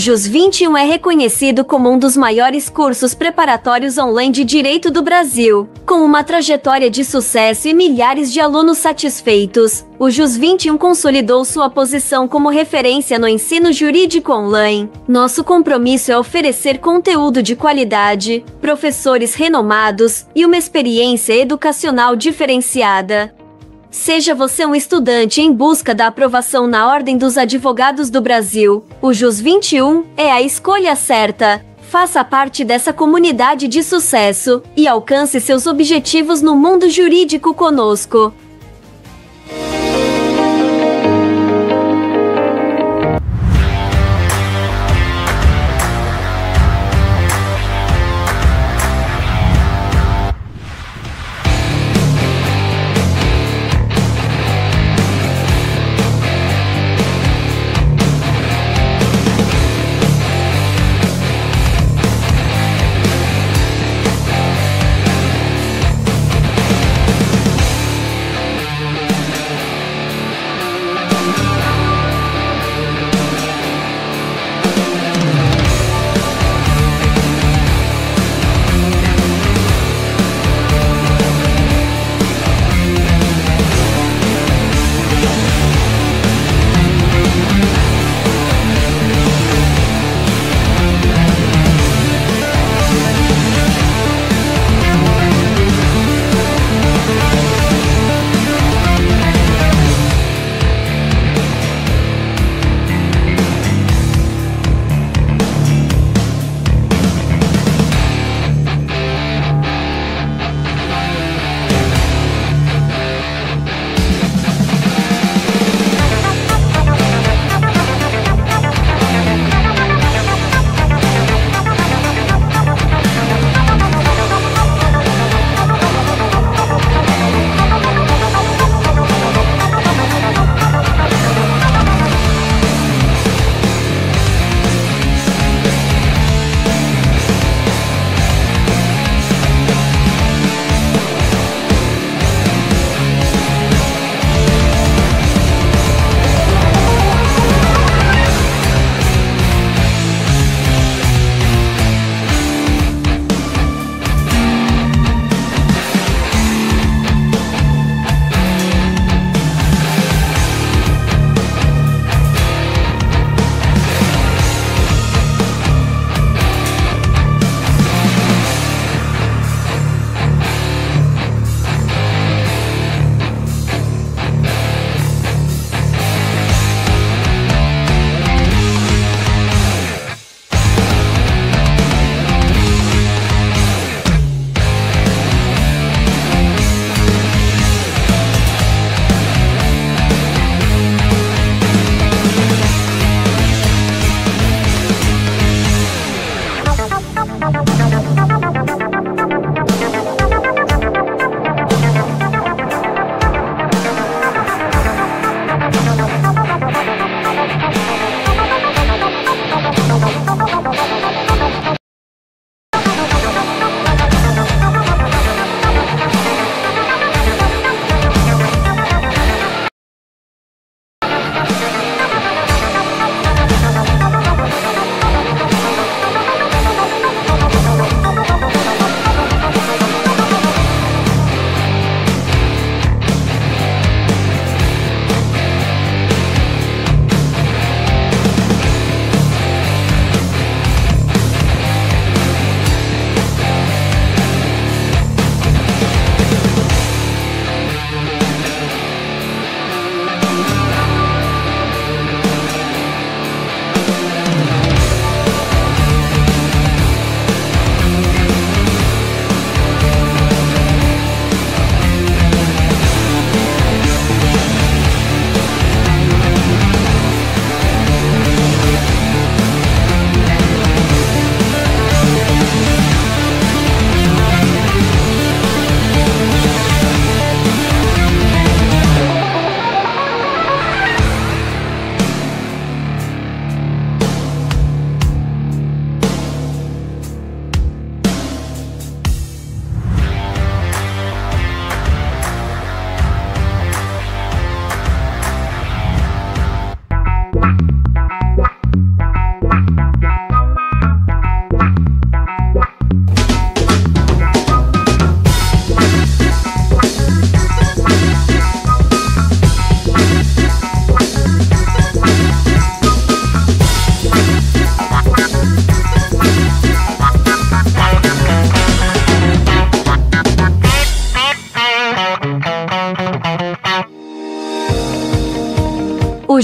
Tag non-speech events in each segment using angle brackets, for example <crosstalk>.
JUS 21 é reconhecido como um dos maiores cursos preparatórios online de direito do Brasil. Com uma trajetória de sucesso e milhares de alunos satisfeitos, o JUS 21 consolidou sua posição como referência no ensino jurídico online. Nosso compromisso é oferecer conteúdo de qualidade, professores renomados e uma experiência educacional diferenciada. Seja você um estudante em busca da aprovação na Ordem dos Advogados do Brasil, o JUS 21 é a escolha certa. Faça parte dessa comunidade de sucesso e alcance seus objetivos no mundo jurídico conosco.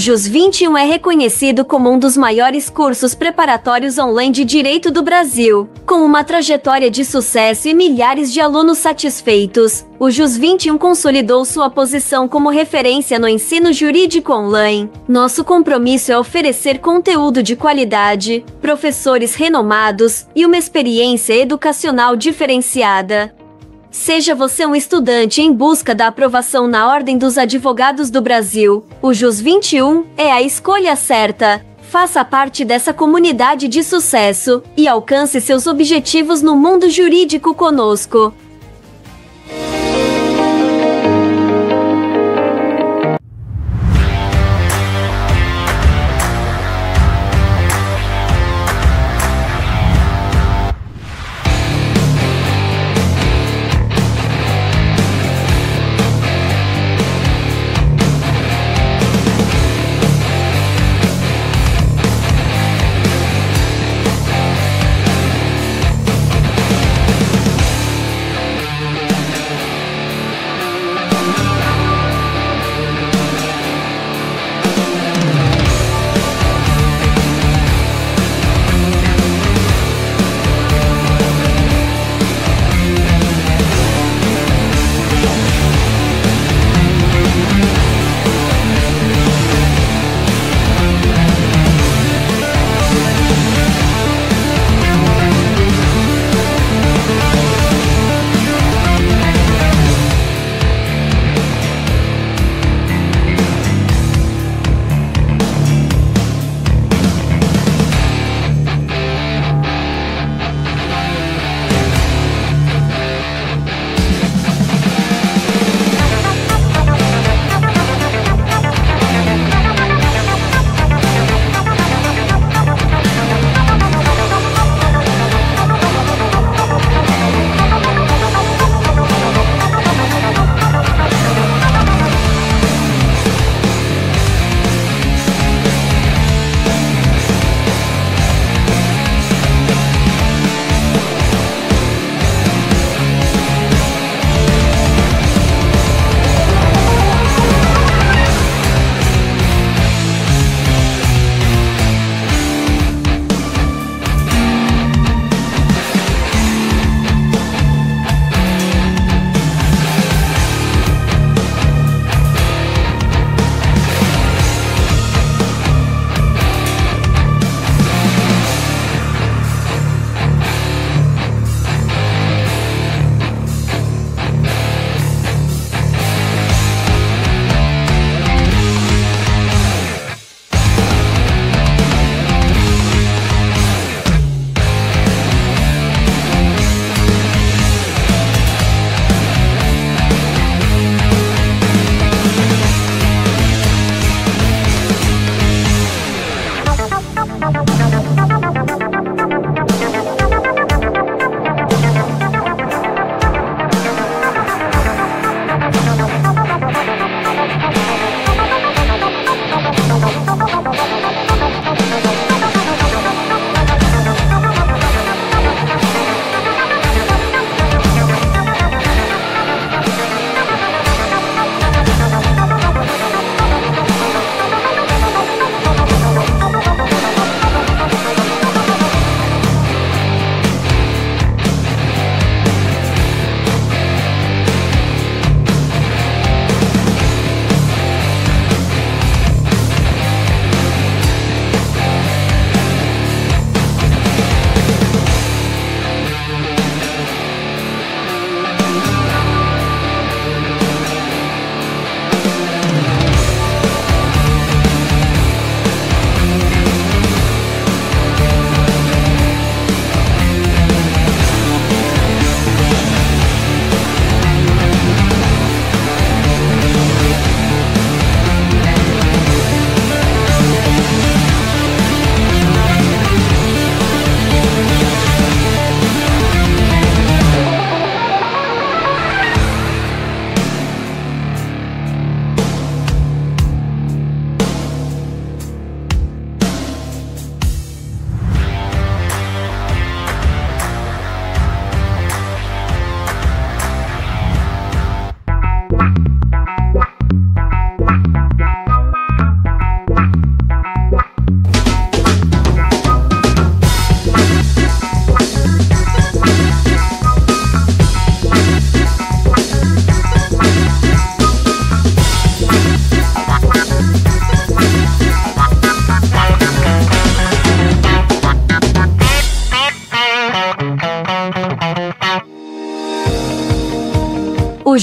JUS 21 é reconhecido como um dos maiores cursos preparatórios online de direito do Brasil. Com uma trajetória de sucesso e milhares de alunos satisfeitos, o JUS 21 consolidou sua posição como referência no ensino jurídico online. Nosso compromisso é oferecer conteúdo de qualidade, professores renomados e uma experiência educacional diferenciada. Seja você um estudante em busca da aprovação na Ordem dos Advogados do Brasil, o JUS 21 é a escolha certa. Faça parte dessa comunidade de sucesso e alcance seus objetivos no mundo jurídico conosco.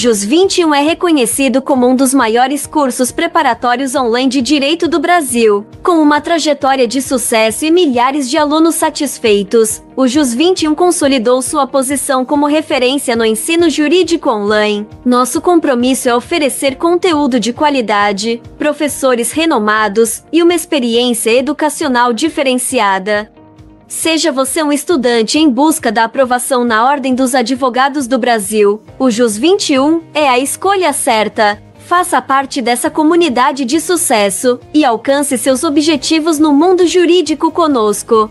JUS 21 é reconhecido como um dos maiores cursos preparatórios online de direito do Brasil. Com uma trajetória de sucesso e milhares de alunos satisfeitos, o JUS 21 consolidou sua posição como referência no ensino jurídico online. Nosso compromisso é oferecer conteúdo de qualidade, professores renomados e uma experiência educacional diferenciada. Seja você um estudante em busca da aprovação na Ordem dos Advogados do Brasil, o JUS 21 é a escolha certa. Faça parte dessa comunidade de sucesso e alcance seus objetivos no mundo jurídico conosco.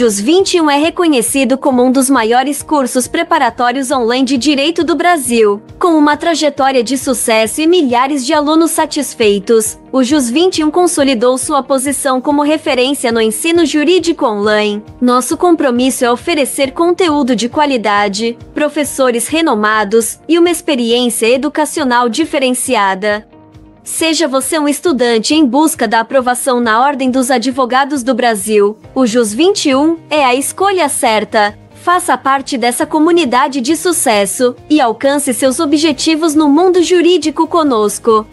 JUS 21 é reconhecido como um dos maiores cursos preparatórios online de direito do Brasil. Com uma trajetória de sucesso e milhares de alunos satisfeitos, o JUS 21 consolidou sua posição como referência no ensino jurídico online. Nosso compromisso é oferecer conteúdo de qualidade, professores renomados e uma experiência educacional diferenciada. Seja você um estudante em busca da aprovação na Ordem dos Advogados do Brasil, o JUS 21 é a escolha certa. Faça parte dessa comunidade de sucesso e alcance seus objetivos no mundo jurídico conosco.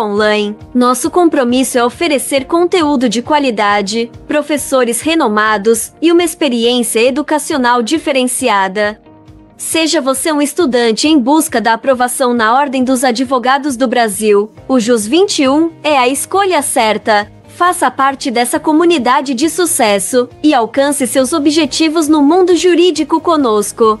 Online. Nosso compromisso é oferecer conteúdo de qualidade, professores renomados e uma experiência educacional diferenciada. Seja você um estudante em busca da aprovação na Ordem dos Advogados do Brasil, o JUS 21 é a escolha certa. Faça parte dessa comunidade de sucesso e alcance seus objetivos no mundo jurídico conosco.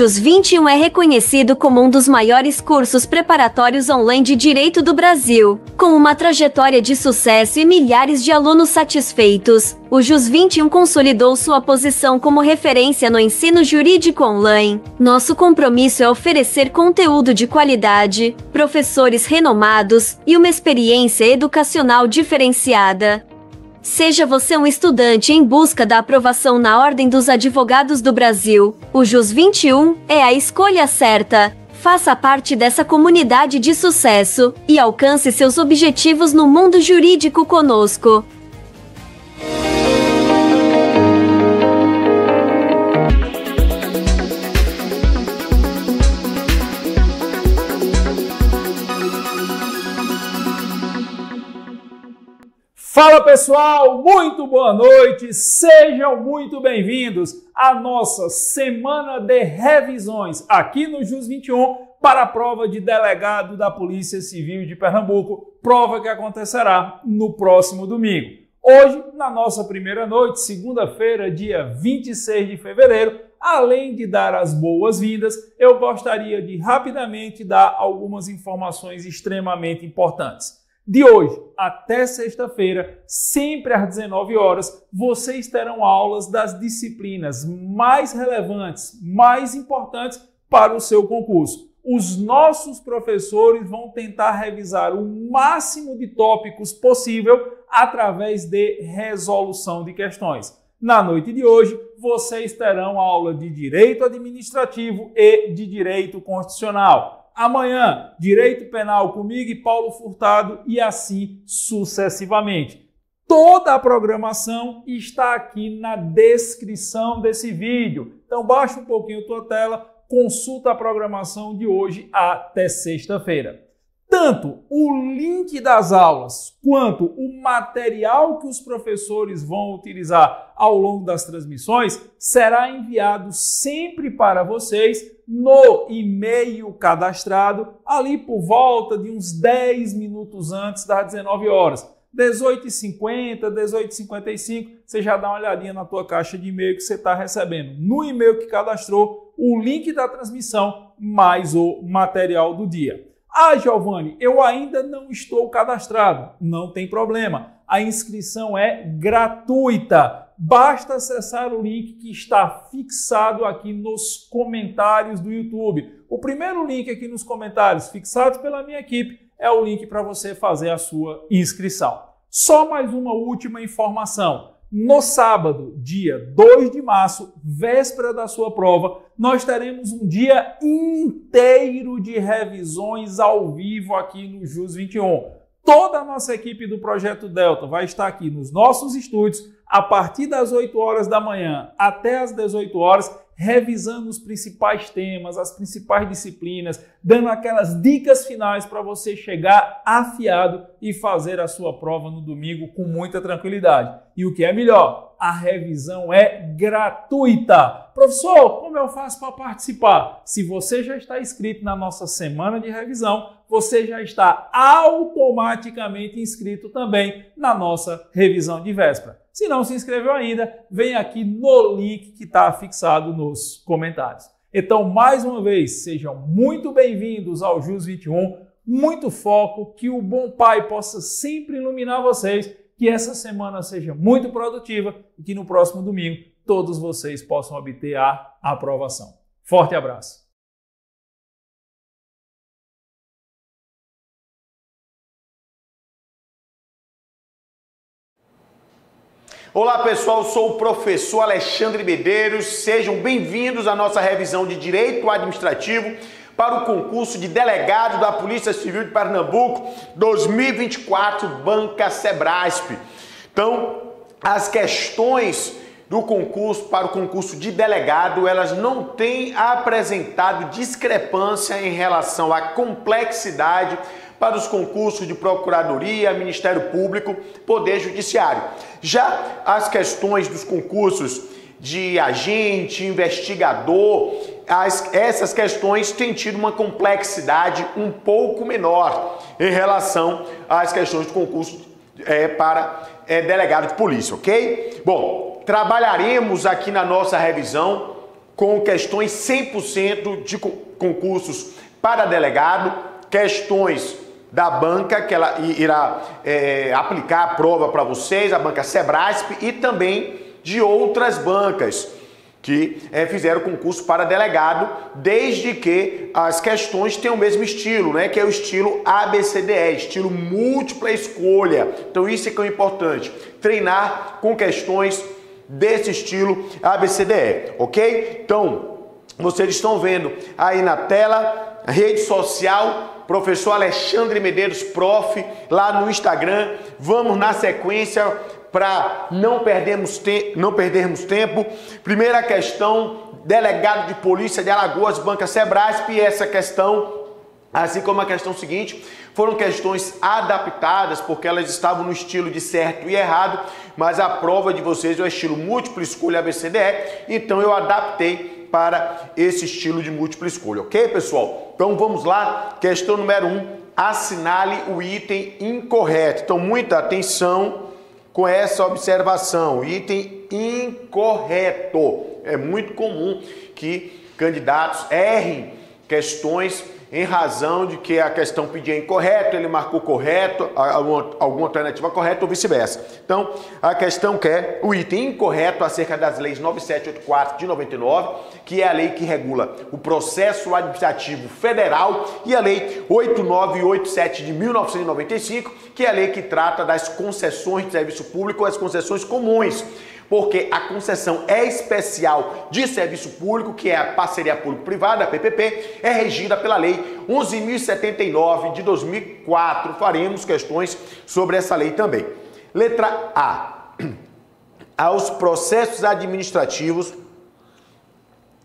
JUS 21 é reconhecido como um dos maiores cursos preparatórios online de direito do Brasil. Com uma trajetória de sucesso e milhares de alunos satisfeitos, o JUS 21 consolidou sua posição como referência no ensino jurídico online. Nosso compromisso é oferecer conteúdo de qualidade, professores renomados e uma experiência educacional diferenciada. Seja você um estudante em busca da aprovação na Ordem dos Advogados do Brasil, o JUS 21 é a escolha certa. Faça parte dessa comunidade de sucesso e alcance seus objetivos no mundo jurídico conosco. Fala pessoal, muito boa noite, sejam muito bem-vindos à nossa semana de revisões aqui no JUS 21 para a prova de delegado da Polícia Civil de Pernambuco, prova que acontecerá no próximo domingo. Hoje, na nossa primeira noite, segunda-feira, dia 26 de fevereiro, além de dar as boas-vindas, eu gostaria de rapidamente dar algumas informações extremamente importantes. De hoje até sexta-feira, sempre às 19 horas, vocês terão aulas das disciplinas mais relevantes, mais importantes para o seu concurso. Os nossos professores vão tentar revisar o máximo de tópicos possível através de resolução de questões. Na noite de hoje, vocês terão aula de direito administrativo e de direito constitucional. Amanhã, direito penal comigo e Paulo Furtado e assim sucessivamente. Toda a programação está aqui na descrição desse vídeo. Então baixa um pouquinho a tua tela, consulta a programação de hoje até sexta-feira. tanto o link das aulas quanto o material que os professores vão utilizar ao longo das transmissões será enviado sempre para vocês no e-mail cadastrado, ali por volta de uns 10 minutos antes das 19 horas. 18h50, 18h55, você já dá uma olhadinha na tua caixa de e-mail que você está recebendo. No e-mail que cadastrou, o link da transmissão mais o material do dia. Ah, Giovanni, eu ainda não estou cadastrado. Não tem problema. A inscrição é gratuita. Basta acessar o link que está fixado aqui nos comentários do YouTube. O primeiro link aqui nos comentários, fixado pela minha equipe, é o link para você fazer a sua inscrição. Só mais uma última informação. No sábado, dia 2 de março, véspera da sua prova, nós teremos um dia inteiro de revisões ao vivo aqui no JUS 21. Toda a nossa equipe do Projeto Delta vai estar aqui nos nossos estúdios a partir das 8 horas da manhã até as 18 horas revisando os principais temas, as principais disciplinas, dando aquelas dicas finais para você chegar afiado e fazer a sua prova no domingo com muita tranquilidade. E o que é melhor, a revisão é gratuita. Professor, como eu faço para participar? Se você já está inscrito na nossa semana de revisão, você já está automaticamente inscrito também na nossa revisão de véspera. Se não se inscreveu ainda, vem aqui no link que está fixado nos comentários. Então, mais uma vez, sejam muito bem-vindos ao JUS 21. Muito foco, que o bom Pai possa sempre iluminar vocês, que essa semana seja muito produtiva e que no próximo domingo todos vocês possam obter a aprovação. Forte abraço! Olá pessoal, sou o professor Alexandre Medeiros. Sejam bem-vindos à nossa revisão de Direito Administrativo para o concurso de delegado da Polícia Civil de Pernambuco 2024 Banca Sebrasp. Então, as questões do concurso para o concurso de delegado, elas não têm apresentado discrepância em relação à complexidade para os concursos de Procuradoria, Ministério Público, Poder Judiciário. Já as questões dos concursos de agente, investigador, as, essas questões têm tido uma complexidade um pouco menor em relação às questões de concurso é, para é, delegado de polícia, ok? Bom, trabalharemos aqui na nossa revisão com questões 100% de concursos para delegado, questões da banca, que ela irá é, aplicar a prova para vocês, a banca Sebrasp, e também de outras bancas que é, fizeram concurso para delegado, desde que as questões tenham o mesmo estilo, né? Que é o estilo ABCDE, estilo múltipla escolha. Então isso é que é importante, treinar com questões desse estilo ABCDE, ok? Então, vocês estão vendo aí na tela, rede social professor Alexandre Medeiros, prof, lá no Instagram. Vamos na sequência para não perdermos, não perdermos tempo. Primeira questão, delegado de polícia de Alagoas, Banca Sebrasp, e essa questão, assim como a questão seguinte, foram questões adaptadas, porque elas estavam no estilo de certo e errado, mas a prova de vocês é o estilo múltiplo escolha ABCDE, então eu adaptei para esse estilo de múltipla escolha, ok, pessoal? Então vamos lá, questão número 1, um, assinale o item incorreto. Então muita atenção com essa observação, item incorreto. É muito comum que candidatos errem questões em razão de que a questão pedia incorreto, ele marcou correto, alguma alternativa correta ou vice-versa. Então, a questão quer o item incorreto acerca das leis 9784 de 99, que é a lei que regula o processo administrativo federal, e a lei 8987 de 1995, que é a lei que trata das concessões de serviço público, as concessões comuns porque a concessão é especial de serviço público, que é a parceria público-privada, PPP, é regida pela Lei 11.079 de 2004. Faremos questões sobre essa lei também. Letra A. <clears throat> Aos processos administrativos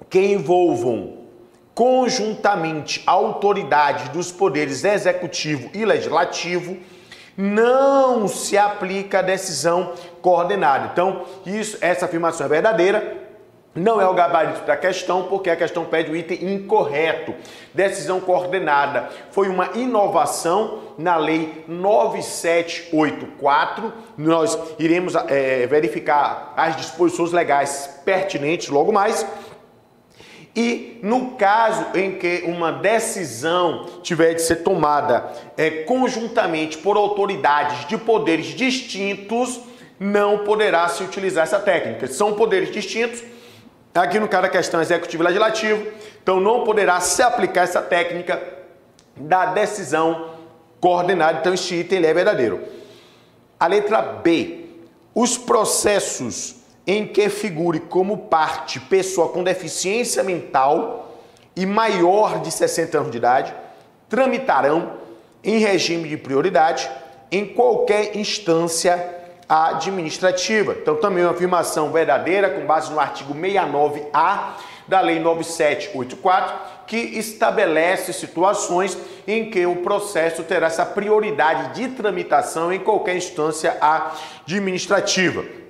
que envolvam conjuntamente autoridades dos poderes executivo e legislativo, não se aplica a decisão coordenada. Então, isso, essa afirmação é verdadeira, não é o gabarito da questão, porque a questão pede o item incorreto. Decisão coordenada foi uma inovação na Lei 9784. Nós iremos é, verificar as disposições legais pertinentes logo mais. E no caso em que uma decisão tiver de ser tomada é, conjuntamente por autoridades de poderes distintos, não poderá se utilizar essa técnica. São poderes distintos Aqui no caso a questão executivo e legislativo, então não poderá se aplicar essa técnica da decisão coordenada, então este item é verdadeiro. A letra B, os processos em que figure como parte pessoa com deficiência mental e maior de 60 anos de idade tramitarão em regime de prioridade em qualquer instância administrativa. Então, também uma afirmação verdadeira com base no artigo 69A da Lei 9784, que estabelece situações em que o processo terá essa prioridade de tramitação em qualquer instância administrativa.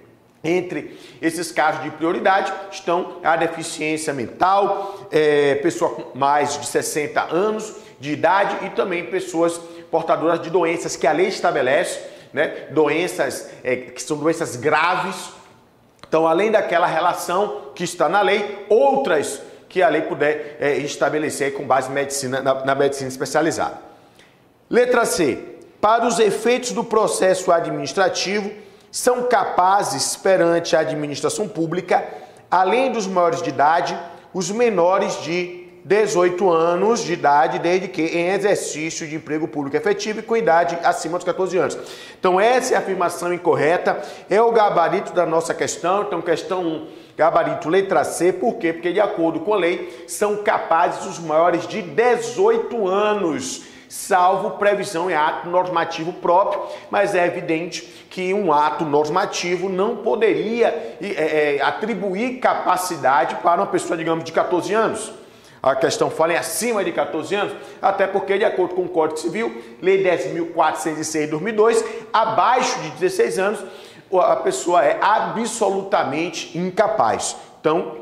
Entre esses casos de prioridade estão a deficiência mental, é, pessoa com mais de 60 anos de idade e também pessoas portadoras de doenças que a lei estabelece né? doenças é, que são doenças graves. Então, além daquela relação que está na lei, outras que a lei puder é, estabelecer com base medicina, na, na medicina especializada. Letra C. Para os efeitos do processo administrativo, são capazes perante a administração pública, além dos maiores de idade, os menores de 18 anos de idade, desde que em exercício de emprego público efetivo e com idade acima dos 14 anos. Então, essa é a afirmação incorreta, é o gabarito da nossa questão. Então, questão 1, gabarito letra C, por quê? Porque, de acordo com a lei, são capazes os maiores de 18 anos salvo previsão em ato normativo próprio, mas é evidente que um ato normativo não poderia é, é, atribuir capacidade para uma pessoa, digamos, de 14 anos a questão fala em acima de 14 anos, até porque, de acordo com o Código Civil, Lei 10.406 de 2002, abaixo de 16 anos, a pessoa é absolutamente incapaz. Então,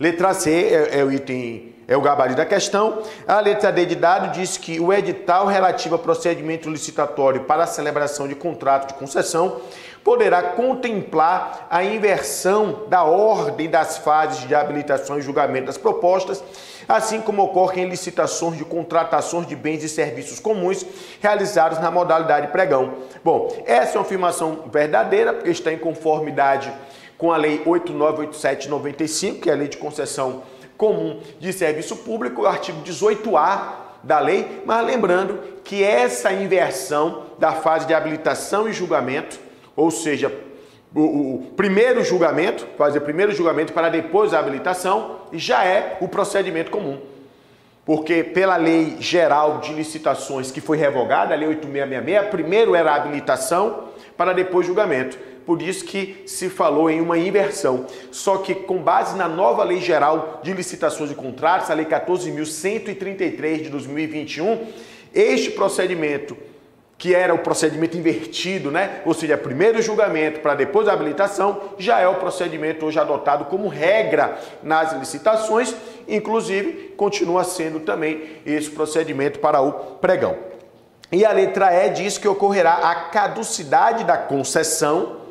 letra C é, é o item é o gabarito da questão. A letra D de dado diz que o edital relativo a procedimento licitatório para a celebração de contrato de concessão poderá contemplar a inversão da ordem das fases de habilitação e julgamento das propostas, assim como ocorre em licitações de contratações de bens e serviços comuns realizados na modalidade pregão. Bom, essa é uma afirmação verdadeira, porque está em conformidade com a Lei 8987-95, que é a Lei de Concessão Comum de Serviço Público, o artigo 18A da lei, mas lembrando que essa inversão da fase de habilitação e julgamento ou seja, o, o, primeiro julgamento, fazer primeiro julgamento para depois a habilitação, já é o procedimento comum. Porque pela lei geral de licitações que foi revogada, a lei 8666, primeiro era a habilitação para depois julgamento. Por isso que se falou em uma inversão. Só que com base na nova lei geral de licitações e contratos, a lei 14.133 de 2021, este procedimento que era o procedimento invertido, né? Ou seja, primeiro julgamento para depois a habilitação, já é o procedimento hoje adotado como regra nas licitações, inclusive continua sendo também esse procedimento para o pregão. E a letra E diz que ocorrerá a caducidade da concessão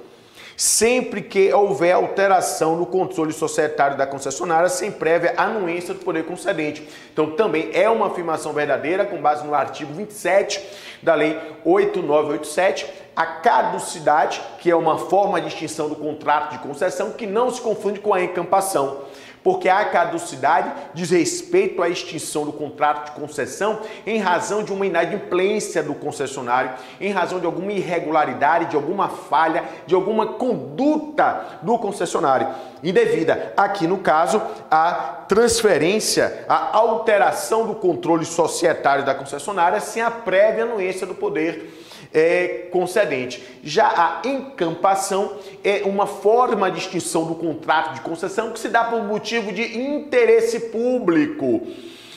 sempre que houver alteração no controle societário da concessionária sem prévia anuência do poder concedente. Então, também é uma afirmação verdadeira com base no artigo 27 da Lei 8987, a caducidade, que é uma forma de extinção do contrato de concessão que não se confunde com a encampação porque a caducidade diz respeito à extinção do contrato de concessão em razão de uma inadimplência do concessionário, em razão de alguma irregularidade, de alguma falha, de alguma conduta do concessionário indevida. Aqui, no caso, a transferência, a alteração do controle societário da concessionária sem a prévia anuência do poder é, concedente. Já a encampação é uma forma de extinção do contrato de concessão que se dá por motivo de interesse público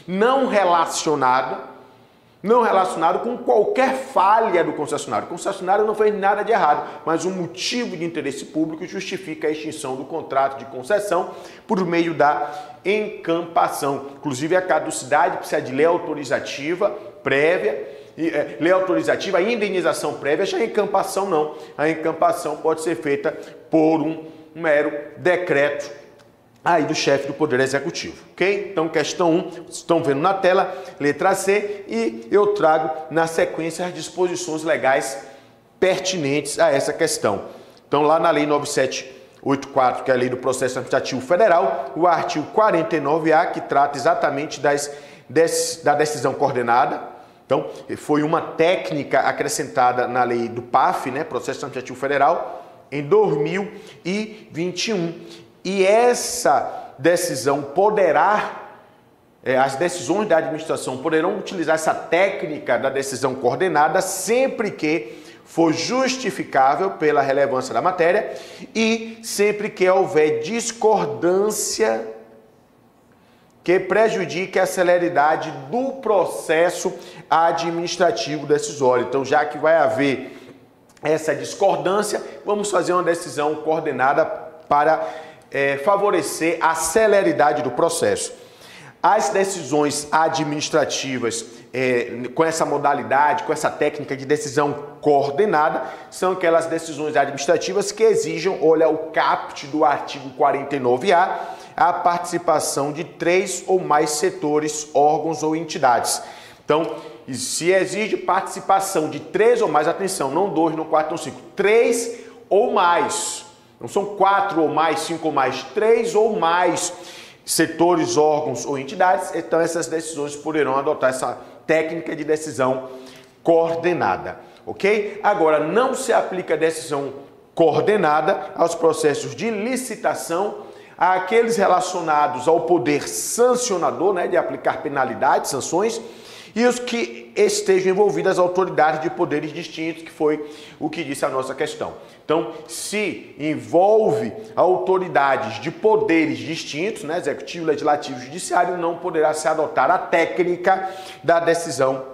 não relacionado não relacionado com qualquer falha do concessionário. O concessionário não fez nada de errado, mas um motivo de interesse público justifica a extinção do contrato de concessão por meio da encampação. Inclusive, a caducidade precisa de lei autorizativa prévia é, lei autorizativa, a indenização prévia, já a encampação não. A encampação pode ser feita por um mero decreto aí do chefe do Poder Executivo, ok? Então, questão 1, estão vendo na tela, letra C, e eu trago na sequência as disposições legais pertinentes a essa questão. Então, lá na Lei 9784, que é a Lei do Processo Administrativo Federal, o artigo 49A, que trata exatamente das, des, da decisão coordenada, então, foi uma técnica acrescentada na lei do PAF, né, Processo Administrativo Federal, em 2021. E essa decisão poderá, é, as decisões da administração poderão utilizar essa técnica da decisão coordenada sempre que for justificável pela relevância da matéria e sempre que houver discordância que prejudique a celeridade do processo administrativo decisório. Então, já que vai haver essa discordância, vamos fazer uma decisão coordenada para é, favorecer a celeridade do processo. As decisões administrativas é, com essa modalidade, com essa técnica de decisão coordenada, são aquelas decisões administrativas que exijam, olha o caput do artigo 49A, a participação de três ou mais setores, órgãos ou entidades. Então, se exige participação de três ou mais, atenção, não dois, não quatro, não cinco, três ou mais. Não são quatro ou mais, cinco ou mais, três ou mais setores, órgãos ou entidades. Então, essas decisões poderão adotar essa técnica de decisão coordenada, ok? Agora, não se aplica decisão coordenada aos processos de licitação àqueles relacionados ao poder sancionador, né, de aplicar penalidades, sanções, e os que estejam envolvidas as autoridades de poderes distintos, que foi o que disse a nossa questão. Então, se envolve autoridades de poderes distintos, né, executivo, legislativo, judiciário, não poderá se adotar a técnica da decisão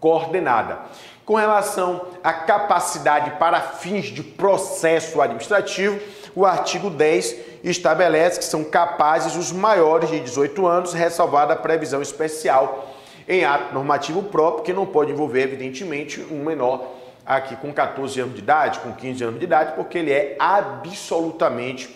coordenada. Com relação à capacidade para fins de processo administrativo, o artigo 10 estabelece que são capazes os maiores de 18 anos, ressalvada a previsão especial em ato normativo próprio, que não pode envolver, evidentemente, um menor aqui com 14 anos de idade, com 15 anos de idade, porque ele é absolutamente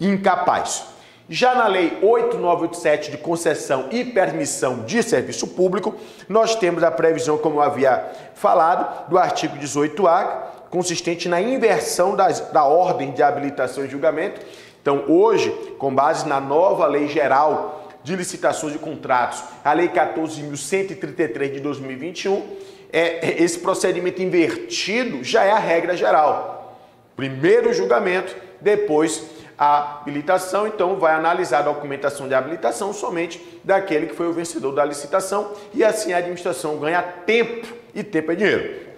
incapaz. Já na Lei 8987 de concessão e permissão de serviço público, nós temos a previsão, como eu havia falado, do artigo 18A, consistente na inversão das, da ordem de habilitação e julgamento. Então, hoje, com base na nova Lei Geral de Licitações e Contratos, a Lei 14.133 de 2021, é, esse procedimento invertido já é a regra geral. Primeiro o julgamento, depois a habilitação, então vai analisar a documentação de habilitação somente daquele que foi o vencedor da licitação e assim a administração ganha tempo e tempo é dinheiro.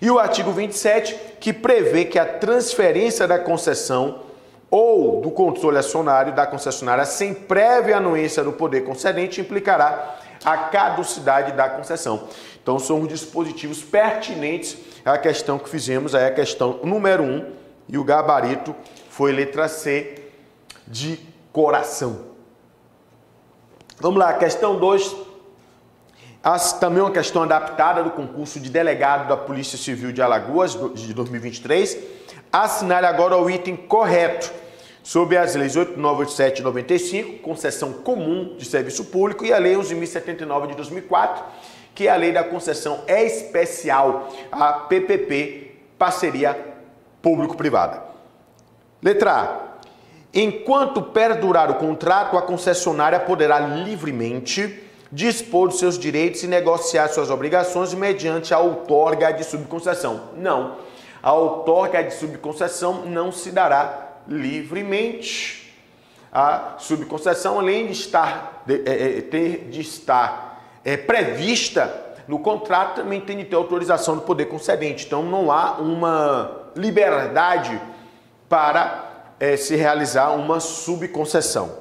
E o artigo 27, que prevê que a transferência da concessão ou do controle acionário da concessionária sem prévia anuência do poder concedente implicará a caducidade da concessão. Então são os dispositivos pertinentes à questão que fizemos, aí a questão número 1 um, e o gabarito foi letra C de coração. Vamos lá, questão 2. Também uma questão adaptada do concurso de delegado da Polícia Civil de Alagoas de 2023 assinale agora o item correto sobre as leis 8987 e 95, concessão comum de serviço público, e a lei 11.079 de 2004, que é a lei da concessão especial, a PPP, parceria público-privada. Letra A. Enquanto perdurar o contrato, a concessionária poderá livremente dispor dos seus direitos e negociar suas obrigações mediante a outorga de subconcessão. Não a outorga de subconcessão não se dará livremente. A subconcessão, além de estar de, é, é, ter de estar é, prevista no contrato também tem de ter autorização do poder concedente. Então não há uma liberdade para é, se realizar uma subconcessão.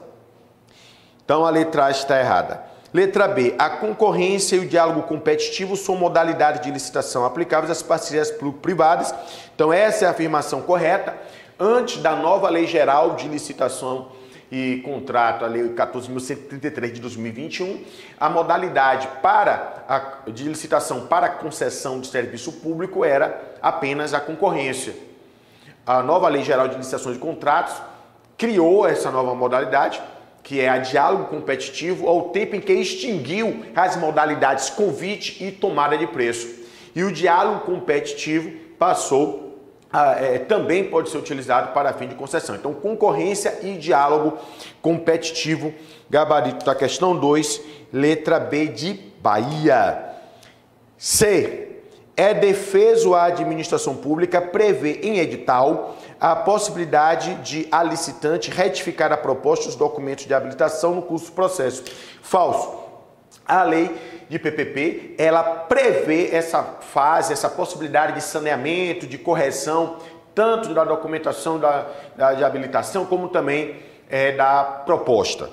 Então a letra A está errada. Letra B. A concorrência e o diálogo competitivo são modalidades de licitação aplicáveis às parcerias privadas. Então essa é a afirmação correta. Antes da nova Lei Geral de Licitação e Contrato, a Lei 14.133 de 2021, a modalidade para a, de licitação para concessão de serviço público era apenas a concorrência. A nova Lei Geral de Licitações e Contratos criou essa nova modalidade, que é a diálogo competitivo, ao tempo em que extinguiu as modalidades convite e tomada de preço. E o diálogo competitivo passou é, também pode ser utilizado para fim de concessão. Então, concorrência e diálogo competitivo, gabarito da questão 2, letra B de Bahia. C. É defeso a administração pública prever em edital a possibilidade de a licitante retificar a proposta dos documentos de habilitação no curso do processo. Falso. A lei de PPP, ela prevê essa fase, essa possibilidade de saneamento, de correção, tanto da documentação da, da de habilitação, como também é, da proposta.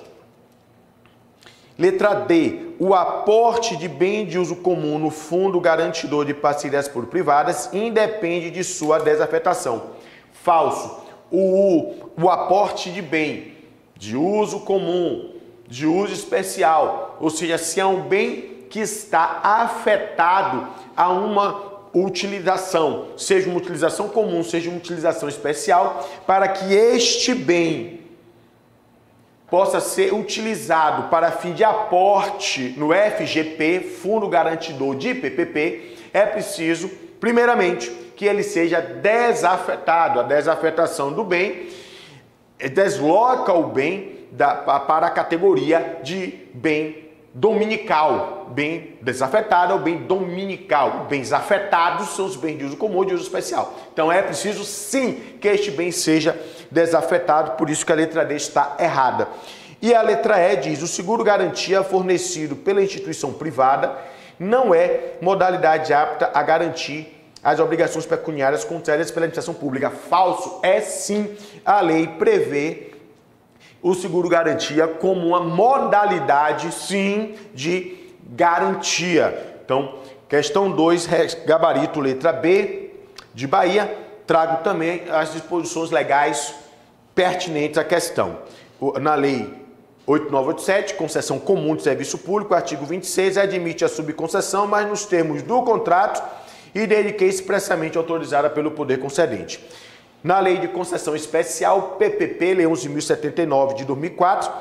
Letra D. O aporte de bem de uso comum no fundo garantidor de parcerias por privadas independe de sua desafetação. Falso. O, o aporte de bem de uso comum, de uso especial, ou seja, se é um bem que está afetado a uma utilização, seja uma utilização comum, seja uma utilização especial, para que este bem possa ser utilizado para fim de aporte no FGP, Fundo Garantidor de PPP, é preciso, primeiramente, que ele seja desafetado. A desafetação do bem desloca o bem da, para a categoria de bem dominical, bem desafetado é o bem dominical. Bens afetados são os bens de uso comum de uso especial. Então é preciso sim que este bem seja desafetado, por isso que a letra D está errada. E a letra E diz: o seguro garantia fornecido pela instituição privada não é modalidade apta a garantir as obrigações pecuniárias contraídas pela administração pública. Falso é sim. A lei prevê o seguro garantia como uma modalidade, sim, de garantia. Então, questão 2, gabarito letra B de Bahia, trago também as disposições legais pertinentes à questão. Na lei 8987, concessão comum de serviço público, artigo 26, admite a subconcessão, mas nos termos do contrato e desde que expressamente autorizada pelo poder concedente. Na Lei de Concessão Especial, PPP, Lei 11.079 de 2004,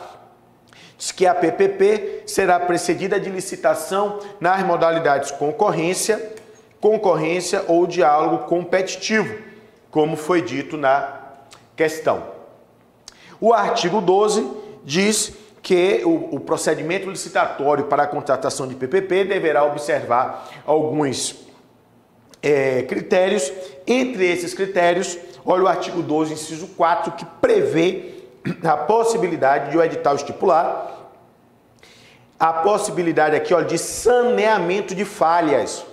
diz que a PPP será precedida de licitação nas modalidades concorrência, concorrência ou diálogo competitivo, como foi dito na questão. O artigo 12 diz que o, o, procedimento licitatório para a contratação de PPP deverá observar alguns é, critérios. Entre esses critérios, Olha o artigo 12, inciso 4, que prevê a possibilidade de o edital estipular a possibilidade aqui, olha, de saneamento de falhas,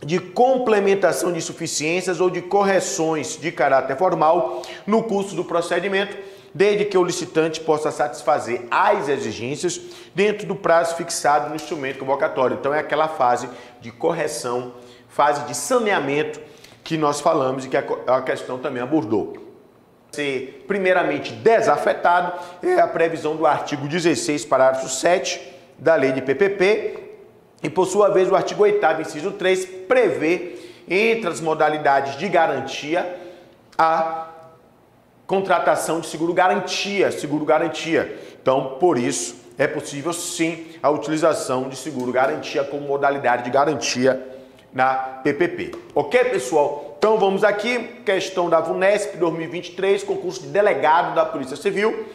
de complementação de insuficiências ou de correções de caráter formal no curso do procedimento, desde que o licitante possa satisfazer as exigências dentro do prazo fixado no instrumento convocatório. Então é aquela fase de correção, fase de saneamento que nós falamos e que a questão também abordou. Ser primeiramente desafetado é a previsão do artigo 16, parágrafo 7 da lei de PPP, e por sua vez o artigo 8 inciso 3 prevê entre as modalidades de garantia a contratação de seguro garantia, seguro garantia. Então, por isso é possível sim a utilização de seguro garantia como modalidade de garantia na PPP. Ok, pessoal? Então vamos aqui, questão da VUNESP 2023, concurso de delegado da Polícia Civil,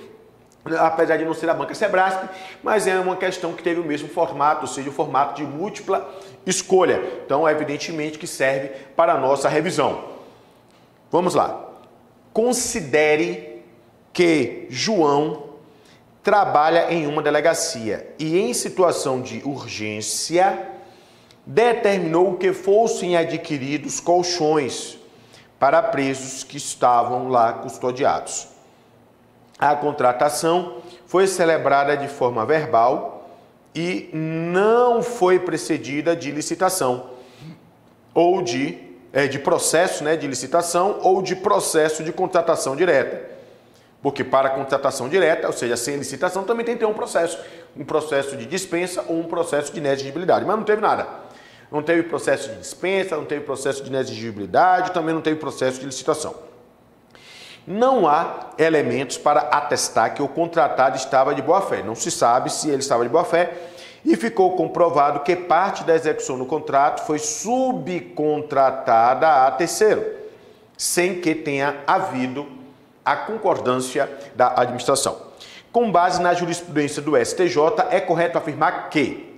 apesar de não ser da banca Sebrasp, mas é uma questão que teve o mesmo formato, ou seja, o formato de múltipla escolha. Então, evidentemente que serve para a nossa revisão. Vamos lá. Considere que João trabalha em uma delegacia e, em situação de urgência, determinou que fossem adquiridos colchões para presos que estavam lá custodiados. A contratação foi celebrada de forma verbal e não foi precedida de licitação ou de, é, de processo né, de licitação ou de processo de contratação direta. Porque para contratação direta, ou seja, sem licitação, também tem que ter um processo. Um processo de dispensa ou um processo de inexigibilidade. Mas não teve nada. Não teve processo de dispensa, não teve processo de inexigibilidade, também não teve processo de licitação. Não há elementos para atestar que o contratado estava de boa fé. Não se sabe se ele estava de boa fé e ficou comprovado que parte da execução do contrato foi subcontratada a terceiro, sem que tenha havido a concordância da administração. Com base na jurisprudência do STJ, é correto afirmar que.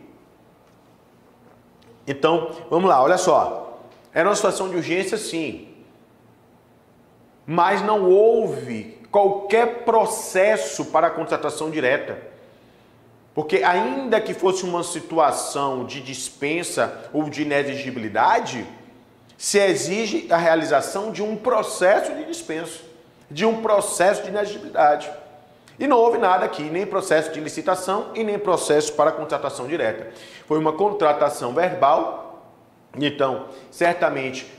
Então, vamos lá, olha só. Era uma situação de urgência, sim. Mas não houve qualquer processo para a contratação direta. Porque, ainda que fosse uma situação de dispensa ou de inexigibilidade, se exige a realização de um processo de dispensa de um processo de inexigibilidade. E não houve nada aqui, nem processo de licitação e nem processo para contratação direta. Foi uma contratação verbal, então, certamente,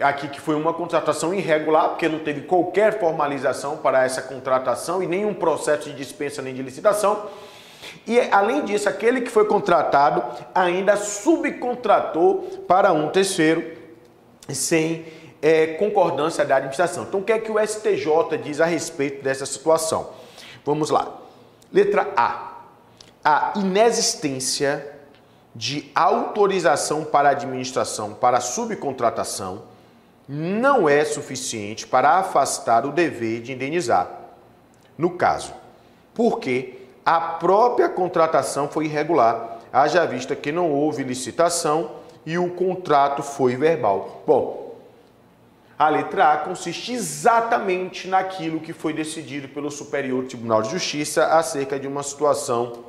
aqui que foi uma contratação irregular, porque não teve qualquer formalização para essa contratação e nenhum processo de dispensa nem de licitação. E além disso, aquele que foi contratado ainda subcontratou para um terceiro sem é, concordância da administração. Então, o que é que o STJ diz a respeito dessa situação? Vamos lá. Letra A. A inexistência de autorização para administração para subcontratação não é suficiente para afastar o dever de indenizar. No caso, porque a própria contratação foi irregular, haja vista que não houve licitação e o contrato foi verbal. Bom, a letra A consiste exatamente naquilo que foi decidido pelo Superior Tribunal de Justiça acerca de uma situação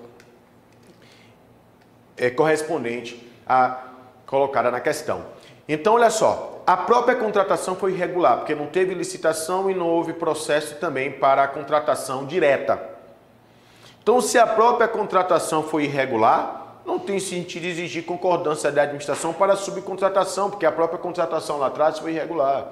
é, correspondente a colocada na questão. Então, olha só, a própria contratação foi irregular, porque não teve licitação e não houve processo também para a contratação direta. Então, se a própria contratação foi irregular, não tem sentido exigir concordância da administração para a subcontratação, porque a própria contratação lá atrás foi irregular.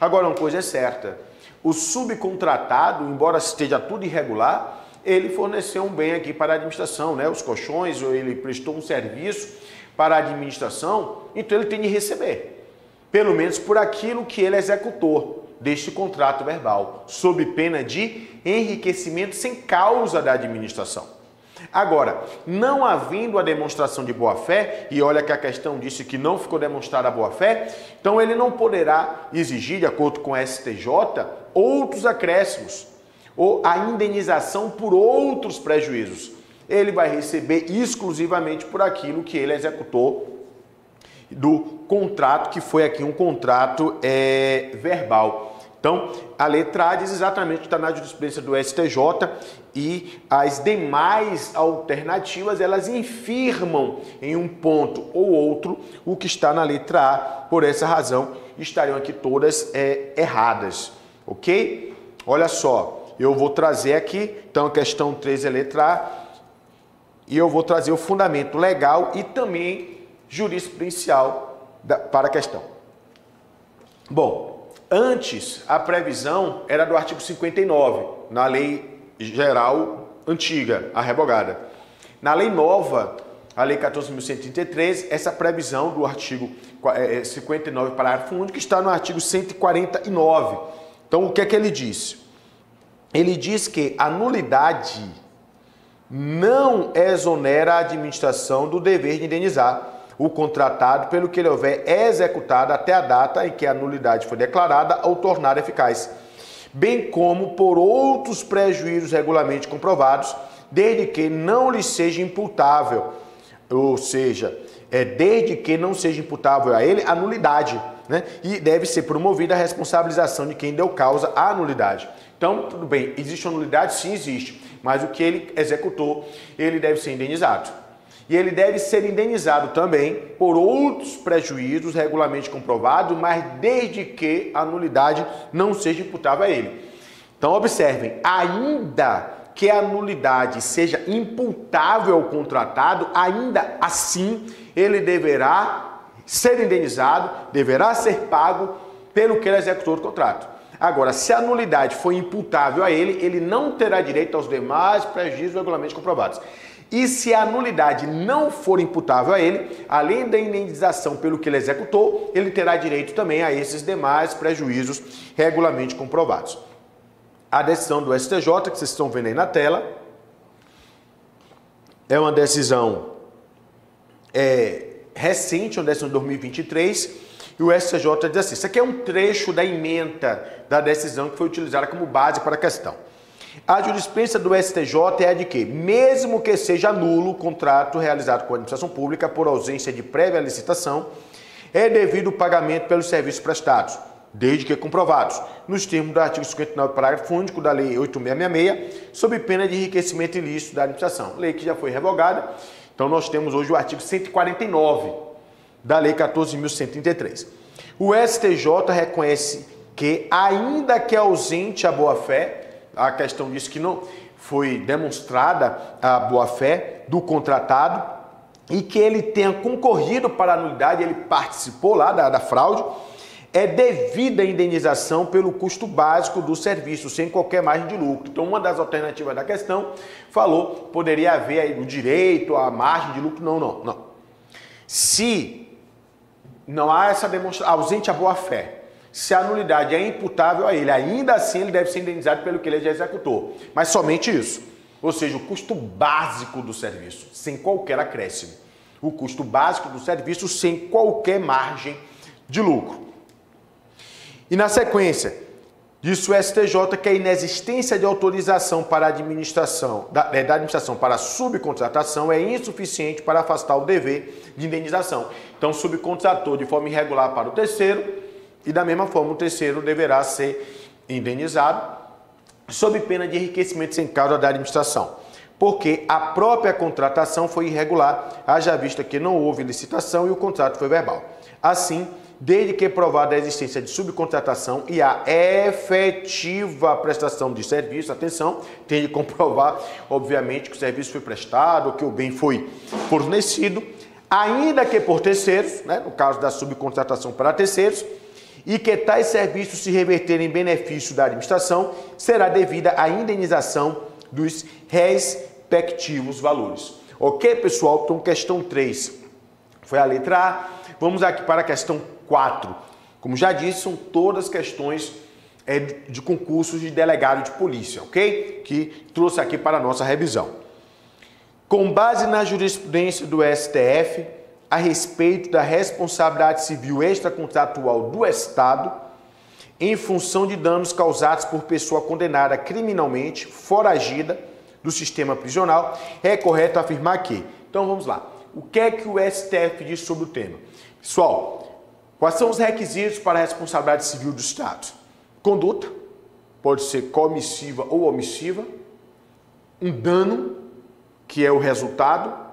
Agora, uma coisa é certa: o subcontratado, embora esteja tudo irregular, ele forneceu um bem aqui para a administração, né? Os colchões, ou ele prestou um serviço para a administração, então ele tem de receber, pelo menos por aquilo que ele executou deste contrato verbal, sob pena de enriquecimento sem causa da administração. Agora, não havendo a demonstração de boa-fé, e olha que a questão disse que não ficou demonstrada a boa-fé, então ele não poderá exigir, de acordo com a STJ, outros acréscimos ou a indenização por outros prejuízos. Ele vai receber exclusivamente por aquilo que ele executou do contrato, que foi aqui um contrato é, verbal. Então, a letra A diz exatamente que está na jurisprudência do STJ e as demais alternativas elas infirmam em um ponto ou outro o que está na letra A. Por essa razão, estariam aqui todas é, erradas, ok? Olha só, eu vou trazer aqui, então a questão 3 é letra A, e eu vou trazer o fundamento legal e também jurisprudencial da, para a questão. Bom, Antes, a previsão era do artigo 59, na lei geral antiga, a revogada. Na lei nova, a lei 14.133, essa previsão do artigo 59, é, é, parágrafo único, está no artigo 149. Então, o que é que ele diz? Ele diz que a nulidade não exonera a administração do dever de indenizar o contratado pelo que ele houver executado até a data em que a nulidade foi declarada ou tornada eficaz, bem como por outros prejuízos regularmente comprovados, desde que não lhe seja imputável, ou seja, é desde que não seja imputável a ele a nulidade, né? E deve ser promovida a responsabilização de quem deu causa à nulidade. Então, tudo bem, existe uma nulidade? Sim, existe. mas o que ele executou, ele deve ser indenizado. E ele deve ser indenizado também por outros prejuízos regularmente comprovados, mas desde que a nulidade não seja imputável a ele. Então, observem, ainda que a nulidade seja imputável ao contratado, ainda assim ele deverá ser indenizado, deverá ser pago pelo que ele executou o contrato. Agora, se a nulidade for imputável a ele, ele não terá direito aos demais prejuízos regularmente comprovados. E se a nulidade não for imputável a ele, além da indenização pelo que ele executou, ele terá direito também a esses demais prejuízos regularmente comprovados. A decisão do STJ, que vocês estão vendo aí na tela, é uma decisão é, recente, uma decisão de 2023, e o STJ diz assim: isso aqui é um trecho da emenda da decisão que foi utilizada como base para a questão. A jurisprudência do STJ é a de que, mesmo que seja nulo o contrato realizado com a administração pública por ausência de prévia licitação, é devido o pagamento pelos serviços prestados, desde que comprovados, nos termos do artigo 59, parágrafo único da Lei 8666, sob pena de enriquecimento ilícito da administração. Lei que já foi revogada. Então nós temos hoje o artigo 149 da Lei 14.133. O STJ reconhece que, ainda que ausente a boa-fé, a questão diz que não foi demonstrada a boa-fé do contratado e que ele tenha concorrido para a nulidade, ele participou lá da, da fraude, é devida a indenização pelo custo básico do serviço, sem qualquer margem de lucro. Então, uma das alternativas da questão falou poderia haver o direito à margem de lucro. Não, não, não. Se não há essa demonstração, ausente a boa-fé, se a nulidade é imputável a ele, ainda assim ele deve ser indenizado pelo que ele já executou. Mas somente isso. Ou seja, o custo básico do serviço, sem qualquer acréscimo. O custo básico do serviço sem qualquer margem de lucro. E na sequência, diz o STJ que a inexistência de autorização para administração, da, é, da administração para subcontratação é insuficiente para afastar o dever de indenização. Então, subcontratou de forma irregular para o terceiro, e da mesma forma, o terceiro deverá ser indenizado sob pena de enriquecimento sem causa da administração, porque a própria contratação foi irregular, haja vista que não houve licitação e o contrato foi verbal. Assim, desde que provada a existência de subcontratação e a efetiva prestação de serviço, atenção, tem de comprovar, obviamente, que o serviço foi prestado, que o bem foi fornecido, ainda que por terceiros, né, no caso da subcontratação para terceiros, e que tais serviços se reverterem em benefício da administração, será devida a indenização dos respectivos valores. Ok, pessoal? Então, questão 3 foi a letra A. Vamos aqui para a questão 4. Como já disse, são todas questões é, de concursos de delegado de polícia, ok? Que trouxe aqui para a nossa revisão. Com base na jurisprudência do STF, a respeito da responsabilidade civil extracontratual do Estado em função de danos causados por pessoa condenada criminalmente, foragida do sistema prisional, é correto afirmar que. Então vamos lá. O que é que o STF diz sobre o tema? Pessoal, quais são os requisitos para a responsabilidade civil do Estado? Conduta, pode ser comissiva ou omissiva, um dano, que é o resultado,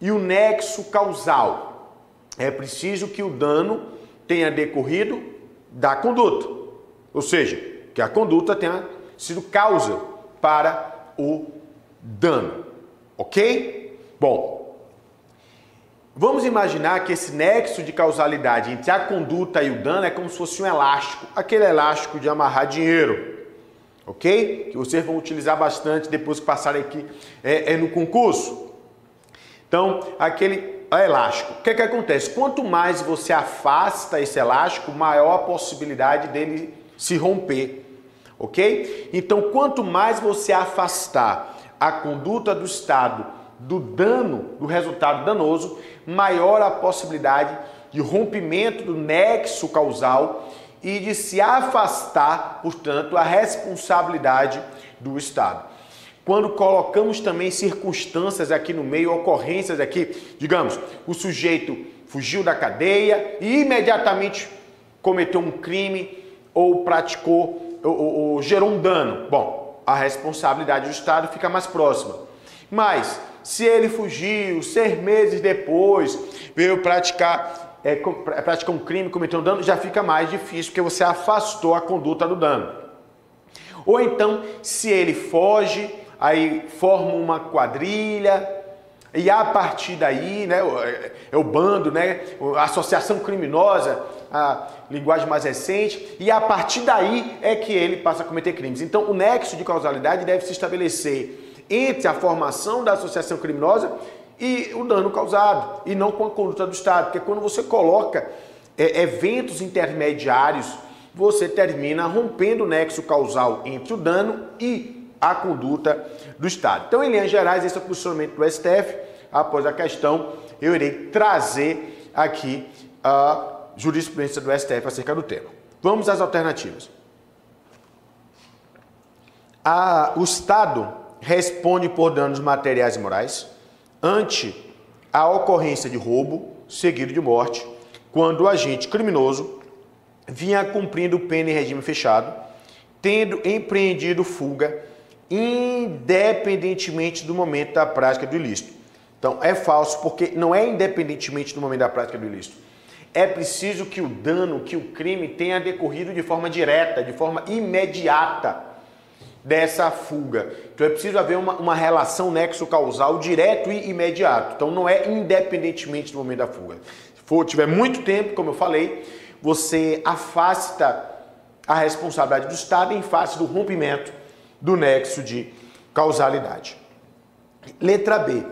e o nexo causal. É preciso que o dano tenha decorrido da conduta, ou seja, que a conduta tenha sido causa para o dano, ok? Bom, vamos imaginar que esse nexo de causalidade entre a conduta e o dano é como se fosse um elástico, aquele elástico de amarrar dinheiro, ok? Que vocês vão utilizar bastante depois que passarem aqui é, é no concurso. Então, aquele elástico. O que, é que acontece? Quanto mais você afasta esse elástico, maior a possibilidade dele se romper. Ok? Então, quanto mais você afastar a conduta do Estado do dano, do resultado danoso, maior a possibilidade de rompimento do nexo causal e de se afastar, portanto, a responsabilidade do Estado quando colocamos também circunstâncias aqui no meio, ocorrências aqui, digamos, o sujeito fugiu da cadeia e imediatamente cometeu um crime ou praticou ou, ou, ou gerou um dano. Bom, a responsabilidade do Estado fica mais próxima. Mas, se ele fugiu, seis meses depois, veio praticar, é, praticar um crime, cometeu um dano, já fica mais difícil, porque você afastou a conduta do dano. Ou então, se ele foge, aí forma uma quadrilha, e a partir daí, né, é o bando, né, a associação criminosa, a linguagem mais recente, e a partir daí é que ele passa a cometer crimes. Então, o nexo de causalidade deve se estabelecer entre a formação da associação criminosa e o dano causado, e não com a conduta do Estado, porque quando você coloca é, eventos intermediários, você termina rompendo o nexo causal entre o dano e a conduta do Estado. Então, em linhas gerais, esse é o posicionamento do STF. Após a questão, eu irei trazer aqui a jurisprudência do STF acerca do tema. Vamos às alternativas. A, o Estado responde por danos materiais e morais ante a ocorrência de roubo seguido de morte, quando o agente criminoso vinha cumprindo pena em regime fechado, tendo empreendido fuga, independentemente do momento da prática do ilícito. Então é falso, porque não é independentemente do momento da prática do ilícito. É preciso que o dano, que o crime tenha decorrido de forma direta, de forma imediata dessa fuga. Então é preciso haver uma, uma relação nexo causal direto e imediato. Então não é independentemente do momento da fuga. Se for tiver muito tempo, como eu falei, você afasta a responsabilidade do Estado em face do rompimento do nexo de causalidade. Letra B.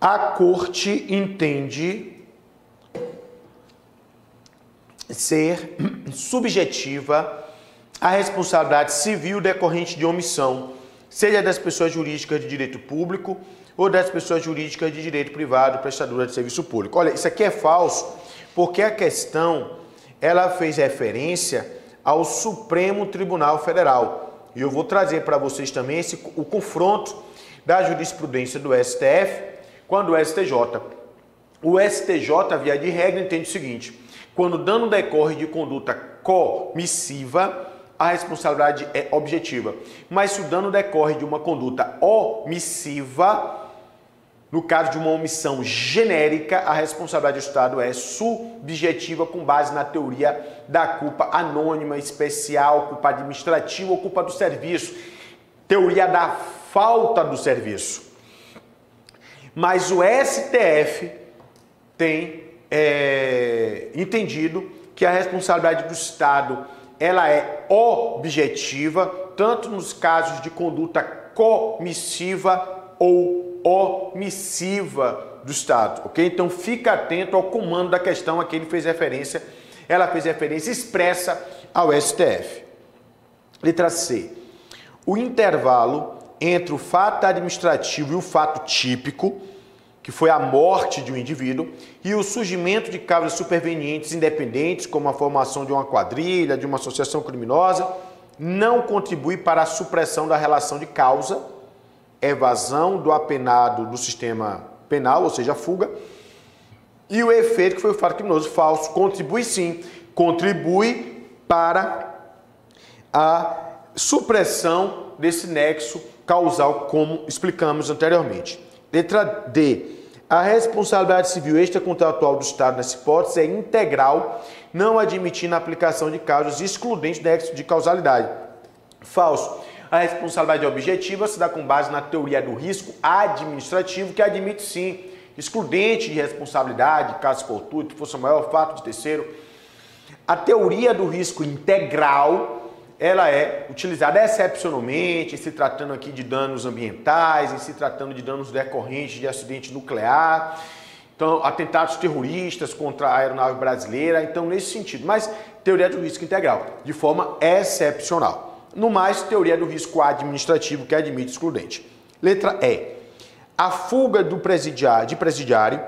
A corte entende ser <clears throat> subjetiva a responsabilidade civil decorrente de omissão, seja das pessoas jurídicas de direito público ou das pessoas jurídicas de direito privado, prestadora de serviço público. Olha, isso aqui é falso, porque a questão ela fez referência ao Supremo Tribunal Federal. E eu vou trazer para vocês também esse, o confronto da jurisprudência do STF quando o STJ. O STJ, via de regra, entende o seguinte: quando o dano decorre de conduta comissiva, a responsabilidade é objetiva. Mas se o dano decorre de uma conduta omissiva, no caso de uma omissão genérica, a responsabilidade do Estado é subjetiva com base na teoria da culpa anônima, especial, culpa administrativa ou culpa do serviço. Teoria da falta do serviço. Mas o STF tem é, entendido que a responsabilidade do Estado ela é objetiva, tanto nos casos de conduta comissiva ou omissiva do Estado, ok? Então fica atento ao comando da questão a que ele fez referência, ela fez referência expressa ao STF. Letra C. O intervalo entre o fato administrativo e o fato típico que foi a morte de um indivíduo, e o surgimento de causas supervenientes independentes, como a formação de uma quadrilha, de uma associação criminosa, não contribui para a supressão da relação de causa, evasão do apenado do sistema penal, ou seja, a fuga, e o efeito que foi o fato criminoso falso contribui sim, contribui para a supressão desse nexo causal, como explicamos anteriormente. Letra D. A responsabilidade civil extracontratual do Estado nessa hipótese é integral, não admitindo a aplicação de causas excludentes do de causalidade. Falso. A responsabilidade objetiva se dá com base na teoria do risco administrativo, que admite sim excludente de responsabilidade, caso fortuito, força maior, fato de terceiro. A teoria do risco integral ela é utilizada excepcionalmente, se tratando aqui de danos ambientais, em se tratando de danos decorrentes de acidente nuclear, então atentados terroristas contra a aeronave brasileira, então nesse sentido, mas teoria do risco integral, de forma excepcional. No mais, teoria do risco administrativo que admite excludente. Letra E. A fuga do presidiário, de presidiário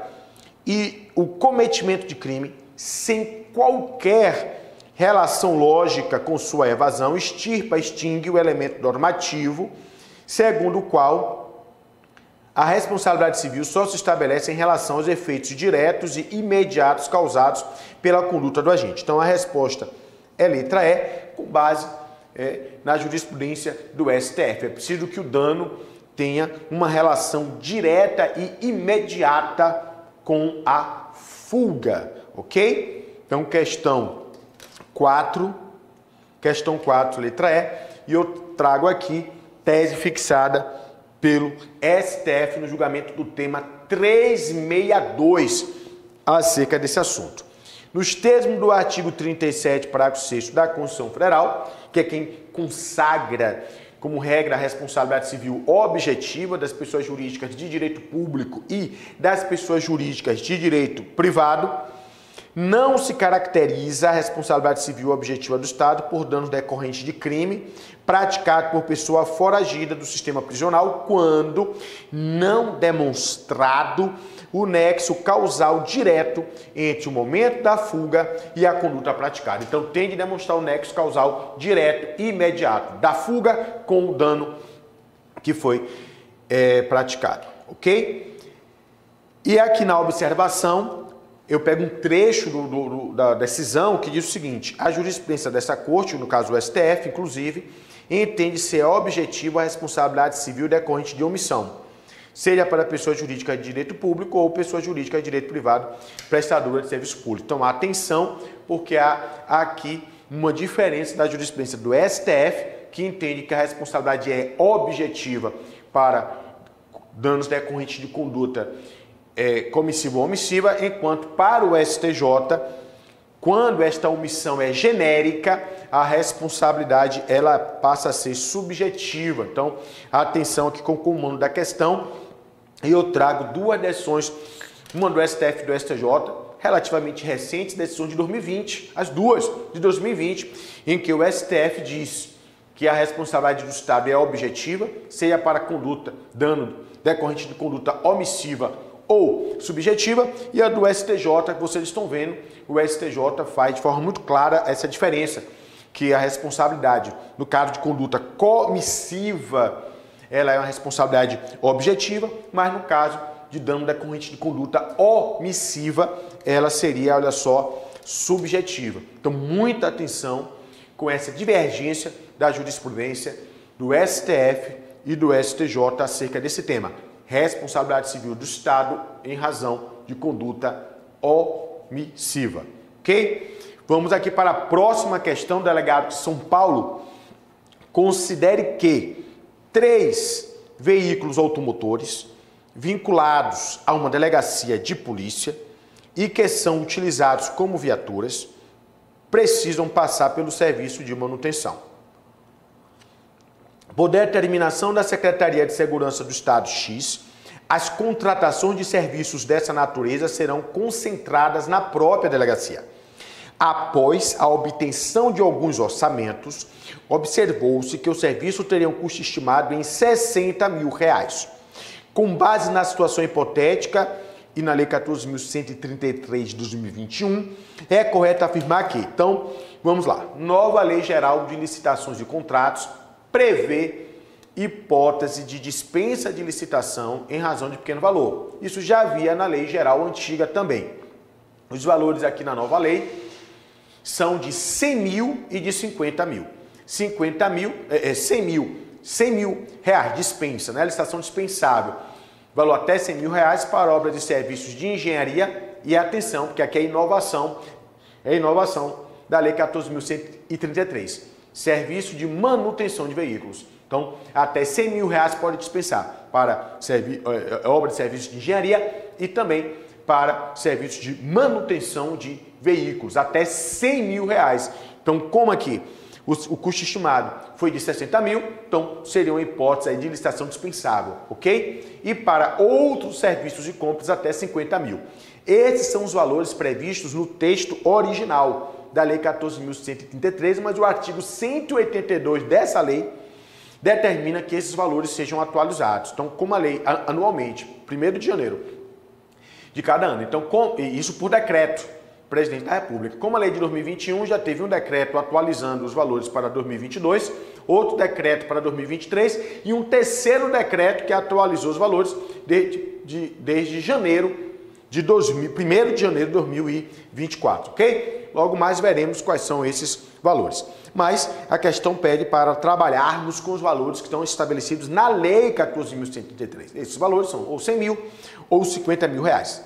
e o cometimento de crime sem qualquer relação lógica com sua evasão, extirpa, extingue o elemento normativo, segundo o qual a responsabilidade civil só se estabelece em relação aos efeitos diretos e imediatos causados pela conduta do agente. Então a resposta é letra E, com base é, na jurisprudência do STF. É preciso que o dano tenha uma relação direta e imediata com a fuga, ok? Então, questão 4, questão 4, letra E, e eu trago aqui tese fixada pelo STF no julgamento do tema 362 acerca desse assunto. Nos termos do artigo 37, parágrafo 6 da Constituição Federal, que é quem consagra como regra a responsabilidade civil objetiva das pessoas jurídicas de direito público e das pessoas jurídicas de direito privado, não se caracteriza a responsabilidade civil objetiva do Estado por danos decorrentes de crime praticado por pessoa foragida do sistema prisional quando não demonstrado o nexo causal direto entre o momento da fuga e a conduta praticada. Então, tem de demonstrar o nexo causal direto e imediato da fuga com o dano que foi é, praticado, ok? E aqui na observação, eu pego um trecho do, do, da decisão que diz o seguinte: a jurisprudência dessa corte, no caso o STF, inclusive, entende ser objetivo a responsabilidade civil decorrente de omissão seja para pessoa jurídica de direito público ou pessoa jurídica de direito privado prestadora de serviço público. Então, atenção, porque há aqui uma diferença da jurisprudência do STF, que entende que a responsabilidade é objetiva para danos decorrentes de conduta é, comissiva ou omissiva, enquanto para o STJ, quando esta omissão é genérica, a responsabilidade ela passa a ser subjetiva. Então, atenção aqui com o comando da questão e eu trago duas decisões, uma do STF e do STJ, relativamente recentes, decisões de 2020, as duas de 2020, em que o STF diz que a responsabilidade do Estado é objetiva, seja para conduta, dano decorrente de conduta omissiva ou subjetiva, e a do STJ, que vocês estão vendo, o STJ faz de forma muito clara essa diferença, que a responsabilidade, no caso de conduta comissiva, ela é uma responsabilidade objetiva, mas no caso de dano decorrente de conduta omissiva, ela seria, olha só, subjetiva. Então, muita atenção com essa divergência da jurisprudência do STF e do STJ acerca desse tema. Responsabilidade civil do Estado em razão de conduta omissiva. Ok? Vamos aqui para a próxima questão, delegado de São Paulo. Considere que três veículos automotores vinculados a uma delegacia de polícia e que são utilizados como viaturas precisam passar pelo serviço de manutenção. Por determinação da Secretaria de Segurança do Estado X, as contratações de serviços dessa natureza serão concentradas na própria delegacia. Após a obtenção de alguns orçamentos, observou-se que o serviço teria um custo estimado em 60 mil reais. Com base na situação hipotética e na Lei 14.133 de 2021, é correto afirmar que, então, vamos lá, nova Lei Geral de Licitações de Contratos prevê hipótese de dispensa de licitação em razão de pequeno valor. Isso já havia na lei geral antiga também. Os valores aqui na nova lei são de 100 mil e de 50 mil. 50 mil, é, 100 é, mil, 100 mil reais dispensa, né? licitação dispensável. Valor até 100 mil reais para obra de serviços de engenharia e atenção, porque aqui é inovação, é inovação da Lei 14.133. Serviço de manutenção de veículos. Então, até 100 mil reais pode dispensar para é, é, obra de serviços de engenharia e também para serviços de manutenção de veículos, até 100 mil reais. Então, como aqui o, custo estimado foi de 60 mil, então seria uma hipótese de licitação dispensável, ok? E para outros serviços de compras, até 50 mil. Esses são os valores previstos no texto original da Lei 14.133, mas o artigo 182 dessa lei determina que esses valores sejam atualizados. Então, como a lei anualmente, 1 de janeiro de cada ano. Então, com, isso por decreto presidente da República. Como a lei de 2021 já teve um decreto atualizando os valores para 2022, outro decreto para 2023 e um terceiro decreto que atualizou os valores desde, de, desde janeiro de 2000, 1 de janeiro de 2024, ok? Logo mais veremos quais são esses valores. Mas a questão pede para trabalharmos com os valores que estão estabelecidos na Lei 14.133. Esses valores são ou 100 mil ou 50 mil reais.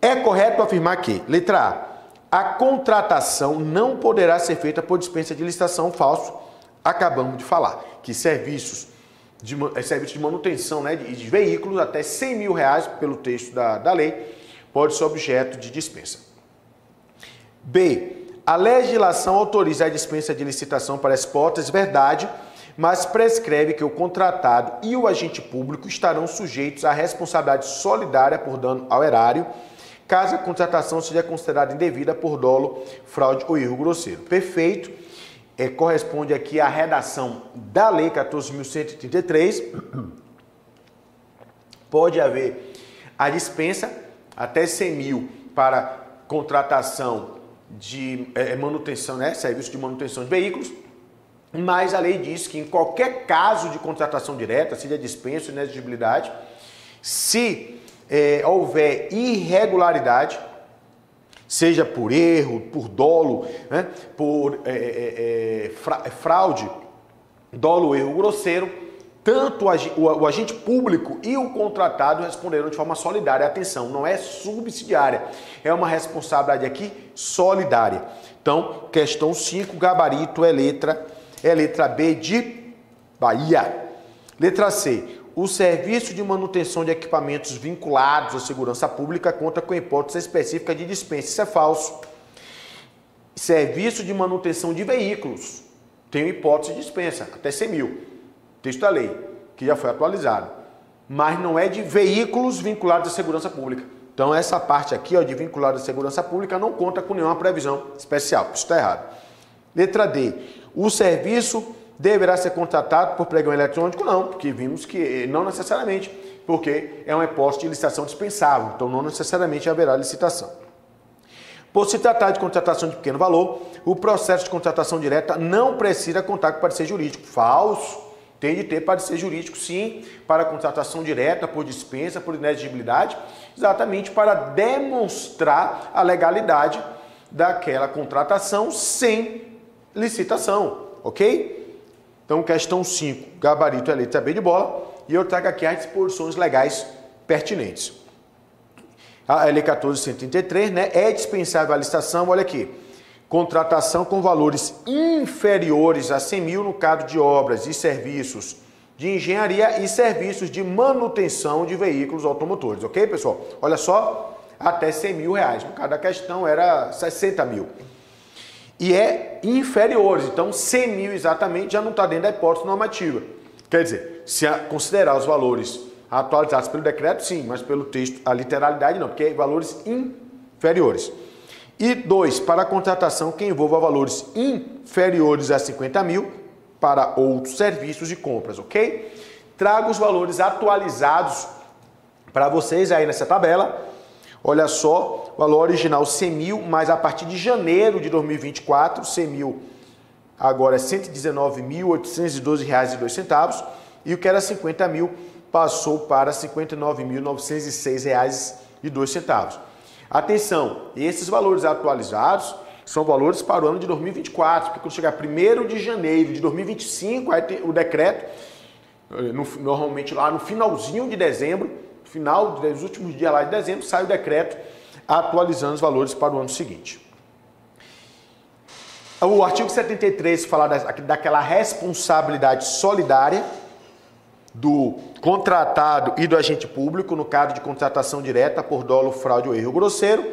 É correto afirmar que, letra A, a contratação não poderá ser feita por dispensa de licitação falso. Acabamos de falar que serviços de, é, serviço de manutenção né, de, de, veículos até 100 mil reais, pelo texto da, da lei, pode ser objeto de dispensa. B. A legislação autoriza a dispensa de licitação para as portas, verdade, mas prescreve que o contratado e o agente público estarão sujeitos à responsabilidade solidária por dano ao erário, caso a contratação seja considerada indevida por dolo, fraude ou erro grosseiro. Perfeito é, corresponde aqui à redação da Lei 14.133. <clears throat> Pode haver a dispensa até 100 mil para contratação de é, manutenção, né, serviço de manutenção de veículos, mas a lei diz que em qualquer caso de contratação direta, seja dispensa ou inexigibilidade, se é, houver irregularidade, seja por erro, por dolo, né, por é, é, é fraude, dolo, erro grosseiro, tanto o agente público e o contratado responderam de forma solidária. Atenção, não é subsidiária, é uma responsabilidade aqui solidária. Então, questão 5, gabarito é letra, é letra B de Bahia. Letra C, o serviço de manutenção de equipamentos vinculados à segurança pública conta com hipótese específica de dispensa. Isso é falso. Serviço de manutenção de veículos tem hipótese de dispensa, até 100 mil. Texto da lei, que já foi atualizado. Mas não é de veículos vinculados à segurança pública. Então, essa parte aqui, ó, de vinculado à segurança pública, não conta com nenhuma previsão especial. Isso está errado. Letra D. O serviço Deverá ser contratado por pregão eletrônico? Não, porque vimos que não necessariamente, porque é uma hipótese de licitação dispensável, então não necessariamente haverá licitação. Por se tratar de contratação de pequeno valor, o processo de contratação direta não precisa contar com parecer jurídico. Falso. Tem de ter parecer jurídico, sim, para contratação direta, por dispensa, por inexigibilidade, exatamente para demonstrar a legalidade daquela contratação sem licitação, ok? Então, questão 5, gabarito é letra B de bola, e eu trago aqui as disposições legais pertinentes. A Lei 1433, né, é dispensável a licitação, olha aqui, contratação com valores inferiores a 100 mil no caso de obras e serviços de engenharia e serviços de manutenção de veículos automotores, ok, pessoal? Olha só, até 100 mil reais. No caso da questão era 60 mil e é inferiores. Então, 100 mil exatamente já não está dentro da hipótese normativa. Quer dizer, se considerar os valores atualizados pelo decreto, sim, mas pelo texto, a literalidade não, porque é valores inferiores. E dois, para a contratação que envolva valores inferiores a 50 mil para outros serviços e compras, ok? Trago os valores atualizados para vocês aí nessa tabela Olha só, valor original 100 mil, mas a partir de janeiro de 2024, 100 mil agora é R$ 119.812,02 e o que era 50 mil passou para R$ 59.906,02. Atenção, esses valores atualizados são valores para o ano de 2024, porque quando chegar 1 de janeiro de 2025, aí tem o decreto, eh, normalmente lá no finalzinho de dezembro, final dos últimos dias lá de dezembro, sai o decreto atualizando os valores para o ano seguinte. O artigo 73 fala daquela responsabilidade solidária do contratado e do agente público no caso de contratação direta por dolo, fraude ou erro grosseiro.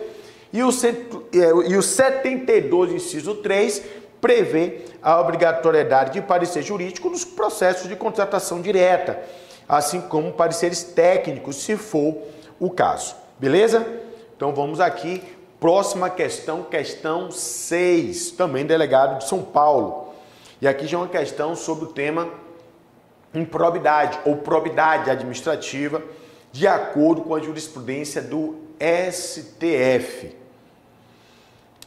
E o, é, e o 72, inciso 3, prevê a obrigatoriedade de parecer jurídico nos processos de contratação direta assim como pareceres técnicos, se for o caso. Beleza? Então vamos aqui, próxima questão, questão 6, também delegado de São Paulo. E aqui já é uma questão sobre o tema improbidade ou probidade administrativa, de acordo com a jurisprudência do STF.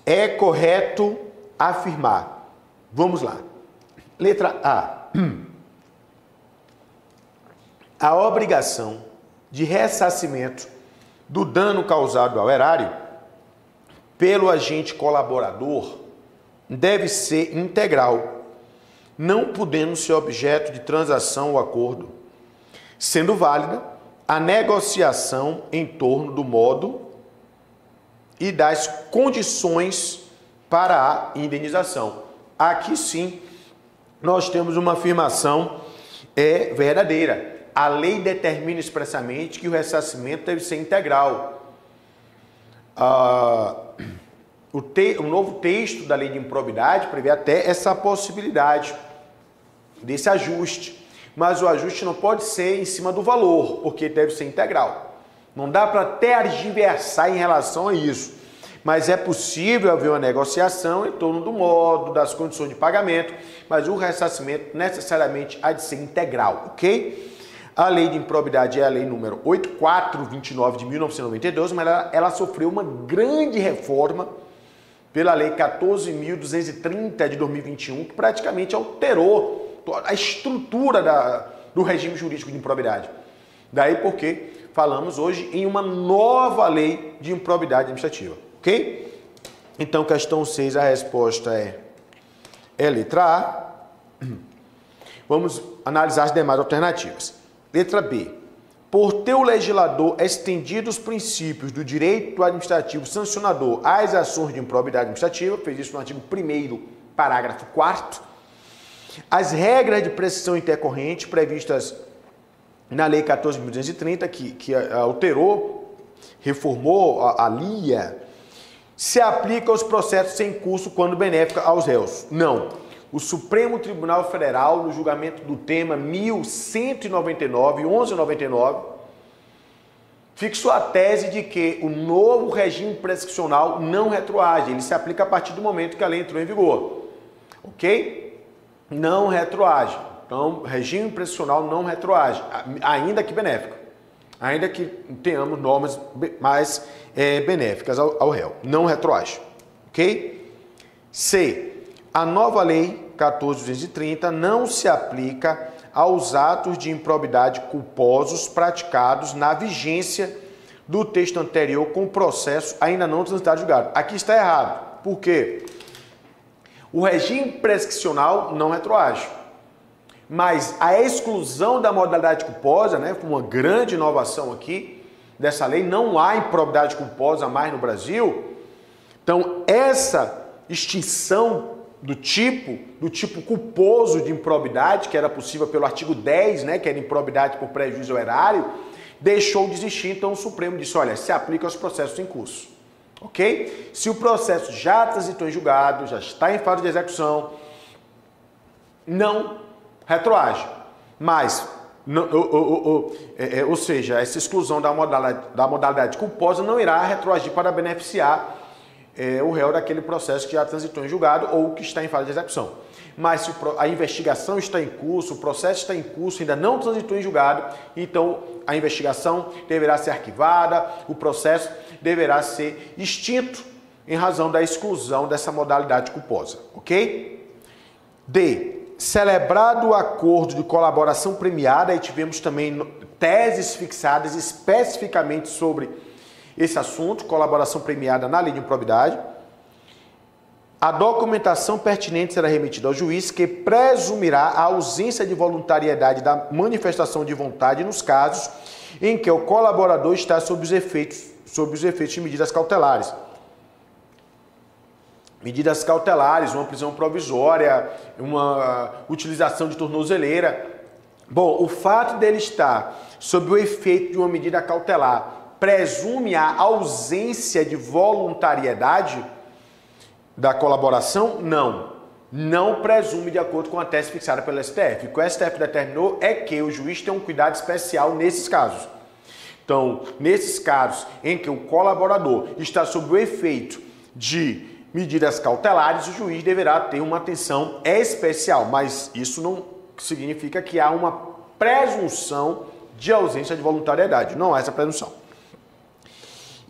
É correto afirmar. Vamos lá. Letra A. <clears throat> a obrigação de ressarcimento do dano causado ao erário pelo agente colaborador deve ser integral, não podendo ser objeto de transação ou acordo, sendo válida a negociação em torno do modo e das condições para a indenização. Aqui sim, nós temos uma afirmação é verdadeira. A lei determina expressamente que o ressarcimento deve ser integral. Ah, o, te, o novo texto da lei de improbidade prevê até essa possibilidade desse ajuste. Mas o ajuste não pode ser em cima do valor, porque deve ser integral. Não dá para tergiversar em relação a isso. Mas é possível haver uma negociação em torno do modo, das condições de pagamento, mas o ressarcimento necessariamente há de ser integral, ok? A lei de improbidade é a lei número 8429 de 1992, mas ela, ela sofreu uma grande reforma pela lei 14.230 de 2021, que praticamente alterou a estrutura da, do regime jurídico de improbidade. Daí porque falamos hoje em uma nova lei de improbidade administrativa, ok? Então, questão 6, a resposta é, é letra A. Vamos analisar as demais alternativas. Letra B por ter o legislador estendido os princípios do direito administrativo sancionador às ações de improbidade administrativa, fez isso no artigo 1 parágrafo 4 as regras de prescrição intercorrente previstas na Lei 14.230, que, que alterou, reformou a, a LIA, se aplica aos processos em curso quando benéfica aos réus. Não o Supremo Tribunal Federal, no julgamento do tema 1199, 1199, fixou a tese de que o novo regime prescricional não retroage, ele se aplica a partir do momento que a lei entrou em vigor. Ok? Não retroage. Então, regime prescricional não retroage, ainda que benéfico. Ainda que tenhamos normas mais é, benéficas ao, ao réu. Não retroage. Ok? C. A nova lei 14.230 não se aplica aos atos de improbidade culposos praticados na vigência do texto anterior com processo ainda não transitado julgado. Aqui está errado. Por quê? O regime prescricional não retroage. Mas a exclusão da modalidade culposa, né, uma grande inovação aqui dessa lei, não há improbidade culposa mais no Brasil. Então, essa extinção do tipo, do tipo culposo de improbidade, que era possível pelo artigo 10, né, que era improbidade por prejuízo ao erário, deixou de existir, então o Supremo disse, olha, se aplica aos processos em curso. Ok? Se o processo já transitou em julgado, já está em fase de execução, não retroage. Mas, não, ou, ou, é, é, ou, seja, essa exclusão da modalidade, da modalidade culposa não irá retroagir para beneficiar é, o réu daquele processo que já transitou em julgado ou que está em fase de execução. Mas se a investigação está em curso, o processo está em curso, ainda não transitou em julgado, então a investigação deverá ser arquivada, o processo deverá ser extinto em razão da exclusão dessa modalidade culposa, ok? D. Celebrado o acordo de colaboração premiada, aí tivemos também teses fixadas especificamente sobre esse assunto, colaboração premiada na lei de improbidade. A documentação pertinente será remetida ao juiz, que presumirá a ausência de voluntariedade da manifestação de vontade nos casos em que o colaborador está sob os efeitos, sob os efeitos de medidas cautelares. Medidas cautelares, uma prisão provisória, uma utilização de tornozeleira. Bom, o fato dele estar sob o efeito de uma medida cautelar presume a ausência de voluntariedade da colaboração? Não. Não presume de acordo com a tese fixada pelo STF. O que o STF determinou é que o juiz tem um cuidado especial nesses casos. Então, nesses casos em que o colaborador está sob o efeito de medidas cautelares, o juiz deverá ter uma atenção especial, mas isso não significa que há uma presunção de ausência de voluntariedade. Não há essa presunção.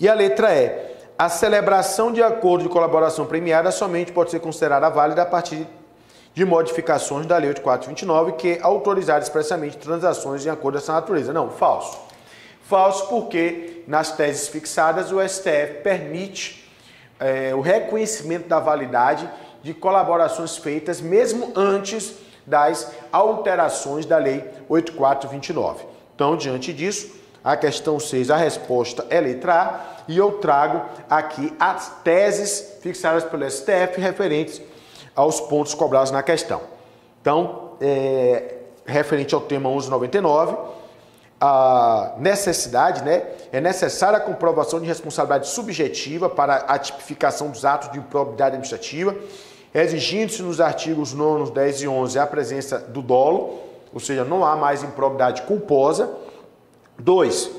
E a letra E. A celebração de acordo de colaboração premiada somente pode ser considerada válida a partir de modificações da Lei 8429 que autorizar expressamente transações em acordo dessa natureza. Não, falso. Falso porque nas teses fixadas, o STF permite é, o reconhecimento da validade de colaborações feitas mesmo antes das alterações da Lei 8429. Então, diante disso, a questão 6, a resposta é letra A, e eu trago aqui as teses fixadas pelo STF referentes aos pontos cobrados na questão. Então, é, referente ao tema 1199, a necessidade, né? É necessária a comprovação de responsabilidade subjetiva para a tipificação dos atos de improbidade administrativa, exigindo-se nos artigos 9, 10 e 11 a presença do dolo, ou seja, não há mais improbidade culposa. 2.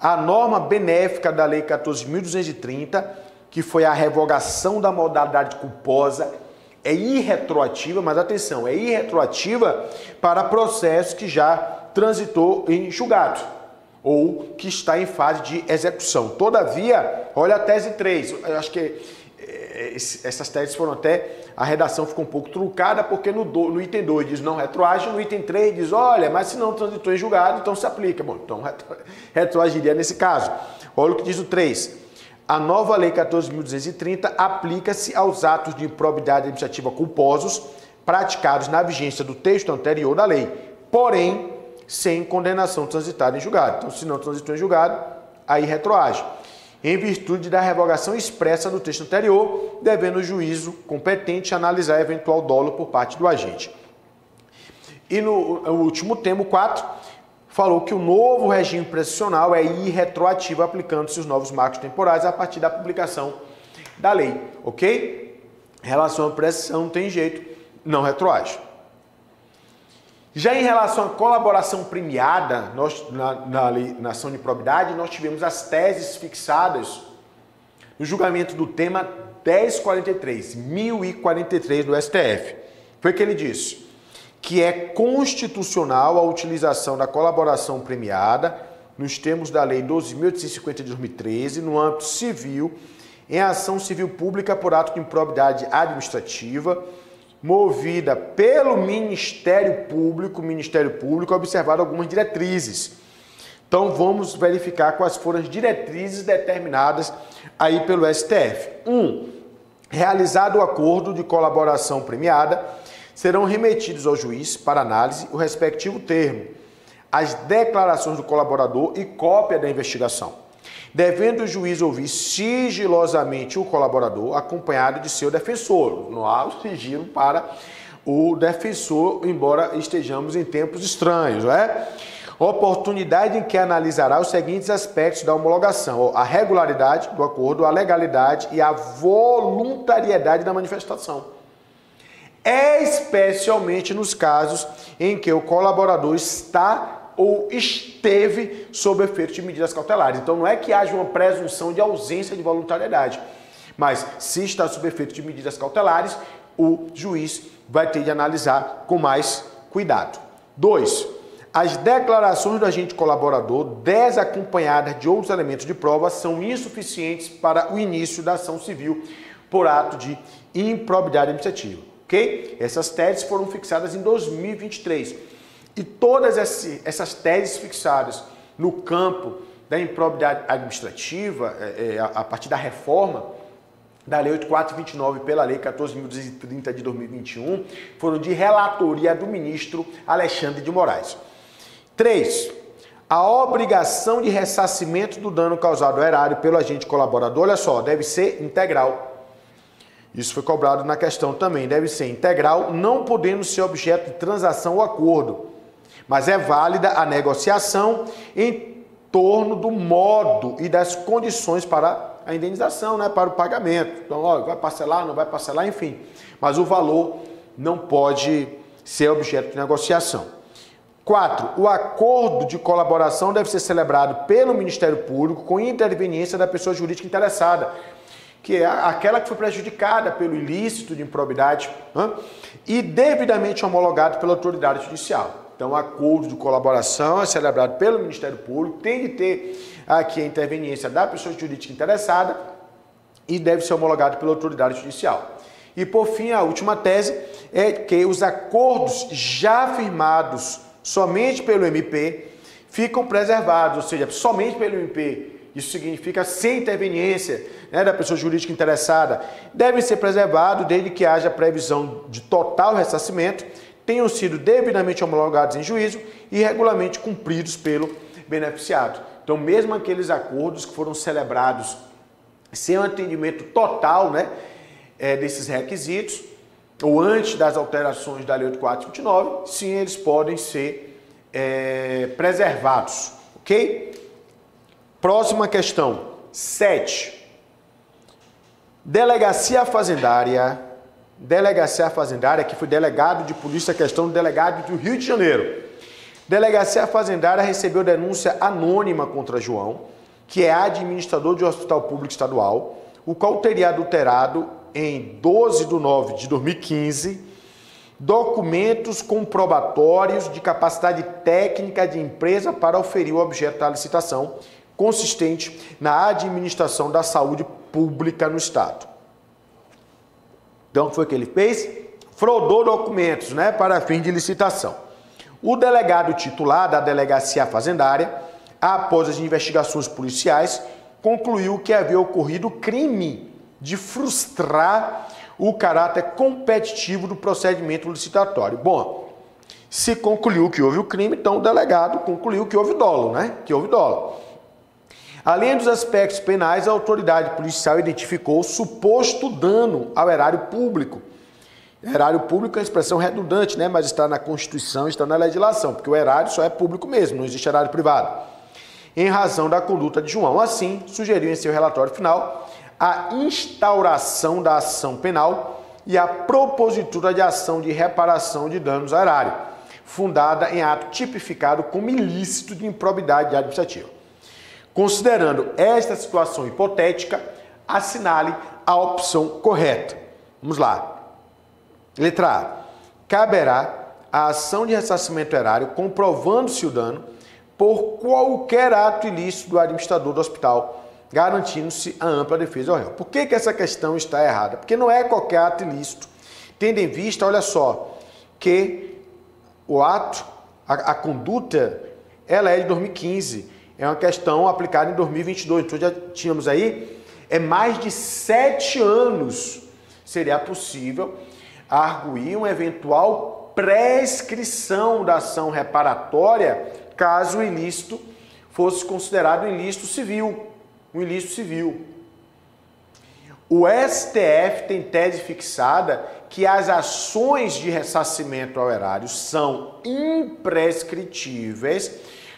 A norma benéfica da Lei 14.230, que foi a revogação da modalidade culposa, é irretroativa, mas atenção, é irretroativa para processos que já transitou em julgado ou que está em fase de execução. Todavia, olha a tese 3, eu acho que essas teses foram até, a redação ficou um pouco truncada, porque no, do, no item 2 diz não retroage, no item 3 diz, olha, mas se não transitou em julgado, então se aplica. Bom, então retro, <laughs> retroagiria nesse caso. Olha o que diz o 3. A nova Lei 14.230 aplica-se aos atos de improbidade administrativa culposos praticados na vigência do texto anterior da lei, porém sem condenação transitada em julgado. Então, se não transitou em julgado, aí retroage em virtude da revogação expressa no texto anterior, devendo o juízo competente analisar eventual dolo por parte do agente. E no, último termo 4, falou que o novo regime prescricional é irretroativo, aplicando-se os novos marcos temporais a partir da publicação da lei, ok? Em relação à prescrição, não tem jeito, não retroage. Já em relação à colaboração premiada, nós, na, na, na ação de probidade, nós tivemos as teses fixadas no julgamento do tema 1043, 1043 do STF. Foi que ele disse que é constitucional a utilização da colaboração premiada nos termos da Lei 12.850 de 2013 no âmbito civil em ação civil pública por ato de improbidade administrativa movida pelo Ministério Público, Ministério Público observado algumas diretrizes. Então vamos verificar quais foram as diretrizes determinadas aí pelo STF. 1. Um, realizado o acordo de colaboração premiada, serão remetidos ao juiz para análise o respectivo termo, as declarações do colaborador e cópia da investigação devendo o juiz ouvir sigilosamente o colaborador, acompanhado de seu defensor. Não há sigilo para o defensor, embora estejamos em tempos estranhos, não é? Oportunidade em que analisará os seguintes aspectos da homologação: a regularidade do acordo, a legalidade e a voluntariedade da manifestação especialmente nos casos em que o colaborador está ou esteve sob efeito de medidas cautelares. Então não é que haja uma presunção de ausência de voluntariedade, mas se está sob efeito de medidas cautelares, o juiz vai ter de analisar com mais cuidado. 2. As declarações do agente colaborador, desacompanhadas de outros elementos de prova, são insuficientes para o início da ação civil por ato de improbidade administrativa. Ok? Essas teses foram fixadas em 2023. E todas essas teses fixadas no campo da improbidade administrativa, é, é, a partir da reforma da Lei 8429 pela Lei 14.230 de 2021, foram de relatoria do ministro Alexandre de Moraes. 3. A obrigação de ressarcimento do dano causado ao erário pelo agente colaborador, olha só, deve ser integral. Isso foi cobrado na questão também, deve ser integral, não podendo ser objeto de transação ou acordo mas é válida a negociação em torno do modo e das condições para a indenização, né, para o pagamento. Então, ó, vai parcelar, não vai parcelar, enfim. Mas o valor não pode ser objeto de negociação. 4. O acordo de colaboração deve ser celebrado pelo Ministério Público com interveniência da pessoa jurídica interessada, que é aquela que foi prejudicada pelo ilícito de improbidade né, e devidamente homologado pela autoridade judicial. Então, acordo de colaboração é celebrado pelo Ministério Público, tem de ter aqui a interveniência da pessoa jurídica interessada e deve ser homologado pela autoridade judicial. E por fim, a última tese é que os acordos já firmados somente pelo MP ficam preservados, ou seja, somente pelo MP isso significa sem interveniência né, da pessoa jurídica interessada, devem ser preservados desde que haja previsão de total ressarcimento, tenham sido devidamente homologados em juízo e regularmente cumpridos pelo beneficiado. Então, mesmo aqueles acordos que foram celebrados sem o atendimento total né, é, desses requisitos, ou antes das alterações da Lei 8429, sim, eles podem ser é, preservados, ok? Próxima questão, 7. Delegacia Fazendária, Delegacia Fazendária, que foi delegado de polícia, questão do delegado do Rio de Janeiro. Delegacia Fazendária recebeu denúncia anônima contra João, que é administrador de um hospital público estadual, o qual teria adulterado em 12 de 9 de 2015 documentos comprobatórios de capacidade técnica de empresa para oferir o objeto da licitação consistente na administração da saúde pública no Estado. Então, o que foi que ele fez? Fraudou documentos né, para fim de licitação. O delegado titular da Delegacia Fazendária, após as investigações policiais, concluiu que havia ocorrido crime de frustrar o caráter competitivo do procedimento licitatório. Bom, se concluiu que houve o crime, então o delegado concluiu que houve dolo, né? Que houve dolo. Além dos aspectos penais, a autoridade policial identificou suposto dano ao erário público. Erário público é uma expressão redundante, né? mas está na Constituição, está na legislação, porque o erário só é público mesmo, não existe erário privado. Em razão da conduta de João. Assim, sugeriu em seu relatório final a instauração da ação penal e a propositura de ação de reparação de danos ao erário, fundada em ato tipificado como ilícito de improbidade administrativa. Considerando esta situação hipotética, assinale a opção correta. Vamos lá. Letra A. Caberá a ação de ressarcimento erário comprovando-se o dano por qualquer ato ilícito do administrador do hospital, garantindo-se a ampla defesa ao réu. Por que, que essa questão está errada? Porque não é qualquer ato ilícito. Tendo em vista, olha só, que o ato, a, a conduta, ela é de 2015 é uma questão aplicada em 2022. Então já tínhamos aí, é mais de sete anos seria possível arguir uma eventual prescrição da ação reparatória caso o ilícito fosse considerado um ilícito civil, um ilícito civil. O STF tem tese fixada que as ações de ressarcimento ao erário são imprescritíveis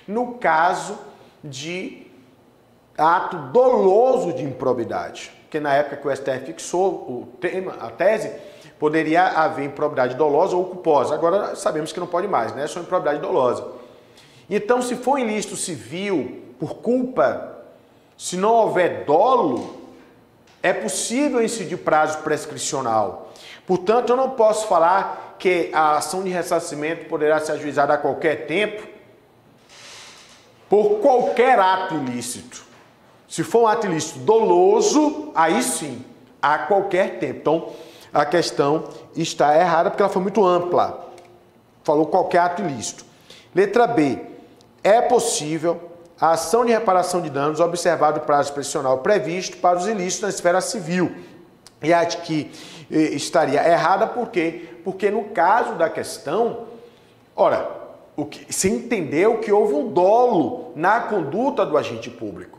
no caso de ato doloso de improbidade. Porque na época que o STF fixou o tema, a tese, poderia haver improbidade dolosa ou culposa. Agora sabemos que não pode mais, né? É só improbidade dolosa. Então, se for ilícito civil por culpa, se não houver dolo, é possível incidir prazo prescricional. Portanto, eu não posso falar que a ação de ressarcimento poderá ser ajuizada a qualquer tempo, por qualquer ato ilícito. Se for um ato ilícito doloso, aí sim, a qualquer tempo. Então, a questão está errada porque ela foi muito ampla. Falou qualquer ato ilícito. Letra B. É possível a ação de reparação de danos observado o prazo pressional previsto para os ilícitos na esfera civil. E acho que eh, estaria errada por quê? Porque no caso da questão, ora, o que, se entendeu que houve um dolo na conduta do agente público.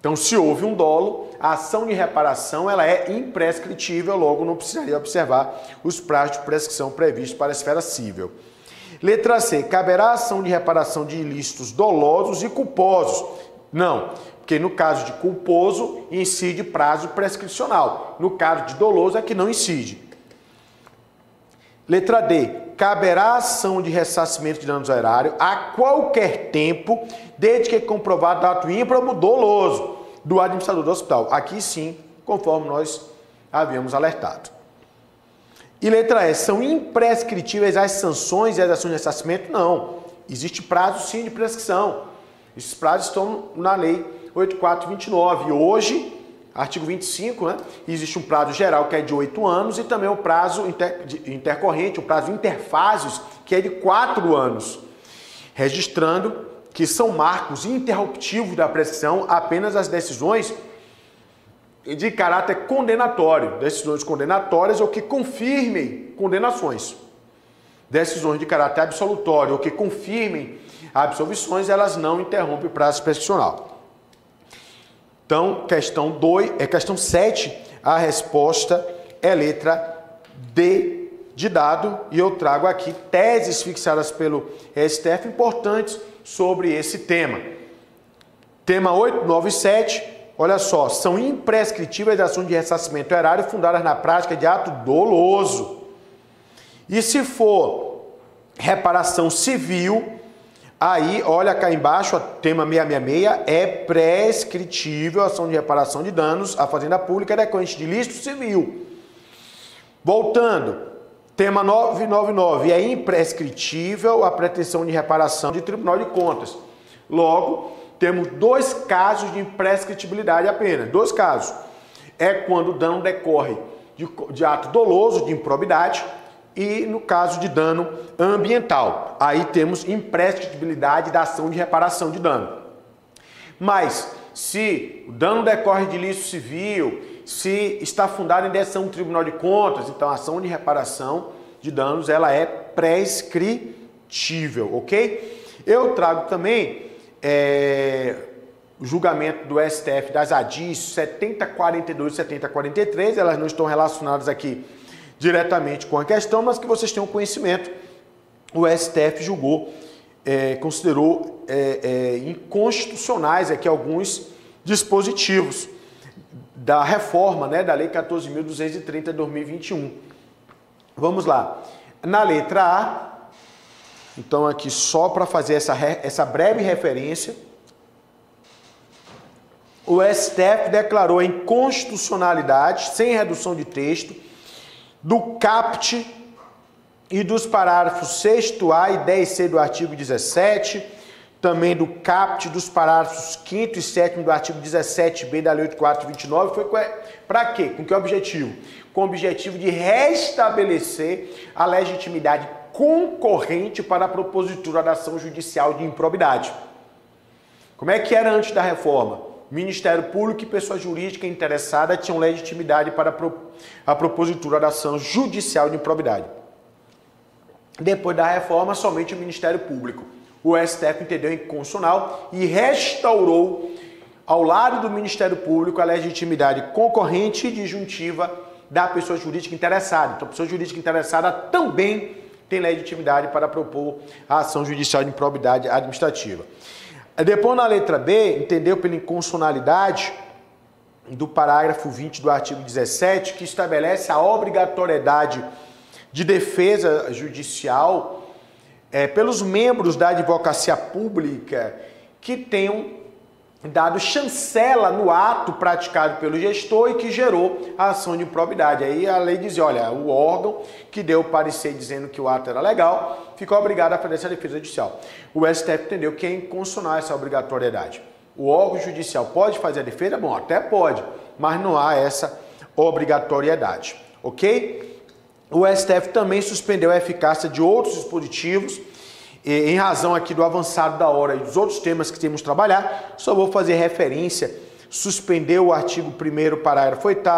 Então, se houve um dolo, a ação de reparação ela é imprescritível, logo não precisaria observar os prazos de prescrição previstos para a esfera civil. Letra C. Caberá ação de reparação de ilícitos dolosos e culposos. Não, porque no caso de culposo incide prazo prescricional. No caso de doloso é que não incide. Letra D caberá ação de ressarcimento de danos erário a qualquer tempo, desde que comprovado ato ímprobo doloso do administrador do hospital. Aqui sim, conforme nós havíamos alertado. E letra E, são imprescritíveis as sanções e as ações de ressarcimento? Não. Existe prazo sim de prescrição. Esses prazos estão na lei 8429. Hoje, Artigo 25, né? Existe um prazo geral que é de oito anos e também o prazo inter, intercorrente, o prazo interfases, que é de quatro anos. Registrando que são marcos interruptivos da prescrição apenas as decisões de caráter condenatório, decisões condenatórias ou que confirmem condenações. Decisões de caráter absolutório ou que confirmem absolvições, elas não interrompem o prazo prescricional. Então, questão 2, é questão 7, a resposta é letra D de dado, e eu trago aqui teses fixadas pelo STF importantes sobre esse tema. Tema 897 Olha só, são imprescritíveis ações de ressarcimento erário fundadas na prática de ato doloso. E se for reparação civil, aí, olha cá embaixo, tema 666, é prescritível ação de reparação de danos à fazenda pública decorrente de ilícito civil. Voltando, tema 999, é imprescritível a pretensão de reparação de Tribunal de Contas. Logo, temos dois casos de imprescritibilidade apenas. Dois casos. É quando o dano decorre de, de ato doloso, de improbidade, e no caso de dano ambiental. Aí temos imprescritibilidade da ação de reparação de dano. Mas se o dano decorre de ilícito civil, se está fundado em decisão do Tribunal de Contas, então a ação de reparação de danos ela é prescritível, ok? Eu trago também é, o julgamento do STF das ADIs 7042 e 7043, elas não estão relacionadas aqui diretamente com a questão, mas que vocês tenham conhecimento. O STF julgou, é, considerou é, é, inconstitucionais aqui alguns dispositivos da reforma né, da Lei 14.230 de 2021. Vamos lá. Na letra A, então, aqui só para fazer essa, essa breve referência, o STF declarou a inconstitucionalidade, sem redução de texto, do CAPT e dos parágrafos 6A e 10C do artigo 17, também do CAPT dos parágrafos 5 e 7 do artigo 17B da Lei 8429, foi para quê? Com que objetivo? Com o objetivo de restabelecer a legitimidade concorrente para a propositura da ação judicial de improbidade. Como é que era antes da reforma? Ministério Público e pessoa jurídica interessada tinham legitimidade para a propositura da ação judicial de improbidade. Depois da reforma, somente o Ministério Público. O STF entendeu inconstitucional e restaurou, ao lado do Ministério Público, a legitimidade concorrente e disjuntiva da pessoa jurídica interessada. Então, a pessoa jurídica interessada também tem legitimidade para propor a ação judicial de improbidade administrativa. Depois, na letra B, entendeu pela inconstitucionalidade do parágrafo 20 do artigo 17, que estabelece a obrigatoriedade de defesa judicial é, pelos membros da advocacia pública que tenham dado chancela no ato praticado pelo gestor e que gerou a ação de improbidade. Aí a lei dizia, olha, o órgão que deu parecer dizendo que o ato era legal, ficou obrigado a fazer essa defesa judicial. O STF entendeu que é inconstitucional essa obrigatoriedade. O órgão judicial pode fazer a defesa? Bom, até pode, mas não há essa obrigatoriedade, ok? O STF também suspendeu a eficácia de outros dispositivos em razão aqui do avançado da hora e dos outros temas que temos trabalhar, só vou fazer referência, suspender o artigo 1 parágrafo 8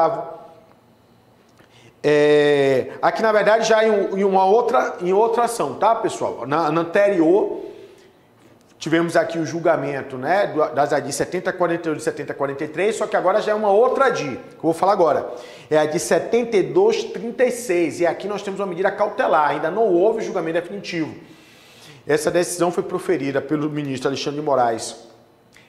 é, aqui na verdade já em, em, uma outra, em outra ação, tá pessoal? Na, na anterior tivemos aqui o julgamento né, das ADI 7042 e 7043, só que agora já é uma outra ADI, que eu vou falar agora. É a de 7236 e aqui nós temos uma medida cautelar, ainda não houve julgamento definitivo. Essa decisão foi proferida pelo ministro Alexandre de Moraes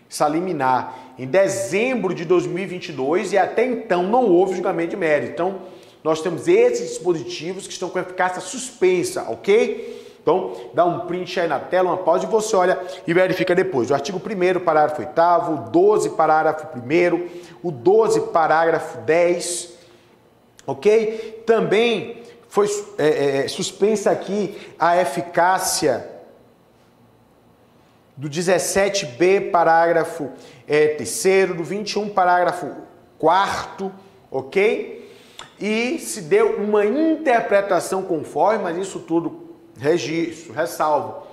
Saliminar em dezembro de 2022 e até então não houve julgamento de mérito. Então, nós temos esses dispositivos que estão com eficácia suspensa, ok? Então, dá um print aí na tela, uma pausa e você olha e verifica depois. O artigo 1 parágrafo 8 o 12, parágrafo 1 o 12, parágrafo 10, ok? Também foi é, é, suspensa aqui a eficácia do 17b, parágrafo é, terceiro, do 21, parágrafo quarto, ok? E se deu uma interpretação conforme, mas isso tudo registro, ressalvo.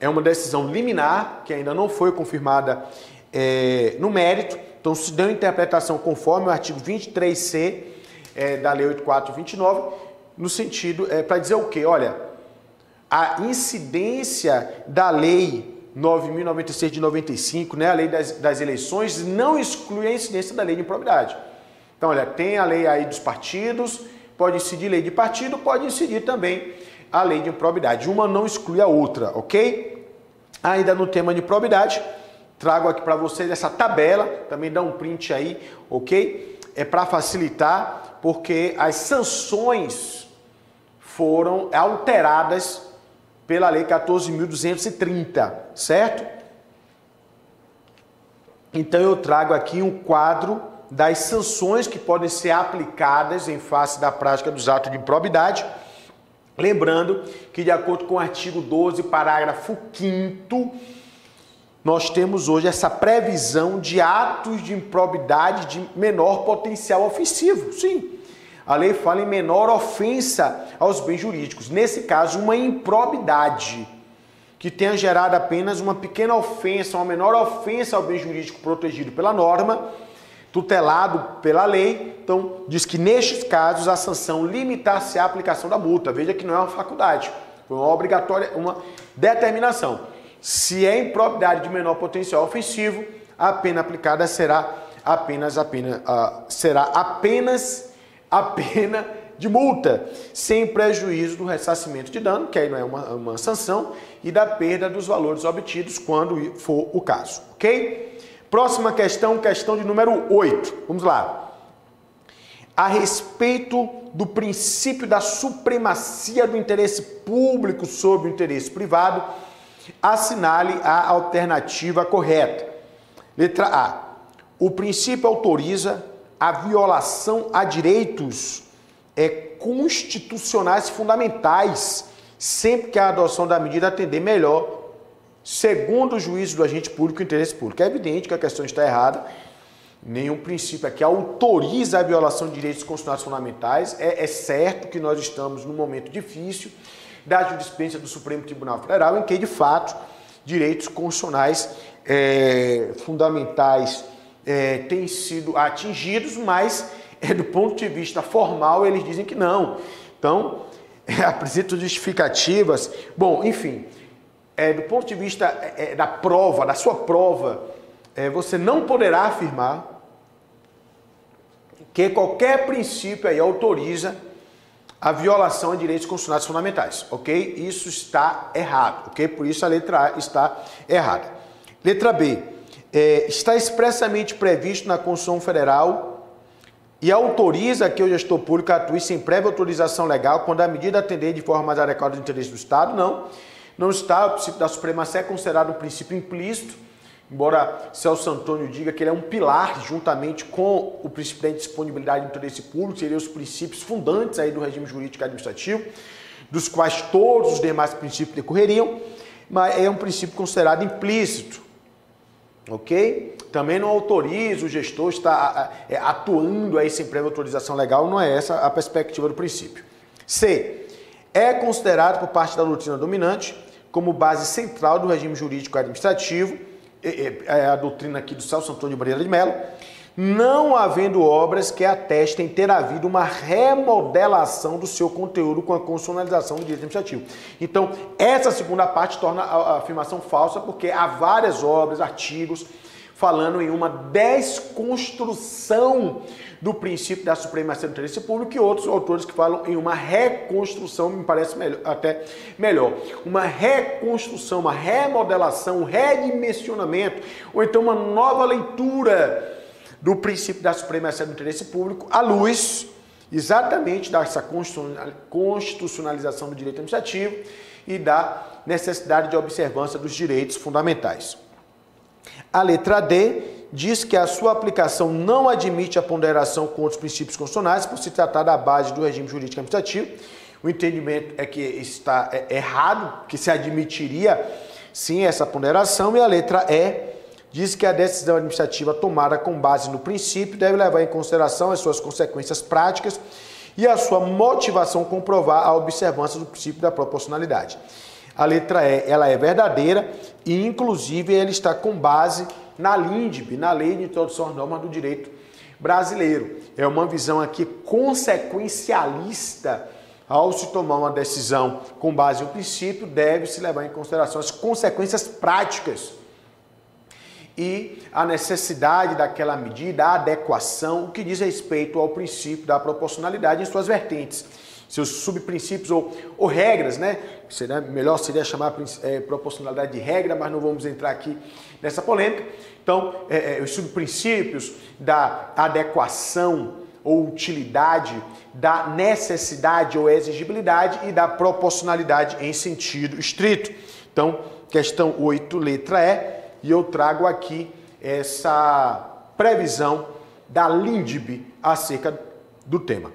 é uma decisão liminar, que ainda não foi confirmada é, no mérito, então se deu interpretação conforme o artigo 23C é, da Lei 8429, no sentido, é, para dizer o quê? Olha, a incidência da Lei 9.096 de 95, né, a lei das, das, eleições, não exclui a incidência da lei de improbidade. Então, olha, tem a lei aí dos partidos, pode incidir lei de partido, pode incidir também a lei de improbidade. Uma não exclui a outra, ok? Ainda no tema de improbidade, trago aqui para vocês essa tabela, também dá um print aí, ok? É para facilitar, porque as sanções foram alteradas pela Lei 14.230, certo? Então eu trago aqui um quadro das sanções que podem ser aplicadas em face da prática dos atos de improbidade. Lembrando que, de acordo com o artigo 12, parágrafo 5, nós temos hoje essa previsão de atos de improbidade de menor potencial ofensivo. Sim, a lei fala em menor ofensa aos bens jurídicos. Nesse caso, uma improbidade que tenha gerado apenas uma pequena ofensa, uma menor ofensa ao bem jurídico protegido pela norma, tutelado pela lei. Então, diz que nestes casos a sanção limitar-se à aplicação da multa. Veja que não é uma faculdade, foi uma obrigatória, uma determinação. Se é improbidade de menor potencial ofensivo, a pena aplicada será apenas, apenas uh, será apenas a pena de multa, sem prejuízo do ressarcimento de dano, que aí não é uma, uma sanção, e da perda dos valores obtidos quando for o caso, ok? Próxima questão, questão de número 8. Vamos lá. A respeito do princípio da supremacia do interesse público sobre o interesse privado, assinale a alternativa correta. Letra A. O princípio autoriza a violação a direitos é, constitucionais fundamentais, sempre que a adoção da medida atender melhor, segundo o juízo do agente público, o interesse público. É evidente que a questão está errada. Nenhum princípio aqui autoriza a violação de direitos constitucionais fundamentais. É, é certo que nós estamos num momento difícil da jurisprudência do Supremo Tribunal Federal, em que, de fato, direitos constitucionais é, fundamentais é, têm sido atingidos, mas é, do ponto de vista formal eles dizem que não. Então, <laughs> é, apresentam justificativas. Bom, enfim, é, do ponto de vista é, é, da prova, da sua prova, é, você não poderá afirmar que qualquer princípio aí autoriza a violação de direitos constitucionais fundamentais, ok? Isso está errado, ok? Por isso a letra A está errada. Letra B é, está expressamente previsto na Constituição Federal e autoriza que o gestor público atue sem prévia autorização legal quando a medida atender de forma mais adequada ao interesse do Estado? Não. Não está. O princípio da supremacia é considerado um princípio implícito, embora Celso Antônio diga que ele é um pilar, juntamente com o princípio da indisponibilidade do interesse público, seriam os princípios fundantes aí do regime jurídico administrativo, dos quais todos os demais princípios decorreriam, mas é um princípio considerado implícito ok? Também não autoriza o gestor estar é, atuando aí sem prévia autorização legal, não é essa a perspectiva do princípio. C. É considerado por parte da doutrina dominante como base central do regime jurídico administrativo, é a doutrina aqui do Celso Antônio Moreira de Mello, não havendo obras que atestem ter havido uma remodelação do seu conteúdo com a constitucionalização do direito administrativo. Então, essa segunda parte torna a afirmação falsa, porque há várias obras, artigos, falando em uma desconstrução do princípio da supremacia do interesse público e outros autores que falam em uma reconstrução, me parece melhor, até melhor, uma reconstrução, uma remodelação, um redimensionamento, ou então uma nova leitura do princípio da supremacia do interesse público à luz exatamente dessa constitucionalização do direito administrativo e da necessidade de observância dos direitos fundamentais. A letra D diz que a sua aplicação não admite a ponderação com outros princípios constitucionais por se tratar da base do regime jurídico administrativo. O entendimento é que está é, errado, que se admitiria sim essa ponderação, e a letra E diz que a decisão administrativa tomada com base no princípio deve levar em consideração as suas consequências práticas e a sua motivação comprovar a observância do princípio da proporcionalidade. A letra E, ela é verdadeira e, inclusive, ela está com base na LINDB, na Lei de Introdução às Normas do Direito Brasileiro. É uma visão aqui consequencialista. Ao se tomar uma decisão com base no princípio, deve-se levar em consideração as consequências práticas e a necessidade daquela medida, a adequação, o que diz respeito ao princípio da proporcionalidade em suas vertentes seus subprincípios ou, ou regras, né? Seria, melhor seria chamar é, proporcionalidade de regra, mas não vamos entrar aqui nessa polêmica. Então, é, é, os subprincípios da adequação ou utilidade, da necessidade ou exigibilidade e da proporcionalidade em sentido estrito. Então, questão 8, letra E, e eu trago aqui essa previsão da LINDB acerca do tema.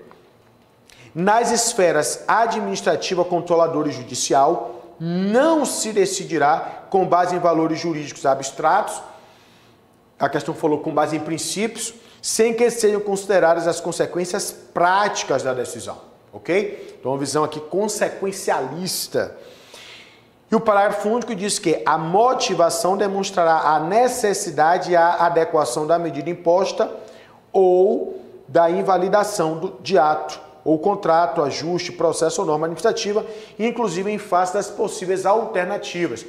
Nas esferas administrativa, controladora e judicial, não se decidirá com base em valores jurídicos abstratos, a questão falou com base em princípios, sem que sejam consideradas as consequências práticas da decisão, ok? Então, uma visão aqui consequencialista. E o parágrafo único diz que a motivação demonstrará a necessidade e a adequação da medida imposta ou da invalidação do, de ato ou contrato, ajuste, processo ou norma administrativa, inclusive em face das possíveis alternativas.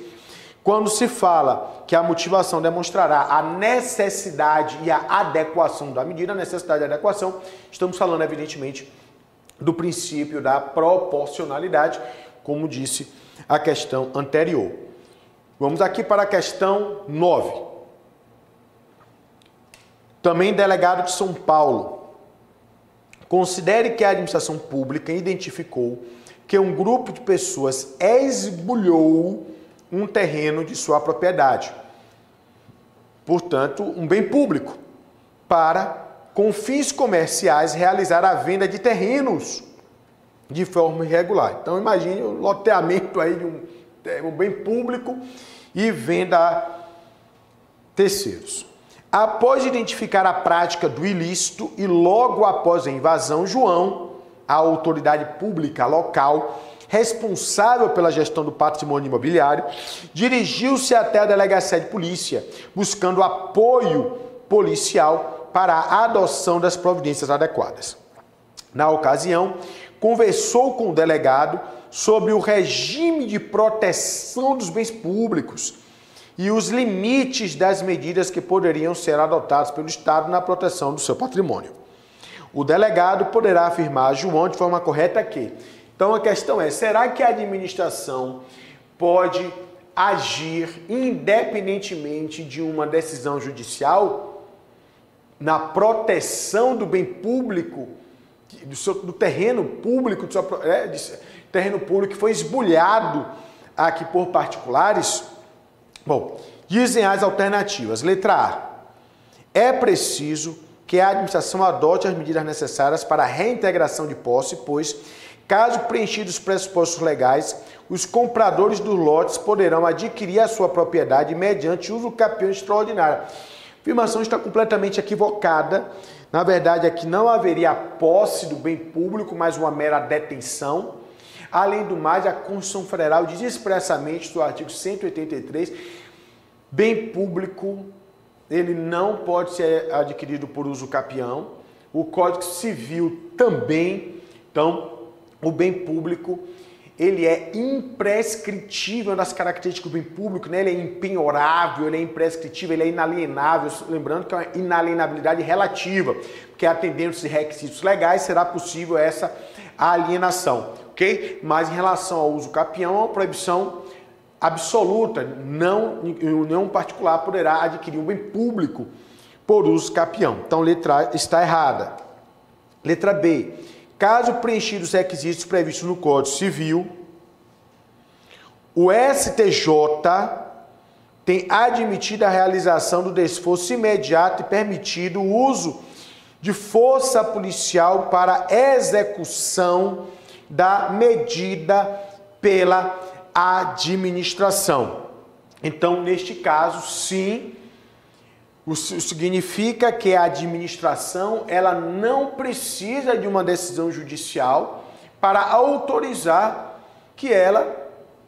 Quando se fala que a motivação demonstrará a necessidade e a adequação da medida, a necessidade e a adequação, estamos falando, evidentemente, do princípio da proporcionalidade, como disse a questão anterior. Vamos aqui para a questão 9. Também delegado de São Paulo, Considere que a administração pública identificou que um grupo de pessoas esbulhou um terreno de sua propriedade, portanto, um bem público, para, com fins comerciais, realizar a venda de terrenos de forma irregular. Então, imagine o loteamento aí de um, um bem público e venda a terceiros. Após identificar a prática do ilícito e logo após a invasão, João, a autoridade pública local responsável pela gestão do patrimônio imobiliário, dirigiu-se até a delegacia de polícia, buscando apoio policial para a adoção das providências adequadas. Na ocasião, conversou com o delegado sobre o regime de proteção dos bens públicos e os limites das medidas que poderiam ser adotadas pelo Estado na proteção do seu patrimônio. O delegado poderá afirmar João de forma correta que. Então a questão é: será que a administração pode agir independentemente de uma decisão judicial na proteção do bem público, do, seu, do terreno público, do seu, é, de, terreno público que foi esbulhado aqui por particulares? Bom, dizem as alternativas. Letra A. É preciso que a administração adote as medidas necessárias para a reintegração de posse, pois, caso preenchidos os pressupostos legais, os compradores dos lotes poderão adquirir a sua propriedade mediante uso capião extraordinário. A afirmação está completamente equivocada. Na verdade, aqui não haveria posse do bem público, mas uma mera detenção. Além do mais, a Constituição Federal diz expressamente no artigo 183, bem público, ele não pode ser adquirido por uso capião. O Código Civil também. Então, o bem público, ele é imprescritível das características do bem público, né? ele é impenhorável, ele é imprescritível, ele é inalienável, lembrando que é uma inalienabilidade relativa, porque atendendo-se requisitos legais será possível essa alienação ok? Mas em relação ao uso capião, é uma proibição absoluta. Não, nenhum particular poderá adquirir um bem público por uso capião. Então, letra A está errada. Letra B. Caso preenchidos os requisitos previstos no Código Civil, o STJ tem admitido a realização do desforço imediato e permitido o uso de força policial para execução da medida pela administração. Então, neste caso, sim, isso significa que a administração ela não precisa de uma decisão judicial para autorizar que ela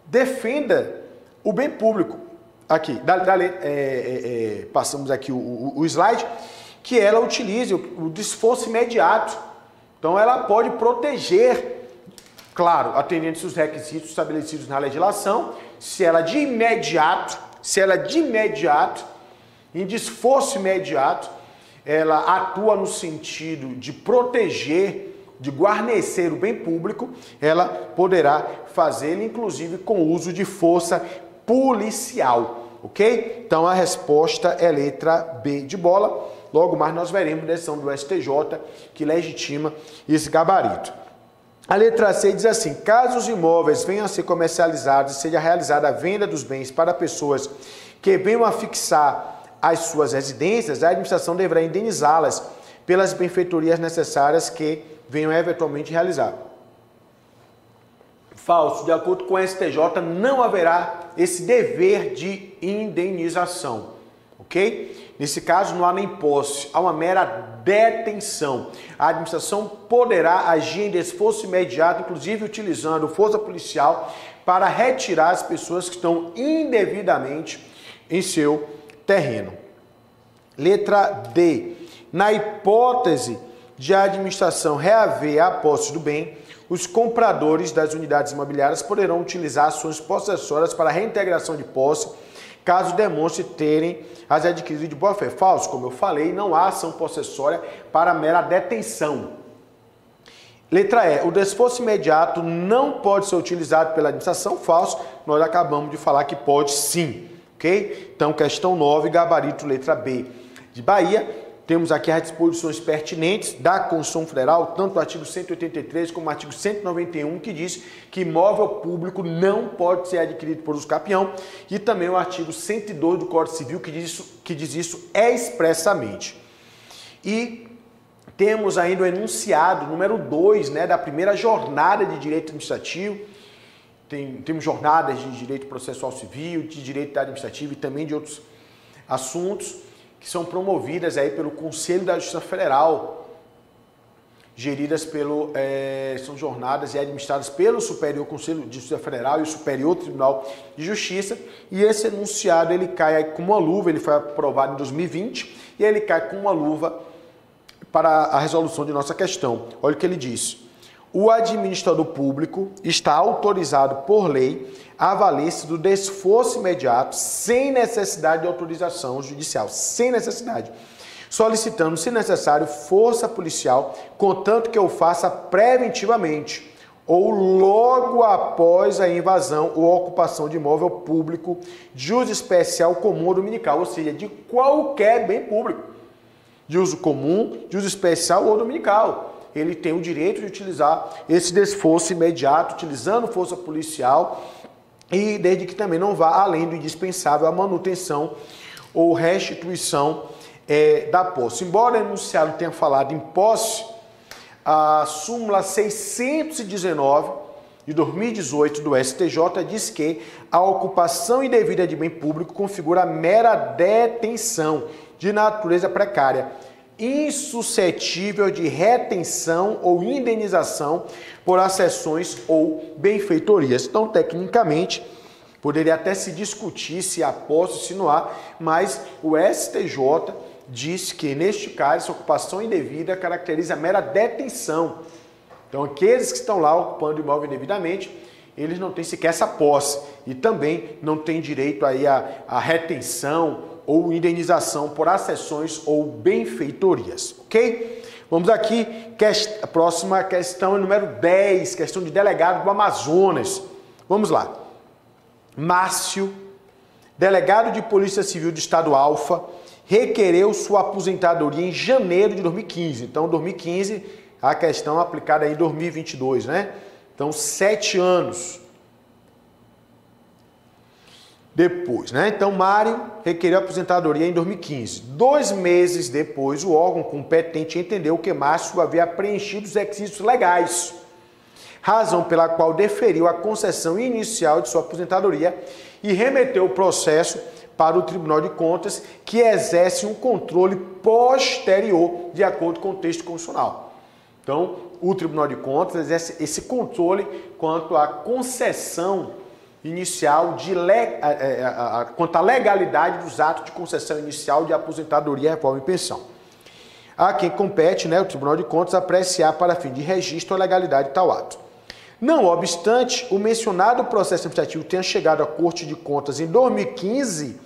defenda o bem público. Aqui, dá, é, é, é, passamos aqui o, o, o, slide, que ela utilize o, o desforço imediato. Então ela pode proteger, claro, atendendo-se os requisitos estabelecidos na legislação, se ela de imediato, se ela de imediato, em desforço imediato, ela atua no sentido de proteger, de guarnecer o bem público, ela poderá fazê-lo, inclusive com uso de força policial, ok? Então a resposta é letra B de bola. Logo mais nós veremos decisão do STJ que legitima esse gabarito. A letra C diz assim: caso os imóveis venham a ser comercializados e seja realizada a venda dos bens para pessoas que venham a fixar as suas residências, a administração deverá indenizá-las pelas benfeitorias necessárias que venham eventualmente realizar. Falso, de acordo com o STJ, não haverá esse dever de indenização, ok? Nesse caso, não há nem posse, há uma mera detenção. A administração poderá agir em desforço imediato, inclusive utilizando força policial, para retirar as pessoas que estão indevidamente em seu terreno. Letra D. Na hipótese de a administração reaver a posse do bem, os compradores das unidades imobiliárias poderão utilizar ações possessórias para reintegração de posse, caso demonstre terem as adquiridas de boa-fé. Falso, como eu falei, não há ação possessória para mera detenção. Letra E. O desforço imediato não pode ser utilizado pela administração. Falso, nós acabamos de falar que pode sim. Então, questão 9, gabarito letra B. De Bahia, temos aqui as disposições pertinentes da Constituição Federal, tanto o artigo 183 como o artigo 191, que diz que imóvel público não pode ser adquirido por usucapião, e também o artigo 102 do Código Civil, que diz isso, que diz isso expressamente. E temos ainda o enunciado número 2 né, da primeira jornada de direito administrativo. Tem, temos jornadas de direito processual civil, de direito administrativo e também de outros assuntos que são promovidas aí pelo Conselho da Justiça Federal, geridas pelo é, são jornadas e administradas pelo Superior Conselho de Justiça Federal e o Superior Tribunal de Justiça. E esse enunciado ele cai com uma luva, ele foi aprovado em 2020 e ele cai com uma luva para a resolução de nossa questão. Olha o que ele diz: o administrador público está autorizado por lei a valer-se do desforço imediato, sem necessidade de autorização judicial, sem necessidade, solicitando, se necessário, força policial, contanto que eu faça preventivamente ou logo após a invasão ou ocupação de imóvel público de uso especial comum ou dominical, ou seja, de qualquer bem público, de uso comum, de uso especial ou dominical. Ele tem o direito de utilizar esse desforço imediato, utilizando força policial e desde que também não vá além do indispensável a manutenção ou restituição é, da posse. Embora o enunciado tenha falado em posse, a súmula 619 de 2018 do STJ diz que a ocupação indevida de bem público configura mera detenção de natureza precária, insuscetível de retenção ou indenização por acessões ou benfeitorias. Então, tecnicamente, poderia até se discutir se há posse, se não há, mas o STJ diz que, neste caso, ocupação indevida caracteriza mera detenção. Então, aqueles que estão lá ocupando o imóvel indevidamente, eles não têm sequer essa posse e também não têm direito aí a, a retenção ou indenização por acessões ou benfeitorias, ok? Vamos aqui, a próxima questão é número 10, questão de delegado do Amazonas. Vamos lá. Márcio, delegado de Polícia Civil do Estado Alfa, requereu sua aposentadoria em janeiro de 2015. Então, 2015, a questão aplicada em 2022, né? Então, sete anos depois, né? Então, Mário requeriu aposentadoria em 2015. Dois meses depois, o órgão competente entendeu que Márcio havia preenchido os requisitos legais, razão pela qual deferiu a concessão inicial de sua aposentadoria e remeteu o processo para o Tribunal de Contas, que exerce um controle posterior, de acordo com o texto constitucional. Então, o Tribunal de Contas exerce esse controle quanto à concessão inicial de le, a, quanto à legalidade dos atos de concessão inicial de aposentadoria, reforma e pensão. A quem compete, né, o Tribunal de Contas, apreciar para fim de registro a legalidade de tal ato. Não obstante, o mencionado processo administrativo tenha chegado à Corte de Contas em 2015,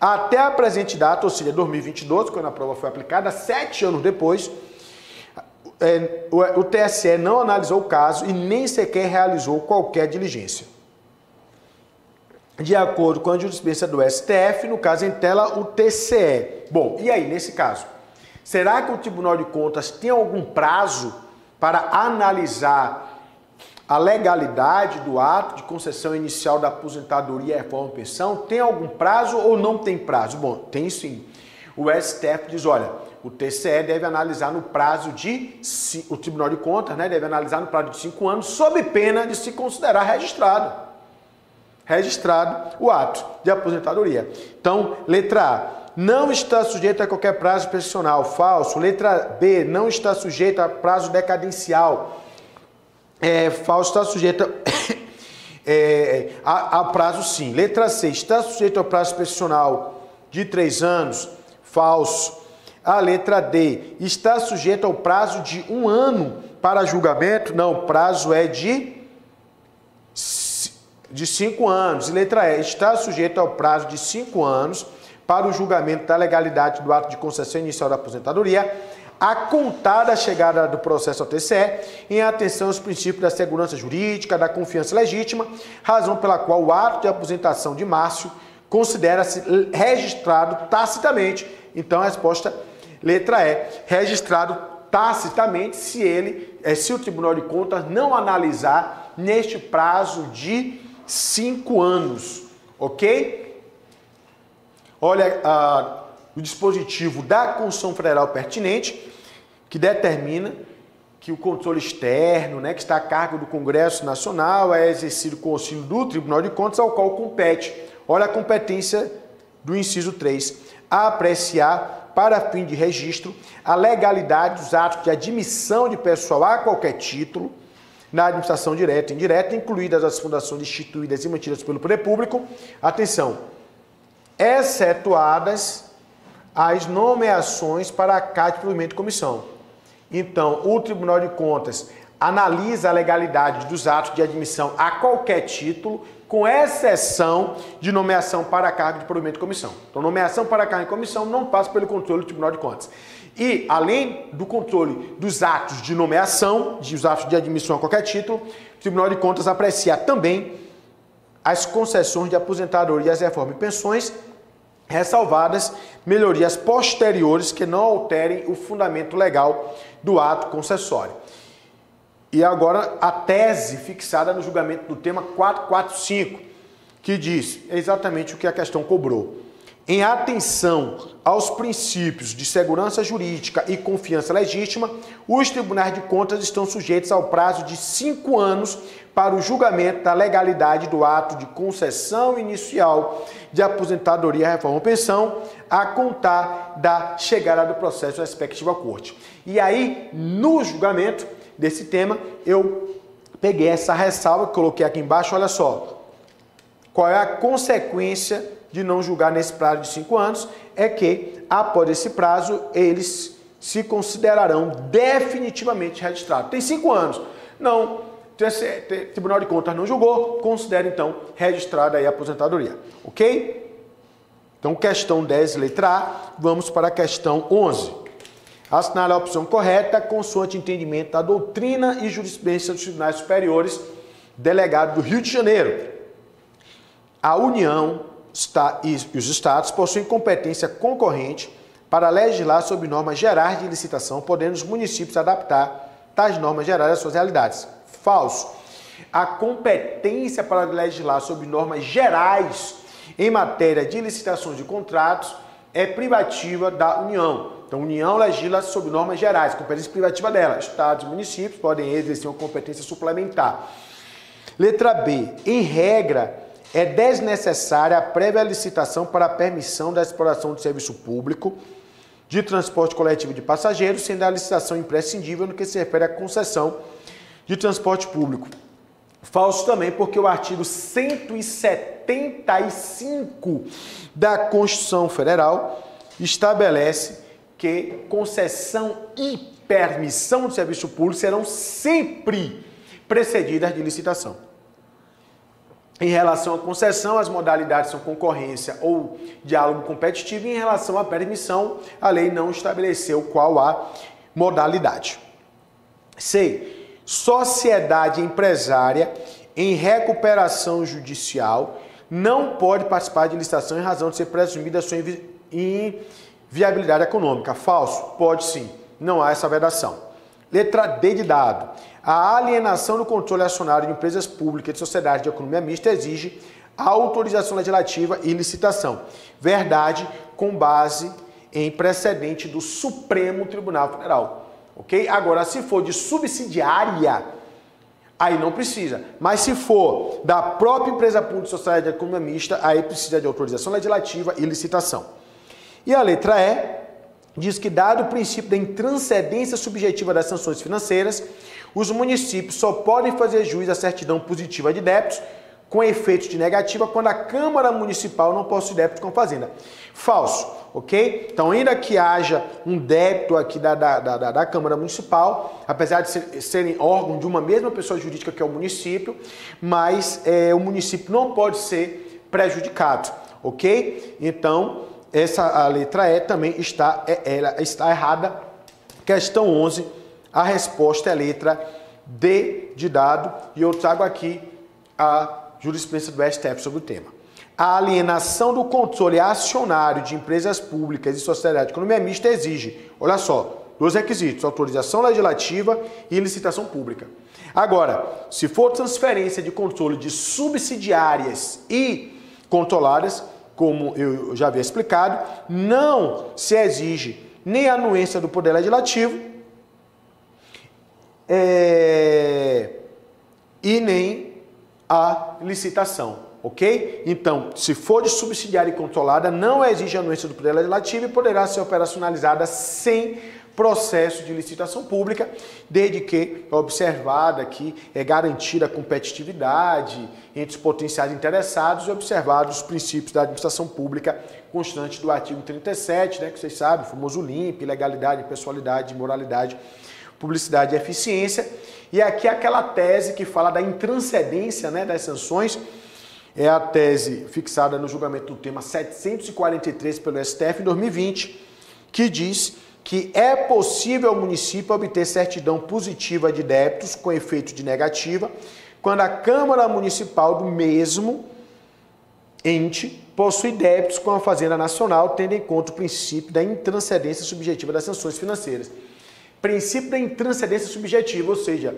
até a presente data, ou seja, 2022, quando a prova foi aplicada, sete anos depois, é, o TSE não analisou o caso e nem sequer realizou qualquer diligência de acordo com a jurisprudência do STF, no caso em tela, o TCE. Bom, e aí, nesse caso? Será que o Tribunal de Contas tem algum prazo para analisar a legalidade do ato de concessão inicial da aposentadoria, reforma e pensão? Tem algum prazo ou não tem prazo? Bom, tem sim. O STF diz, olha, o TCE deve analisar no prazo de, o Tribunal de Contas né, deve analisar no prazo de cinco anos, sob pena de se considerar registrado registrado o ato de aposentadoria. Então, letra A, não está sujeito a qualquer prazo profissional, falso. Letra B, não está sujeito a prazo decadencial, é, falso, está sujeito a, <coughs> é, a, a, prazo sim. Letra C, está sujeito a prazo profissional de três anos, falso. A letra D, está sujeito ao prazo de um ano para julgamento, não, prazo é de de cinco anos. E letra E, está sujeito ao prazo de cinco anos para o julgamento da legalidade do ato de concessão inicial da aposentadoria, a contar da chegada do processo ao TCE, em atenção aos princípios da segurança jurídica, da confiança legítima, razão pela qual o ato de aposentação de Márcio considera-se registrado tacitamente. Então, a resposta letra E, registrado tacitamente se ele, eh, se o Tribunal de Contas não analisar neste prazo de cinco anos, ok? Olha ah, o dispositivo da Constituição Federal pertinente, que determina que o controle externo, né, que está a cargo do Congresso Nacional, é exercido com o auxílio do Tribunal de Contas, ao qual compete. Olha a competência do inciso 3. A apreciar, para fim de registro, a legalidade dos atos de admissão de pessoal a qualquer título, na administração direta e indireta, incluídas as fundações instituídas e mantidas pelo poder público. Atenção, excetuadas as nomeações para a CAD de provimento de comissão. Então, o Tribunal de Contas analisa a legalidade dos atos de admissão a qualquer título, com exceção de nomeação para cargo de provimento de comissão. Então, nomeação para cargo de comissão não passa pelo controle do Tribunal de Contas. E, além do controle dos atos de nomeação, dos atos de admissão a qualquer título, o Tribunal de Contas aprecia também as concessões de aposentadoria, as reformas e pensões, ressalvadas melhorias posteriores que não alterem o fundamento legal do ato concessório. E agora a tese fixada no julgamento do tema 445, que diz exatamente o que a questão cobrou em atenção aos princípios de segurança jurídica e confiança legítima, os tribunais de contas estão sujeitos ao prazo de cinco anos para o julgamento da legalidade do ato de concessão inicial de aposentadoria, reforma ou pensão, a contar da chegada do processo respectivo à corte. E aí, no julgamento desse tema, eu peguei essa ressalva, coloquei aqui embaixo, olha só. Qual é a consequência de não julgar nesse prazo de cinco anos é que, após esse prazo, eles se considerarão definitivamente registrados. Tem cinco anos. Não, Tribunal de Contas não julgou, considera então registrada aí a aposentadoria. Ok? Então, questão 10, letra A, vamos para a questão 11. Assinale a opção correta, consoante entendimento da doutrina e jurisprudência dos tribunais superiores, delegado do Rio de Janeiro. A União e os estados possuem competência concorrente para legislar sobre normas gerais de licitação, podendo os municípios adaptar tais normas gerais às suas realidades. Falso. A competência para legislar sobre normas gerais em matéria de licitações de contratos é privativa da União. Então, a União legisla sobre normas gerais, competência privativa dela. Estados e municípios podem exercer uma competência suplementar. Letra B. Em regra, é desnecessária a prévia licitação para a permissão da exploração de serviço público de transporte coletivo de passageiros, sendo a licitação imprescindível no que se refere à concessão de transporte público. Falso também porque o artigo 175 da Constituição Federal estabelece que concessão e permissão de serviço público serão sempre precedidas de licitação. Em relação à concessão, as modalidades são concorrência ou diálogo competitivo. Em relação à permissão, a lei não estabeleceu qual a modalidade. C. Sociedade empresária em recuperação judicial não pode participar de licitação em razão de ser presumida sua inviabilidade econômica. Falso? Pode sim. Não há essa vedação. Letra D de dado. A alienação do controle acionário de empresas públicas e de sociedades de economia mista exige autorização legislativa e licitação. Verdade com base em precedente do Supremo Tribunal Federal. Ok? Agora, se for de subsidiária, aí não precisa. Mas se for da própria empresa pública e sociedade de economia mista, aí precisa de autorização legislativa e licitação. E a letra E diz que, dado o princípio da intranscendência subjetiva das sanções financeiras, os municípios só podem fazer juiz à certidão positiva de débitos com efeito de negativa quando a Câmara Municipal não possui débito com a Fazenda. Falso, ok? Então, ainda que haja um débito aqui da, da, da, da Câmara Municipal, apesar de ser, serem órgãos de uma mesma pessoa jurídica que é o município, mas é, o município não pode ser prejudicado, ok? Então, essa a letra E também está, é, ela está errada. Questão 11, a resposta é a letra D de dado, e eu trago aqui a jurisprudência do STF sobre o tema. A alienação do controle acionário de empresas públicas e sociedade de economia mista exige, olha só, dois requisitos: autorização legislativa e licitação pública. Agora, se for transferência de controle de subsidiárias e controladas, como eu já havia explicado, não se exige nem a anuência do Poder Legislativo é, e nem a licitação, ok? Então, se for de subsidiária e controlada, não exige anuência do Poder Legislativo e poderá ser operacionalizada sem processo de licitação pública, desde que é observada que é garantida a competitividade entre os potenciais interessados e observados os princípios da administração pública constante do artigo 37, né, que vocês sabem, o famoso LIMP, legalidade, pessoalidade, moralidade, publicidade e eficiência. E aqui aquela tese que fala da intranscendência né, das sanções, é a tese fixada no julgamento do tema 743 pelo STF em 2020, que diz que é possível ao município obter certidão positiva de débitos com efeito de negativa quando a Câmara Municipal do mesmo ente possui débitos com a Fazenda Nacional, tendo em conta o princípio da intranscendência subjetiva das sanções financeiras. Princípio da intranscendência subjetiva, ou seja,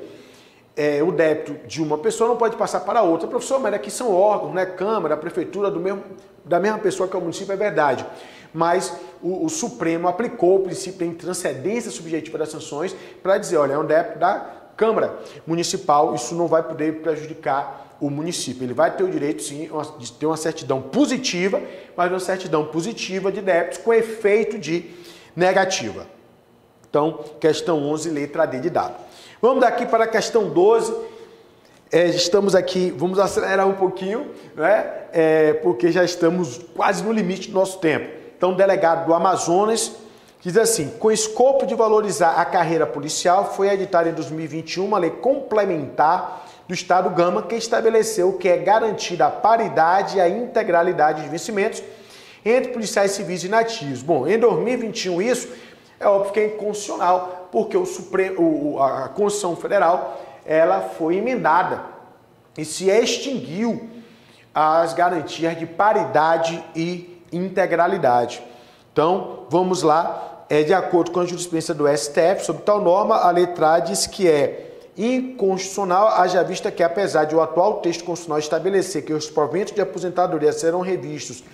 é, o débito de uma pessoa não pode passar para outra. Professor, mas aqui são órgãos, né? Câmara, Prefeitura, do mesmo, da mesma pessoa que é o município, é verdade mas o, o Supremo aplicou o princípio da intranscendência subjetiva das sanções para dizer, olha, é um débito da Câmara Municipal, isso não vai poder prejudicar o município. Ele vai ter o direito, sim, de ter uma certidão positiva, mas uma certidão positiva de débitos com efeito de negativa. Então, questão 11, letra D de dado. Vamos daqui para a questão 12. É, estamos aqui, vamos acelerar um pouquinho, né? É, porque já estamos quase no limite do nosso tempo. Então, o delegado do Amazonas diz assim: com escopo de valorizar a carreira policial, foi editada em 2021 uma lei complementar do Estado Gama que estabeleceu que é garantida a paridade e a integralidade de vencimentos entre policiais civis e nativos. Bom, em 2021 isso é óbvio que é inconstitucional, porque o Supremo, a Constituição Federal ela foi emendada e se extinguiu as garantias de paridade e integralidade. Então, vamos lá, é, de acordo com a jurisprudência do STF sobre tal norma, a letra diz que é inconstitucional, haja vista que, apesar de o atual texto constitucional estabelecer que os proventos de aposentadoria serão revistos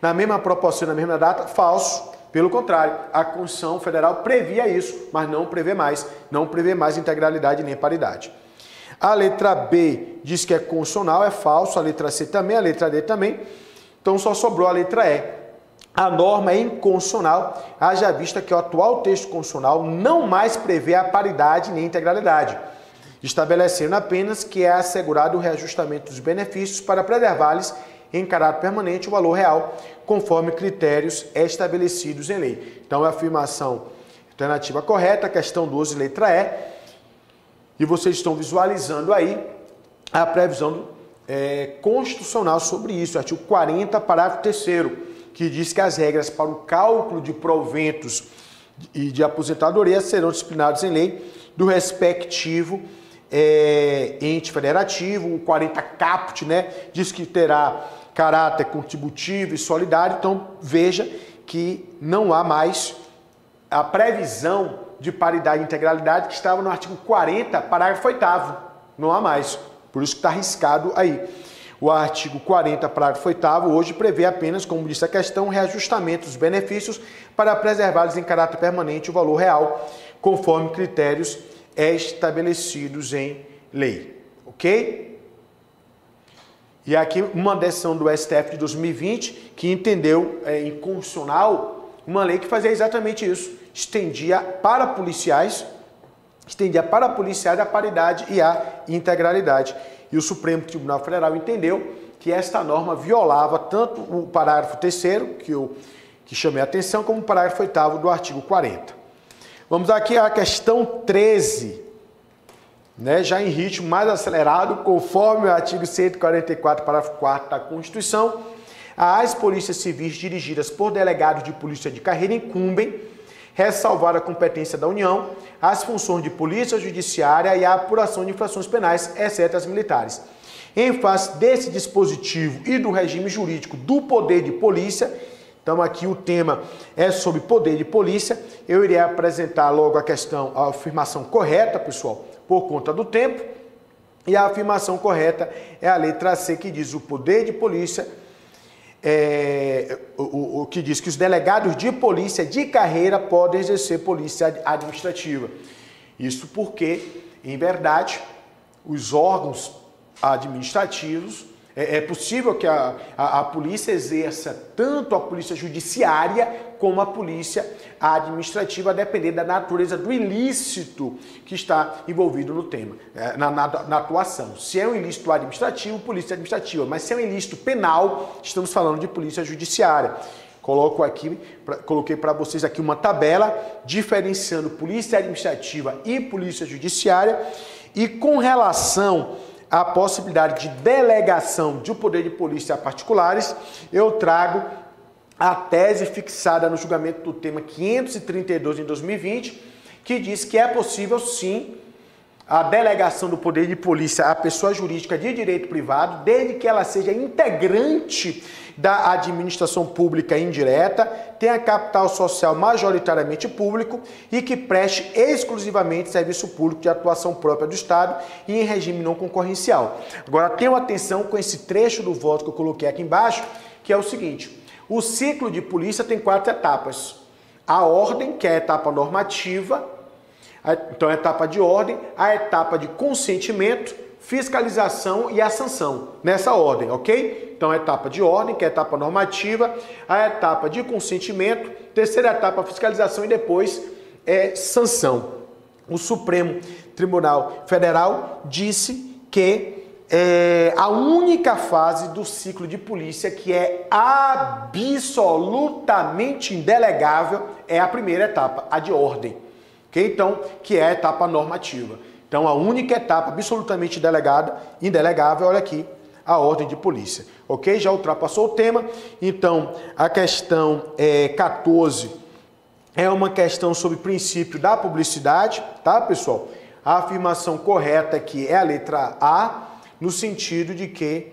na mesma proporção, na mesma data, falso. Pelo contrário, a Constituição Federal previa isso, mas não prevê mais, não prevê mais integralidade nem paridade. A letra B diz que é constitucional, é falso, a letra C também, a letra D também. Então só sobrou a letra E. A norma é inconstitucional, haja vista que o atual texto constitucional não mais prevê a paridade nem a integralidade. estabelecendo apenas que é assegurado o reajustamento dos benefícios para preservar-lhes em caráter permanente o valor real, conforme critérios estabelecidos em lei. Então, a afirmação alternativa correta, questão 12, letra E. E vocês estão visualizando aí a previsão é, constitucional sobre isso, artigo 40, parágrafo 3 que diz que as regras para o cálculo de proventos e de aposentadoria serão disciplinadas em lei do respectivo é, ente federativo, o 40 caput, né, diz que terá caráter contributivo e solidário, então veja que não há mais a previsão de paridade e integralidade que estava no artigo 40, parágrafo 8 não há mais, por isso que está arriscado aí. O artigo 40, parágrafo 8 hoje prevê apenas, como disse a questão, reajustamento dos benefícios para preservá-los em caráter permanente o valor real, conforme critérios estabelecidos em lei. Ok? E aqui uma decisão do STF de 2020 que entendeu é, inconstitucional uma lei que fazia exatamente isso. Estendia para policiais, estendia para policiais a paridade e a integralidade. E o Supremo Tribunal Federal entendeu que esta norma violava tanto o parágrafo 3 que eu que chamei a atenção, como o parágrafo 8 do artigo 40. Vamos aqui à questão 13, né, já em ritmo mais acelerado, conforme o artigo 144, parágrafo 4 da Constituição, as polícias civis dirigidas por delegados de polícia de carreira incumbem ressalvar a competência da União, as funções de polícia judiciária e a apuração de infrações penais, exceto as militares. Em face desse dispositivo e do regime jurídico do poder de polícia, então aqui o tema é sobre poder de polícia, eu irei apresentar logo a questão, a afirmação correta, pessoal, por conta do tempo, e a afirmação correta é a letra C, que diz o poder de polícia é, o, o, que diz que os delegados de polícia de carreira podem exercer polícia administrativa. Isso porque, em verdade, os órgãos administrativos é, é possível que a, a, a, polícia exerça tanto a polícia judiciária como a polícia administrativa, a depender da natureza do ilícito que está envolvido no tema, é, na, na, na, atuação. Se é um ilícito administrativo, polícia administrativa, mas se é um ilícito penal, estamos falando de polícia judiciária. Coloco aqui, pra, coloquei para vocês aqui uma tabela diferenciando polícia administrativa e polícia judiciária e com relação a possibilidade de delegação de um poder de polícia a particulares, eu trago a tese fixada no julgamento do tema 532 em 2020, que diz que é possível sim a delegação do poder de polícia à pessoa jurídica de direito privado, desde que ela seja integrante da administração pública indireta, tenha capital social majoritariamente público e que preste exclusivamente serviço público de atuação própria do Estado e em regime não concorrencial. Agora, tenham atenção com esse trecho do voto que eu coloquei aqui embaixo, que é o seguinte: o ciclo de polícia tem quatro etapas. A ordem, que é a etapa normativa, então a etapa de ordem, a etapa de consentimento, fiscalização e a sanção, nessa ordem, ok? Então, a etapa de ordem, que é a etapa normativa, a etapa de consentimento, terceira etapa, fiscalização e depois é sanção. O Supremo Tribunal Federal disse que é a única fase do ciclo de polícia que é absolutamente indelegável é a primeira etapa, a de ordem, ok? Então, que é a etapa normativa. Então, a única etapa absolutamente delegada, indelegável, olha aqui, a ordem de polícia. Ok? Já ultrapassou o tema. Então, a questão é, 14 é uma questão sobre princípio da publicidade, tá, pessoal? A afirmação correta aqui é a letra A, no sentido de que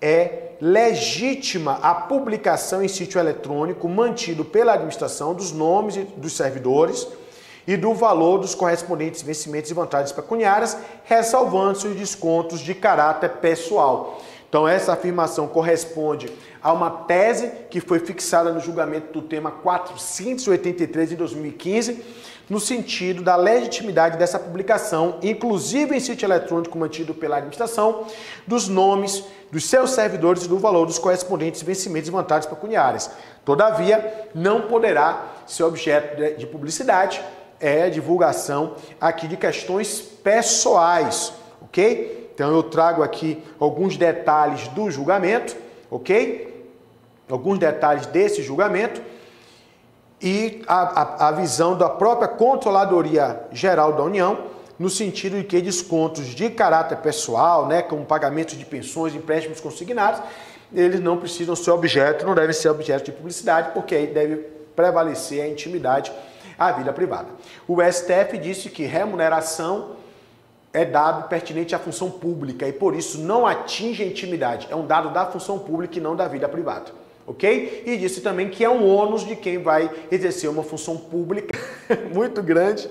é legítima a publicação em sítio eletrônico mantido pela administração dos nomes dos servidores e do valor dos correspondentes vencimentos e vantagens pecuniárias, ressalvando-se os descontos de caráter pessoal. Então, essa afirmação corresponde a uma tese que foi fixada no julgamento do tema 483 de 2015, no sentido da legitimidade dessa publicação, inclusive em sítio eletrônico mantido pela administração, dos nomes dos seus servidores e do valor dos correspondentes vencimentos e vantagens pecuniárias. Todavia, não poderá ser objeto de publicidade é divulgação aqui de questões pessoais, ok? Então eu trago aqui alguns detalhes do julgamento, ok? Alguns detalhes desse julgamento e a, a, a visão da própria Controladoria Geral da União, no sentido de que descontos de caráter pessoal, né, como pagamento de pensões, empréstimos consignados, eles não precisam ser objeto, não devem ser objeto de publicidade, porque aí deve prevalecer a intimidade, a vida privada. O STF disse que remuneração é dado pertinente à função pública e por isso não atinge a intimidade. É um dado da função pública e não da vida privada. Ok? E disse também que é um ônus de quem vai exercer uma função pública <laughs> muito grande.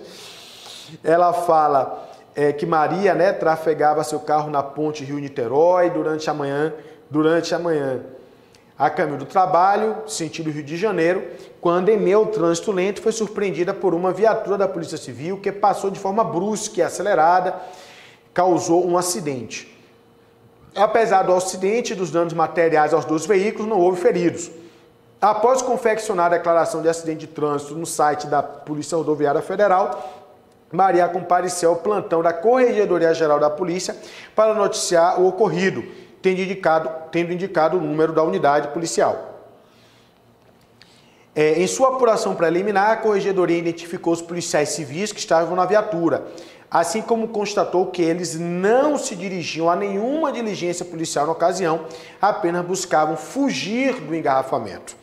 Ela fala é, que Maria né, trafegava seu carro na ponte Rio-Niterói durante a manhã, durante a manhã a caminho do trabalho, sentido Rio de Janeiro, quando em meio ao trânsito lento foi surpreendida por uma viatura da Polícia Civil que passou de forma brusca e acelerada, causou um acidente. Apesar do acidente e dos danos materiais aos dois veículos, não houve feridos. Após confeccionar a declaração de acidente de trânsito no site da Polícia Rodoviária Federal, Maria compareceu ao plantão da Corregedoria Geral da Polícia para noticiar o ocorrido tendo indicado, tendo indicado o número da unidade policial. É, em sua apuração preliminar, a corregedoria identificou os policiais civis que estavam na viatura, assim como constatou que eles não se dirigiam a nenhuma diligência policial na ocasião, apenas buscavam fugir do engarrafamento.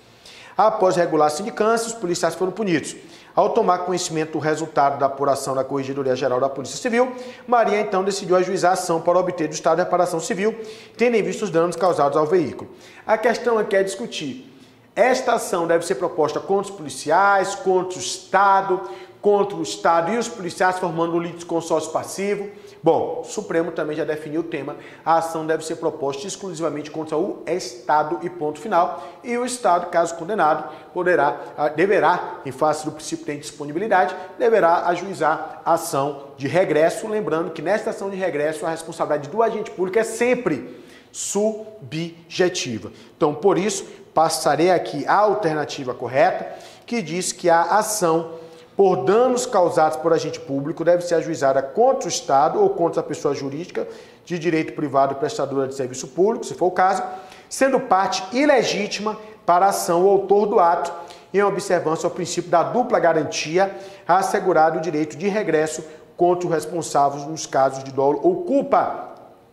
Após regular a sindicância, os policiais foram punidos. Ao tomar conhecimento do resultado da apuração da Corregedoria Geral da Polícia Civil, Maria então decidiu ajuizar a ação para obter do Estado de reparação civil, tendo em vista os danos causados ao veículo. A questão aqui é discutir. Esta ação deve ser proposta contra os policiais, contra o Estado, contra o Estado e os policiais formando um litisconsórcio passivo. Bom, o Supremo também já definiu o tema. A ação deve ser proposta exclusivamente contra o Estado e ponto final. E o Estado, caso condenado, poderá, ah, deverá, em face do princípio de disponibilidade, deverá ajuizar a ação de regresso. Lembrando que nesta ação de regresso a responsabilidade do agente público é sempre subjetiva. Então, por isso, passarei aqui a alternativa correta, que diz que a ação por danos causados por agente público deve ser ajuizada contra o Estado ou contra a pessoa jurídica de direito privado prestadora de serviço público, se for o caso, sendo parte ilegítima para a ação ou autor do ato, em observância ao princípio da dupla garantia, assegurado o direito de regresso contra o responsável nos casos de dolo ou culpa.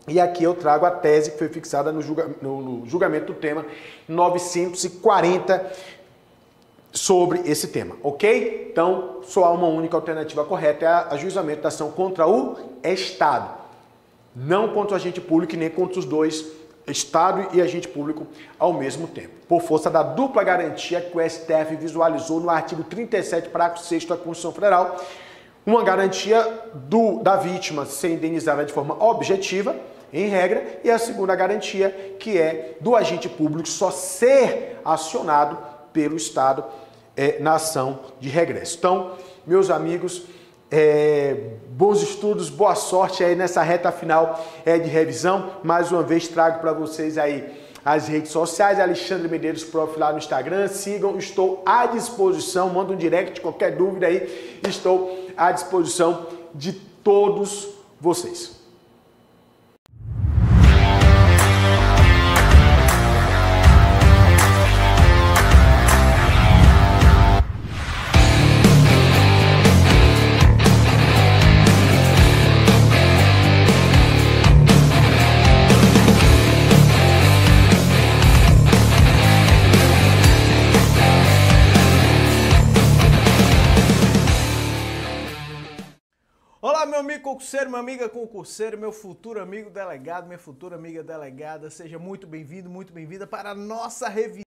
E aqui eu trago a tese que foi fixada no julgamento do tema 940 sobre esse tema, ok? Então, só há uma única alternativa correta, é a ajuizamento da ação contra o Estado. Não contra o agente público nem contra os dois, Estado e agente público, ao mesmo tempo. Por força da dupla garantia que o STF visualizou no artigo 37, parágrafo 6 da Constituição Federal, uma garantia do, da vítima ser indenizada de forma objetiva, em regra, e a segunda garantia, que é do agente público só ser acionado pelo Estado é, na ação de regresso. Então, meus amigos, é, bons estudos, boa sorte aí nessa reta final é, de revisão. Mais uma vez trago para vocês aí as redes sociais, Alexandre Medeiros Prof lá no Instagram. Sigam, estou à disposição. Manda um direct, qualquer dúvida aí, estou à disposição de todos vocês. Concurseiro, minha amiga concurseiro, meu futuro amigo delegado, minha futura amiga delegada, seja muito bem-vindo, muito bem-vinda para a nossa revisão.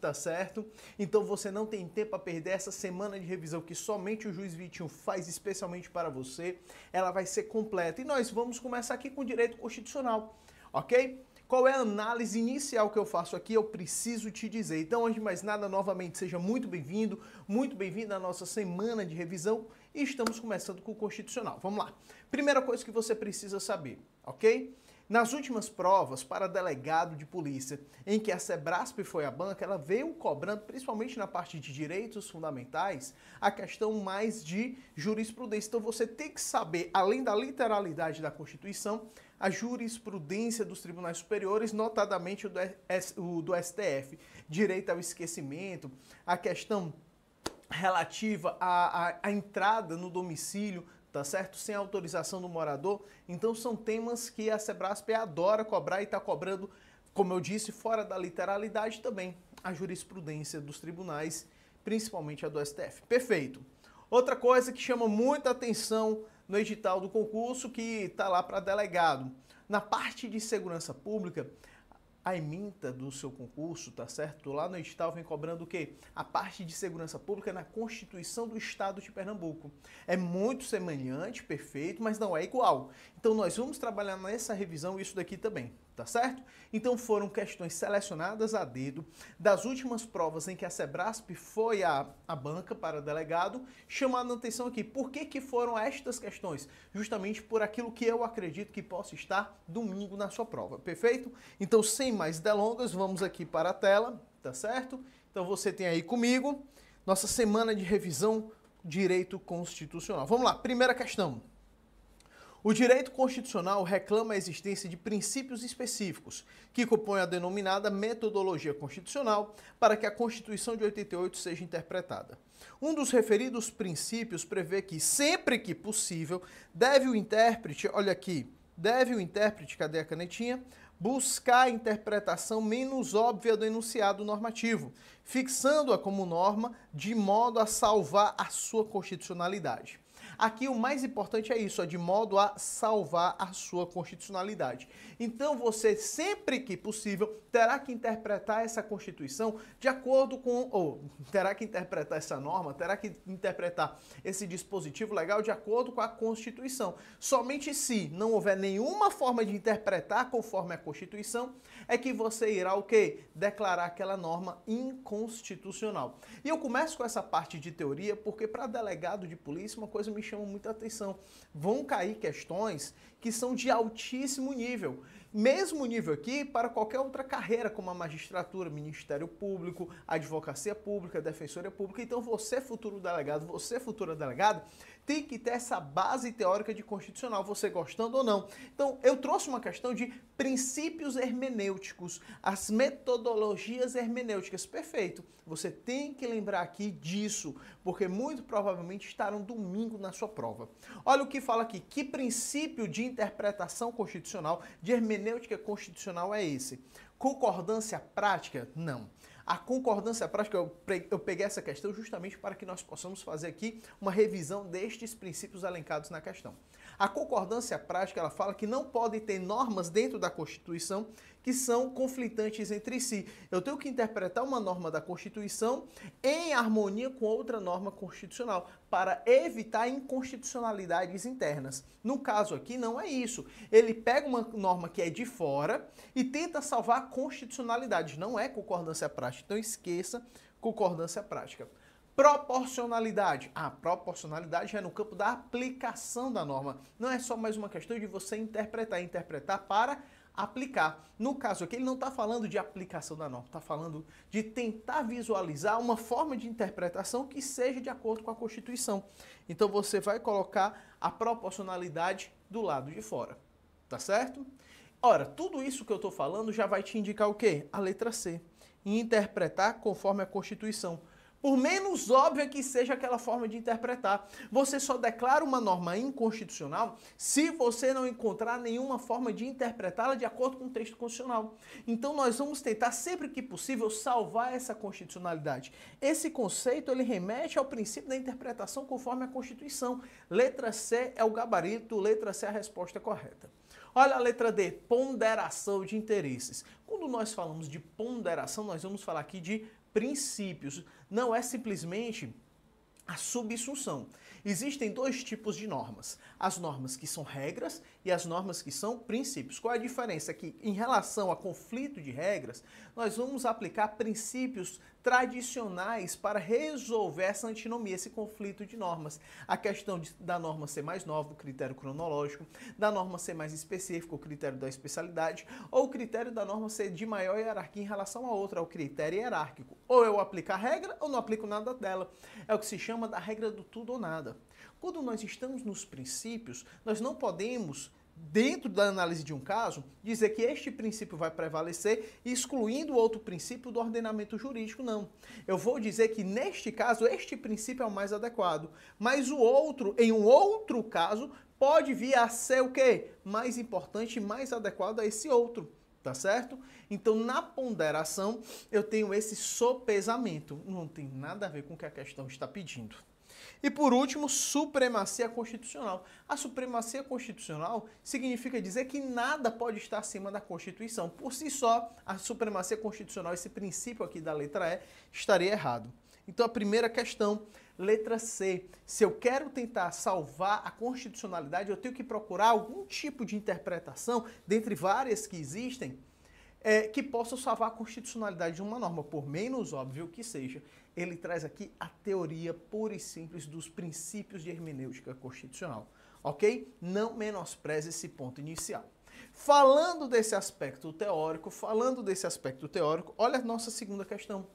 Tá certo? Então você não tem tempo a perder essa semana de revisão que somente o Juiz 21 faz especialmente para você. Ela vai ser completa. E nós vamos começar aqui com direito constitucional, ok? Qual é a análise inicial que eu faço aqui? Eu preciso te dizer. Então, antes de mais nada, novamente, seja muito bem-vindo, muito bem-vindo à nossa semana de revisão e estamos começando com o Constitucional. Vamos lá. Primeira coisa que você precisa saber, ok? Nas últimas provas para delegado de polícia, em que a Sebrasp foi a banca, ela veio cobrando, principalmente na parte de direitos fundamentais, a questão mais de jurisprudência. Então você tem que saber, além da literalidade da Constituição, a jurisprudência dos tribunais superiores, notadamente o do, STF, direito ao esquecimento, a questão relativa à, à, à entrada no domicílio tá certo? Sem autorização do morador. Então são temas que a Sebrasp adora cobrar e está cobrando, como eu disse, fora da literalidade também, a jurisprudência dos tribunais, principalmente a do STF. Perfeito. Outra coisa que chama muita atenção no edital do concurso que está lá para delegado. Na parte de segurança pública, a ementa do seu concurso, tá certo? Lá no edital vem cobrando o quê? A parte de segurança pública na Constituição do Estado de Pernambuco. É muito semelhante, perfeito, mas não é igual. Então nós vamos trabalhar nessa revisão isso daqui também tá certo? Então foram questões selecionadas a dedo das últimas provas em que a Sebrasp foi a, a banca para delegado, chamando a atenção aqui, por que que foram estas questões? Justamente por aquilo que eu acredito que possa estar domingo na sua prova, perfeito? Então sem mais delongas, vamos aqui para a tela, tá certo? Então você tem aí comigo nossa semana de revisão direito constitucional. Vamos lá, primeira questão. O direito constitucional reclama a existência de princípios específicos que compõem a denominada metodologia constitucional para que a Constituição de 88 seja interpretada. Um dos referidos princípios prevê que, sempre que possível, deve o intérprete, olha aqui, deve o intérprete, cadê a canetinha? Buscar a interpretação menos óbvia do enunciado normativo, fixando-a como norma de modo a salvar a sua constitucionalidade. Aqui o mais importante é isso, é de modo a salvar a sua constitucionalidade. Então você, sempre que possível, terá que interpretar essa Constituição de acordo com, ou terá que interpretar essa norma, terá que interpretar esse dispositivo legal de acordo com a Constituição. Somente se não houver nenhuma forma de interpretar conforme a Constituição, é que você irá o quê? Declarar aquela norma inconstitucional. E eu começo com essa parte de teoria porque para delegado de polícia uma coisa me chamam muita atenção. Vão cair questões que são de altíssimo nível. Mesmo nível aqui para qualquer outra carreira, como a magistratura, Ministério Público, Advocacia Pública, Defensoria Pública. Então você, futuro delegado, você, futura delegada, tem que ter essa base teórica de constitucional, você gostando ou não. Então eu trouxe uma questão de princípios hermenêuticos, as metodologias hermenêuticas. Perfeito. Você tem que lembrar aqui disso, porque muito provavelmente estarão domingo na sua prova. Olha o que fala aqui, que princípio de interpretação constitucional, de hermenêutica constitucional é esse? Concordância prática? Não. A concordância prática, eu peguei essa questão justamente para que nós possamos fazer aqui uma revisão destes princípios elencados na questão. A concordância prática, ela fala que não pode ter normas dentro da Constituição que são conflitantes entre si. Eu tenho que interpretar uma norma da Constituição em harmonia com outra norma constitucional para evitar inconstitucionalidades internas. No caso aqui não é isso. Ele pega uma norma que é de fora e tenta salvar a constitucionalidade. Não é concordância prática. Então esqueça concordância prática. Proporcionalidade. A proporcionalidade é no campo da aplicação da norma. Não é só mais uma questão de você interpretar, interpretar para aplicar. No caso aqui, ele não está falando de aplicação da norma, está falando de tentar visualizar uma forma de interpretação que seja de acordo com a Constituição. Então você vai colocar a proporcionalidade do lado de fora, tá certo? Ora, tudo isso que eu estou falando já vai te indicar o quê? A letra C. Interpretar conforme a Constituição por menos óbvia que seja aquela forma de interpretar. Você só declara uma norma inconstitucional se você não encontrar nenhuma forma de interpretá-la de acordo com o texto constitucional. Então nós vamos tentar sempre que possível salvar essa constitucionalidade. Esse conceito ele remete ao princípio da interpretação conforme a Constituição. Letra C é o gabarito, letra C é a resposta correta. Olha a letra D, ponderação de interesses. Quando nós falamos de ponderação, nós vamos falar aqui de princípios. Não é simplesmente a subsunção. Existem dois tipos de normas: as normas que são regras e as normas que são princípios. Qual é a diferença? Que em relação a conflito de regras, nós vamos aplicar princípios tradicionais para resolver essa antinomia, esse conflito de normas. A questão de, da norma ser mais nova, o critério cronológico, da norma ser mais específica, o critério da especialidade, ou o critério da norma ser de maior hierarquia em relação a outra, o critério hierárquico. Ou eu aplico a regra ou não aplico nada dela. É o que se chama da regra do tudo ou nada. Quando nós estamos nos princípios, nós não podemos dentro da análise de um caso, dizer que este princípio vai prevalecer, excluindo outro princípio do ordenamento jurídico, não. Eu vou dizer que neste caso, este princípio é o mais adequado, mas o outro, em um outro caso, pode vir a ser o quê? Mais importante, mais adequado a esse outro. Tá certo? Então, na ponderação, eu tenho esse sopesamento. Não tem nada a ver com o que a questão está pedindo. E por último, supremacia constitucional. A supremacia constitucional significa dizer que nada pode estar acima da Constituição. Por si só, a supremacia constitucional, esse princípio aqui da letra E, estaria errado. Então a primeira questão, letra C. Se eu quero tentar salvar a constitucionalidade, eu tenho que procurar algum tipo de interpretação, dentre várias que existem, é, que possa salvar a constitucionalidade de uma norma, por menos óbvio que seja. Ele traz aqui a teoria pura e simples dos princípios de hermenêutica constitucional, ok? Não menospreze esse ponto inicial. Falando desse aspecto teórico, falando desse aspecto teórico, olha a nossa segunda questão.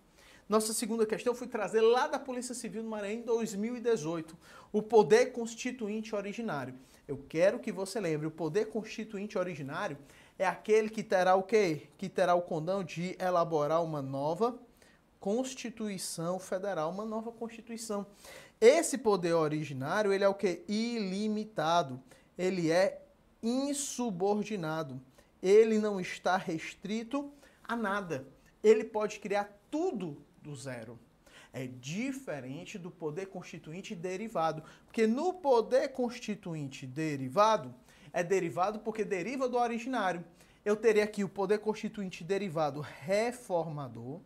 Nossa segunda questão foi trazer lá da Polícia Civil do Maranhão em 2018, o poder constituinte originário. Eu quero que você lembre, o poder constituinte originário é aquele que terá o quê? Que terá o condão de elaborar uma nova Constituição Federal, uma nova Constituição. Esse poder originário, ele é o que? Ilimitado. Ele é insubordinado. Ele não está restrito a nada. Ele pode criar tudo do zero. É diferente do poder constituinte derivado. Porque no poder constituinte derivado, é derivado porque deriva do originário. Eu teria aqui o poder constituinte derivado reformador.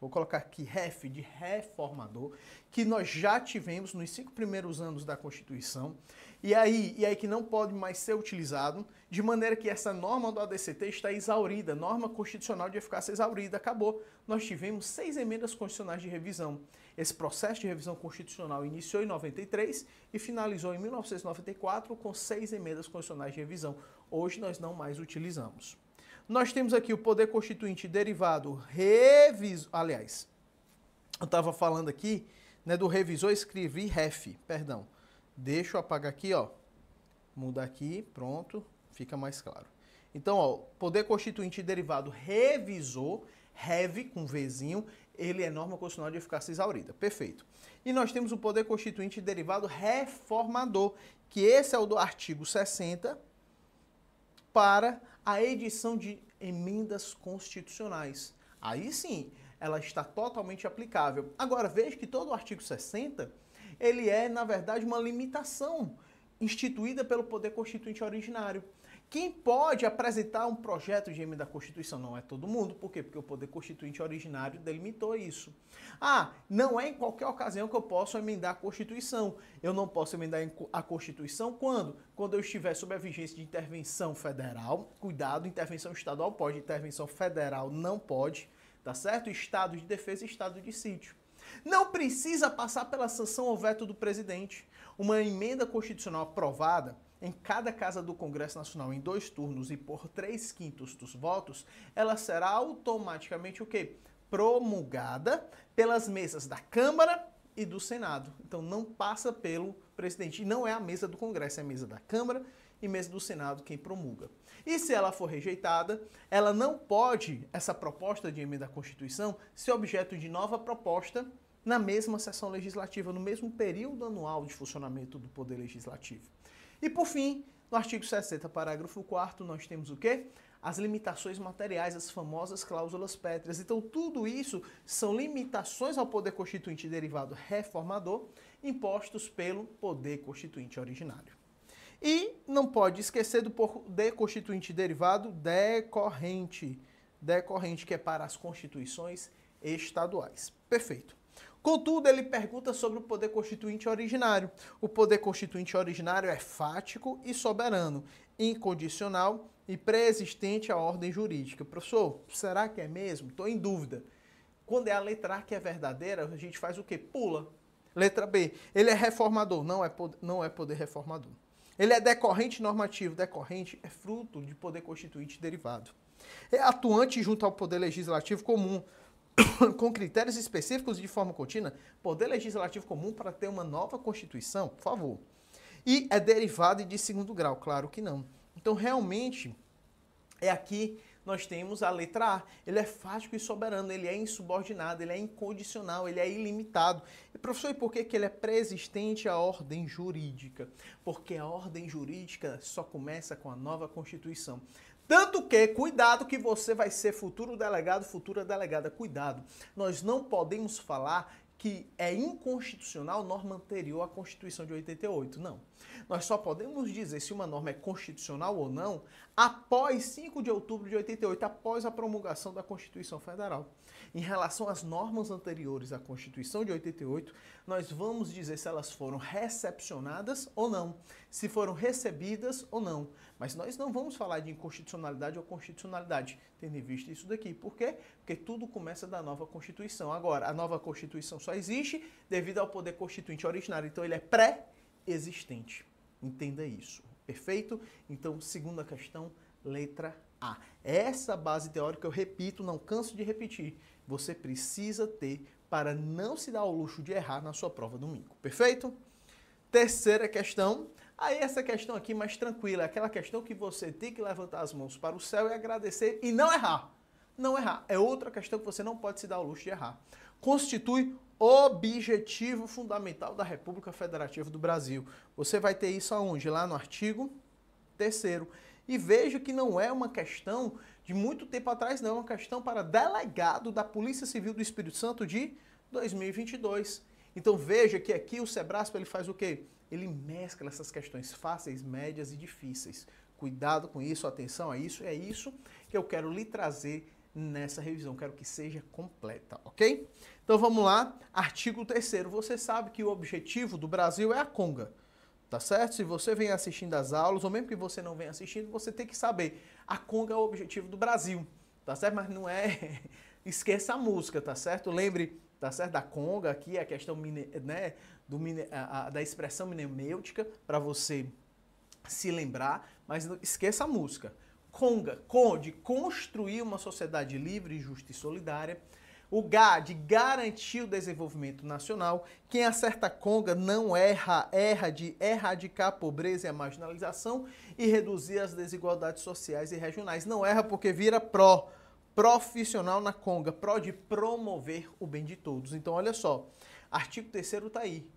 Vou colocar aqui ref de reformador, que nós já tivemos nos cinco primeiros anos da Constituição, e aí, e aí que não pode mais ser utilizado, de maneira que essa norma do ADCT está exaurida, norma constitucional de eficácia exaurida, acabou. Nós tivemos seis emendas constitucionais de revisão. Esse processo de revisão constitucional iniciou em 93 e finalizou em 1994 com seis emendas constitucionais de revisão. Hoje nós não mais utilizamos. Nós temos aqui o poder constituinte derivado revisor. Aliás, eu estava falando aqui né, do revisor, escrevi ref, perdão. Deixa eu apagar aqui, ó. Muda aqui, pronto, fica mais claro. Então, ó, poder constituinte derivado revisor, rev com Vzinho, ele é norma constitucional de eficácia exaurida. Perfeito. E nós temos o poder constituinte derivado reformador, que esse é o do artigo 60, para a edição de emendas constitucionais. Aí sim, ela está totalmente aplicável. Agora, veja que todo o artigo 60, ele é, na verdade, uma limitação instituída pelo Poder Constituinte originário. Quem pode apresentar um projeto de emenda à Constituição? Não é todo mundo. Por quê? Porque o Poder Constituinte originário delimitou isso. Ah, não é em qualquer ocasião que eu posso emendar a Constituição. Eu não posso emendar a Constituição quando? Quando eu estiver sob a vigência de intervenção federal. Cuidado, intervenção estadual pode, intervenção federal não pode. Tá certo? Estado de defesa e estado de sítio. Não precisa passar pela sanção ou veto do presidente. Uma emenda constitucional aprovada em cada casa do Congresso Nacional em dois turnos e por três quintos dos votos, ela será automaticamente o quê? Promulgada pelas mesas da Câmara e do Senado. Então não passa pelo presidente. E não é a mesa do Congresso, é a mesa da Câmara e mesa do Senado quem promulga. E se ela for rejeitada, ela não pode, essa proposta de emenda à Constituição, ser objeto de nova proposta na mesma sessão legislativa, no mesmo período anual de funcionamento do Poder Legislativo. E por fim, no artigo 60, parágrafo 4 nós temos o quê? As limitações materiais, as famosas cláusulas pétreas. Então, tudo isso são limitações ao poder constituinte derivado reformador impostos pelo poder constituinte originário. E não pode esquecer do poder constituinte derivado decorrente, decorrente que é para as constituições estaduais. Perfeito. Contudo, ele pergunta sobre o poder constituinte originário. O poder constituinte originário é fático e soberano, incondicional e preexistente à ordem jurídica. Professor, será que é mesmo? Estou em dúvida. Quando é a letra A que é verdadeira, a gente faz o quê? Pula. Letra B, ele é reformador, não é, poder, não é poder reformador. Ele é decorrente normativo, decorrente é fruto de poder constituinte derivado. É atuante junto ao poder legislativo comum, <coughs> com critérios específicos de forma contínua, poder legislativo comum para ter uma nova constituição, por favor. E é derivado de segundo grau, claro que não. Então, realmente, é aqui nós temos a letra A. Ele é fático e soberano, ele é insubordinado, ele é incondicional, ele é ilimitado. E professor, e por que, que ele é preexistente à ordem jurídica? Porque a ordem jurídica só começa com a nova Constituição. Tanto que, cuidado que você vai ser futuro delegado, futura delegada, cuidado. Nós não podemos falar que é inconstitucional norma anterior à Constituição de 88. Não. Nós só podemos dizer se uma norma é constitucional ou não após 5 de outubro de 88, após a promulgação da Constituição Federal. Em relação às normas anteriores à Constituição de 88, nós vamos dizer se elas foram recepcionadas ou não, se foram recebidas ou não. Mas nós não vamos falar de inconstitucionalidade ou constitucionalidade, tendo em vista isso daqui. Por quê? Porque tudo começa da nova Constituição. Agora, a nova Constituição só existe devido ao poder constituinte originário, então ele é pré-existente. Entenda isso. Perfeito? Então, segunda questão, letra A. Essa base teórica, eu repito, não canso de repetir, você precisa ter para não se dar ao luxo de errar na sua prova domingo. Perfeito? Terceira questão. Aí essa questão aqui mais tranquila, é aquela questão que você tem que levantar as mãos para o céu e agradecer e não errar. Não errar. É outra questão que você não pode se dar ao luxo de errar. Constitui objetivo fundamental da República Federativa do Brasil. Você vai ter isso aonde? Lá no artigo terceiro. E veja que não é uma questão de muito tempo atrás, não, é uma questão para delegado da Polícia Civil do Espírito Santo de 2022. Então veja que aqui o Sebraspa ele faz o quê? Ele mescla essas questões fáceis, médias e difíceis. Cuidado com isso, atenção a isso, é isso que eu quero lhe trazer nessa revisão, quero que seja completa, ok? Então vamos lá, artigo 3 você sabe que o objetivo do Brasil é a Conga. Tá certo? Se você vem assistindo as aulas, ou mesmo que você não venha assistindo, você tem que saber. A conga é o objetivo do Brasil, tá certo? Mas não é. <laughs> Esqueça a música, tá certo? Lembre, tá certo? Da conga aqui, a questão né, do, a, a, da expressão minemêutica, para você se lembrar, mas não, esqueça a música. Conga, com, de construir uma sociedade livre, justa e solidária o GA, de garantir o desenvolvimento nacional. Quem acerta conga não erra, erra de erradicar a pobreza e a marginalização e reduzir as desigualdades sociais e regionais. Não erra porque vira pró, profissional na conga, pró de promover o bem de todos. Então, olha só, artigo 3 está aí.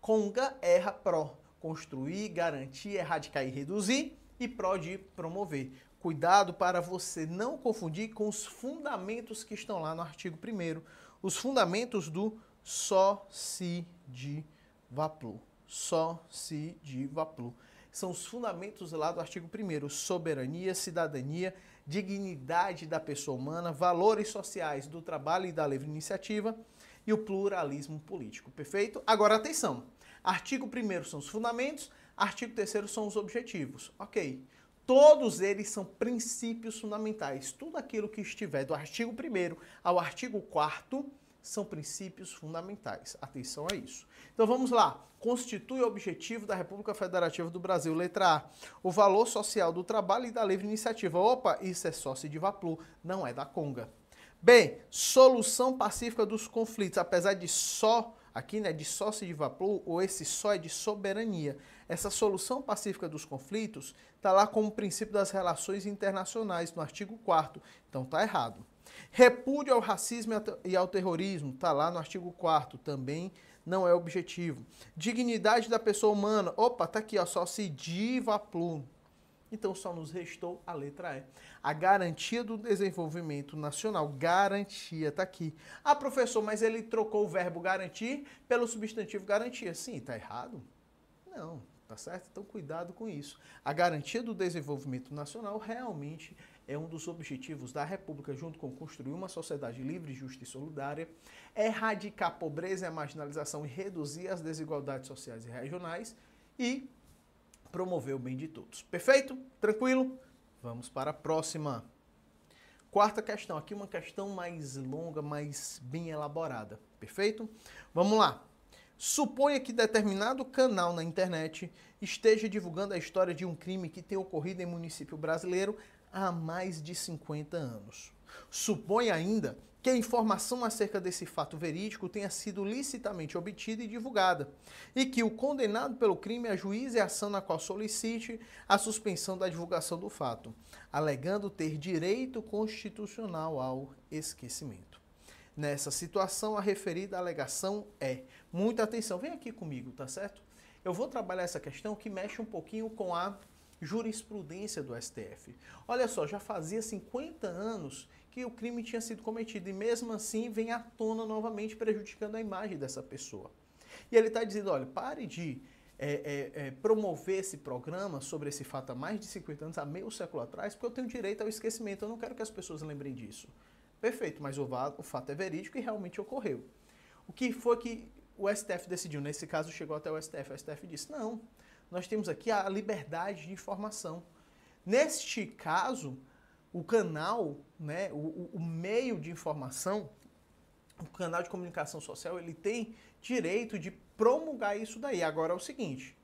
Conga erra pró, construir, garantir, erradicar e reduzir e pró de promover. Cuidado para você não confundir com os fundamentos que estão lá no artigo 1 os fundamentos do só se de vaplu. Só se de vaplu. São os fundamentos lá do artigo 1 soberania, cidadania, dignidade da pessoa humana, valores sociais do trabalho e da livre iniciativa e o pluralismo político. Perfeito? Agora atenção. Artigo 1 são os fundamentos, artigo 3 são os objetivos. OK. Todos eles são princípios fundamentais. Tudo aquilo que estiver do artigo 1 ao artigo 4 são princípios fundamentais. Atenção a isso. Então vamos lá. Constitui o objetivo da República Federativa do Brasil. Letra A. O valor social do trabalho e da livre iniciativa. Opa, isso é sócio de Vaplu, não é da Conga. B. Solução pacífica dos conflitos. Apesar de só Aqui, né, de sócio de vapor, ou esse só é de soberania. Essa solução pacífica dos conflitos está lá como princípio das relações internacionais, no artigo 4 Então está errado. Repúdio ao racismo e ao terrorismo, está lá no artigo 4 também não é objetivo. Dignidade da pessoa humana, opa, tá aqui, ó, só se diva plum. Então só nos restou a letra E. A garantia do desenvolvimento nacional. Garantia, tá aqui. Ah, professor, mas ele trocou o verbo garantir pelo substantivo garantia. Sim, tá errado? Não, tá certo? Então cuidado com isso. A garantia do desenvolvimento nacional realmente é um dos objetivos da República, junto com construir uma sociedade livre, justa e solidária, erradicar a pobreza e a marginalização e reduzir as desigualdades sociais e regionais e promover o bem de todos. Perfeito? Tranquilo? Vamos para a próxima. Quarta questão, aqui uma questão mais longa, mais bem elaborada. Perfeito? Vamos lá. Suponha que determinado canal na internet esteja divulgando a história de um crime que tem ocorrido em município brasileiro há mais de 50 anos. Suponha ainda que a informação acerca desse fato verídico tenha sido licitamente obtida e divulgada, e que o condenado pelo crime ajuize a ação na qual solicite a suspensão da divulgação do fato, alegando ter direito constitucional ao esquecimento. Nessa situação, a referida alegação é, muita atenção, vem aqui comigo, tá certo? Eu vou trabalhar essa questão que mexe um pouquinho com a jurisprudência do STF. Olha só, já fazia 50 anos que o crime tinha sido cometido e mesmo assim vem à tona novamente prejudicando a imagem dessa pessoa. E ele está dizendo, olha, pare de é, é, é, promover esse programa sobre esse fato há mais de 50 anos, há meio século atrás, porque eu tenho direito ao esquecimento, eu não quero que as pessoas lembrem disso. Perfeito, mas o, o fato é verídico e realmente ocorreu. O que foi que o STF decidiu? Nesse caso chegou até o STF, o STF disse, não, nós temos aqui a liberdade de informação. Neste caso, o canal, né, o, o meio de informação, o canal de comunicação social, ele tem direito de promulgar isso daí. Agora é o seguinte,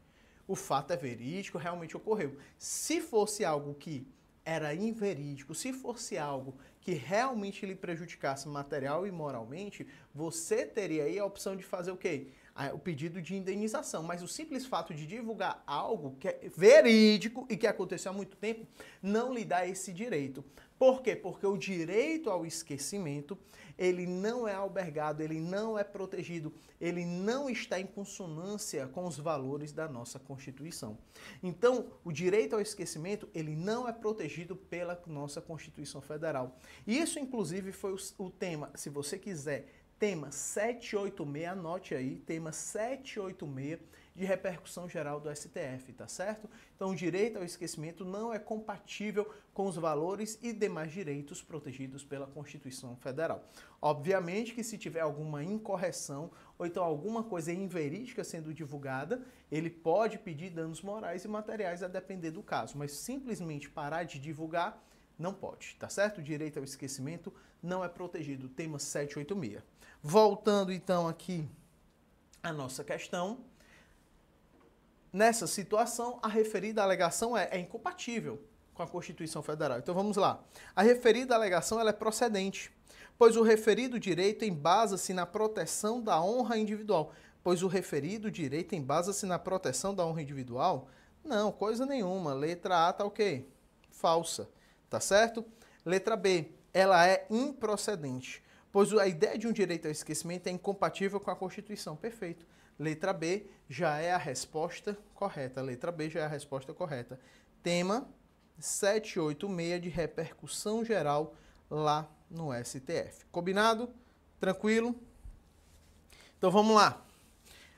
o fato é verídico, realmente ocorreu. Se fosse algo que era inverídico, se fosse algo que realmente lhe prejudicasse material e moralmente, você teria aí a opção de fazer o quê? O pedido de indenização, mas o simples fato de divulgar algo que é verídico e que aconteceu há muito tempo não lhe dá esse direito. Por quê? Porque o direito ao esquecimento, ele não é albergado, ele não é protegido, ele não está em consonância com os valores da nossa Constituição. Então, o direito ao esquecimento, ele não é protegido pela nossa Constituição Federal. Isso, inclusive, foi o, o tema, se você quiser tema 786, anote aí, tema 786 de repercussão geral do STF, tá certo? Então, o direito ao esquecimento não é compatível com os valores e demais direitos protegidos pela Constituição Federal. Obviamente que se tiver alguma incorreção ou então alguma coisa inverídica sendo divulgada, ele pode pedir danos morais e materiais a depender do caso, mas simplesmente parar de divulgar não pode, tá certo? O direito ao esquecimento não é protegido. Tema 786. Voltando então aqui à nossa questão. Nessa situação, a referida alegação é, é incompatível com a Constituição Federal. Então vamos lá. A referida alegação ela é procedente, pois o referido direito embasa-se na proteção da honra individual. Pois o referido direito embasa-se na proteção da honra individual? Não, coisa nenhuma. Letra A tá o quê? Falsa. Tá certo? Letra B. Ela é improcedente pois a ideia de um direito ao esquecimento é incompatível com a Constituição. Perfeito. Letra B já é a resposta correta. Letra B já é a resposta correta. Tema 786 de repercussão geral lá no STF. Combinado? Tranquilo? Então vamos lá.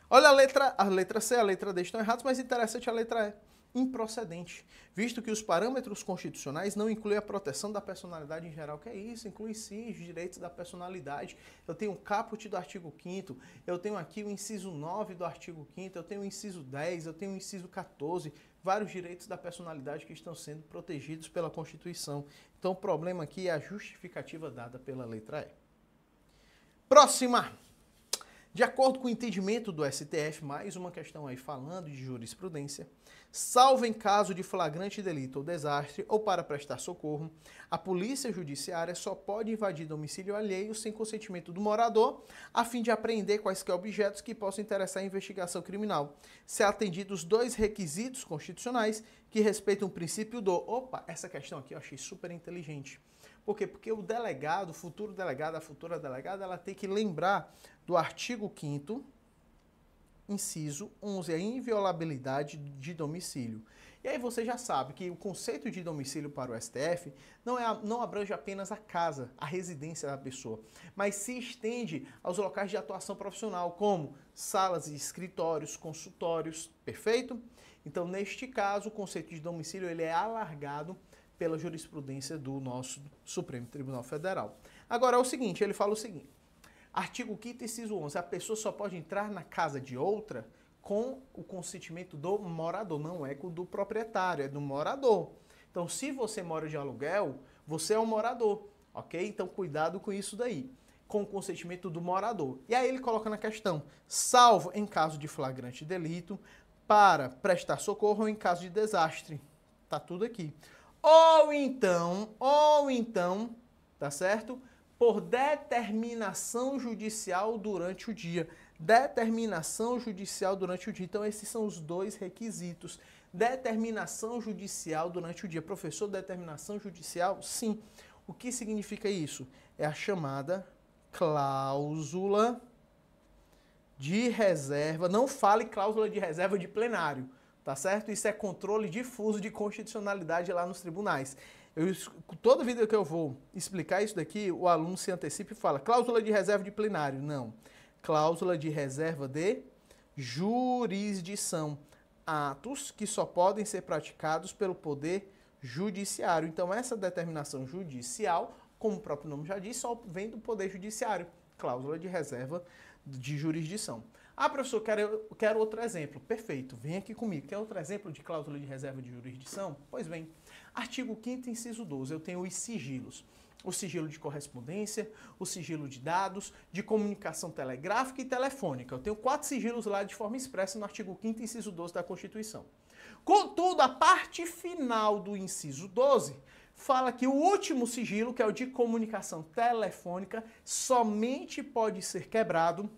Olha a letra, a letra C, a letra D estão erradas, mas interessante a letra E improcedente, visto que os parâmetros constitucionais não incluem a proteção da personalidade em geral. Que é isso? Inclui sim os direitos da personalidade. Eu tenho o caput do artigo 5 eu tenho aqui o inciso 9 do artigo 5 eu tenho o inciso 10, eu tenho o inciso 14, vários direitos da personalidade que estão sendo protegidos pela Constituição. Então o problema aqui é a justificativa dada pela letra E. Próxima! De acordo com o entendimento do STF, mais uma questão aí falando de jurisprudência, salvo em caso de flagrante delito ou desastre ou para prestar socorro, a polícia judiciária só pode invadir domicílio alheio sem consentimento do morador, a fim de apreender quaisquer objetos que possam interessar a investigação criminal, se atendidos dois requisitos constitucionais que respeitam o princípio do. Opa, essa questão aqui eu achei super inteligente. Por quê? Porque o delegado, o futuro delegado, a futura delegada, ela tem que lembrar do artigo 5 inciso 11, a inviolabilidade de domicílio. E aí você já sabe que o conceito de domicílio para o STF não, é, não abrange apenas a casa, a residência da pessoa, mas se estende aos locais de atuação profissional, como salas e escritórios, consultórios, perfeito? Então, neste caso, o conceito de domicílio ele é alargado pela jurisprudência do nosso Supremo Tribunal Federal. Agora é o seguinte, ele fala o seguinte, artigo 5 inciso 11, a pessoa só pode entrar na casa de outra com o consentimento do morador, não é com do proprietário, é do morador. Então, se você mora de aluguel, você é um morador. ok? Então cuidado com isso daí, com o consentimento do morador. E aí ele coloca na questão, salvo em caso de flagrante delito, para prestar socorro em caso de desastre. Tá tudo aqui. Ou então, ou então, tá certo? Por determinação judicial durante o dia. Determinação judicial durante o dia. Então, esses são os dois requisitos. Determinação judicial durante o dia. Professor, determinação judicial? Sim. O que significa isso? É a chamada cláusula de reserva. Não fale cláusula de reserva de plenário, tá certo? Isso é controle difuso de constitucionalidade lá nos tribunais. Eu, toda vida que eu vou explicar isso daqui, o aluno se antecipa e fala cláusula de reserva de plenário. Não. Cláusula de reserva de jurisdição. Atos que só podem ser praticados pelo poder judiciário. Então, essa determinação judicial, como o próprio nome já diz, só vem do poder judiciário. Cláusula de reserva de jurisdição. Ah, professor, quero, quero outro exemplo. Perfeito, vem aqui comigo. Quer outro exemplo de cláusula de reserva de jurisdição? Pois bem, artigo 5 inciso 12, eu tenho os sigilos. O sigilo de correspondência, o sigilo de dados, de comunicação telegráfica e telefônica. Eu tenho quatro sigilos lá de forma expressa no artigo 5 inciso 12 da Constituição. Contudo, a parte final do inciso 12 fala que o último sigilo, que é o de comunicação telefônica, somente pode ser quebrado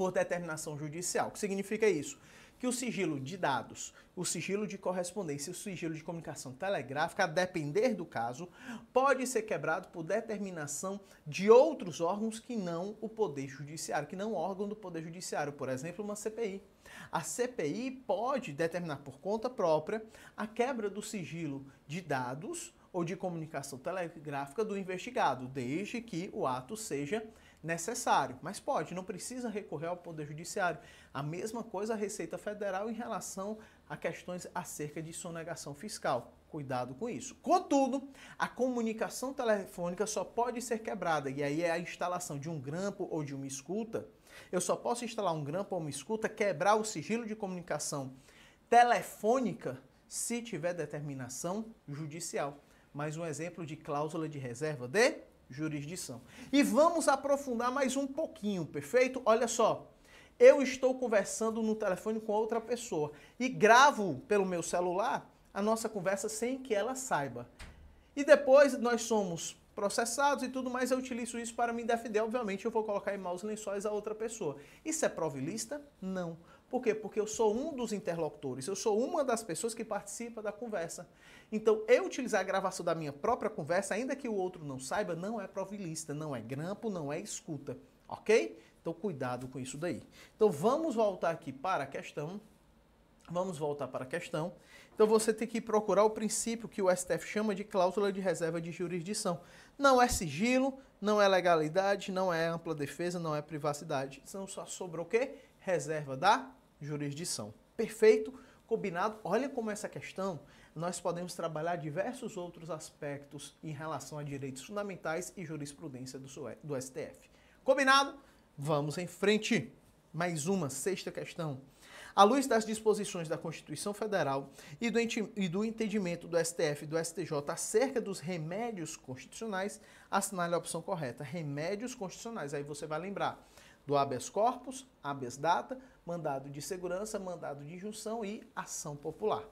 por determinação judicial. O que significa isso? Que o sigilo de dados, o sigilo de correspondência e o sigilo de comunicação telegráfica, a depender do caso, pode ser quebrado por determinação de outros órgãos que não o Poder Judiciário, que não o órgão do Poder Judiciário, por exemplo, uma CPI. A CPI pode determinar por conta própria a quebra do sigilo de dados ou de comunicação telegráfica do investigado, desde que o ato seja necessário. Mas pode, não precisa recorrer ao Poder Judiciário. A mesma coisa a Receita Federal em relação a questões acerca de sonegação fiscal. Cuidado com isso. Contudo, a comunicação telefônica só pode ser quebrada, e aí é a instalação de um grampo ou de uma escuta. Eu só posso instalar um grampo ou uma escuta, quebrar o sigilo de comunicação telefônica se tiver determinação judicial mais um exemplo de cláusula de reserva de jurisdição. E vamos aprofundar mais um pouquinho, perfeito? Olha só, eu estou conversando no telefone com outra pessoa e gravo pelo meu celular a nossa conversa sem que ela saiba. E depois nós somos processados e tudo mais, eu utilizo isso para me defender. Obviamente, eu vou colocar em maus lençóis a outra pessoa. Isso é provilista? Não. Por quê? Porque eu sou um dos interlocutores, eu sou uma das pessoas que participa da conversa. Então, eu utilizar a gravação da minha própria conversa, ainda que o outro não saiba, não é provilista, não é grampo, não é escuta, ok? Então, cuidado com isso daí. Então, vamos voltar aqui para a questão. Vamos voltar para a questão. Então, você tem que procurar o princípio que o STF chama de cláusula de reserva de jurisdição. Não é sigilo, não é legalidade, não é ampla defesa, não é privacidade. Então, só sobrou o quê? Reserva da jurisdição. Perfeito? Combinado? Olha como essa questão nós podemos trabalhar diversos outros aspectos em relação a direitos fundamentais e jurisprudência do, STF. Combinado? Vamos em frente. Mais uma, sexta questão. À luz das disposições da Constituição Federal e do, e do entendimento do STF e do STJ acerca dos remédios constitucionais, assinale a opção correta. Remédios constitucionais. Aí você vai lembrar do habeas corpus, habeas data, mandado de segurança, mandado de injunção e ação popular.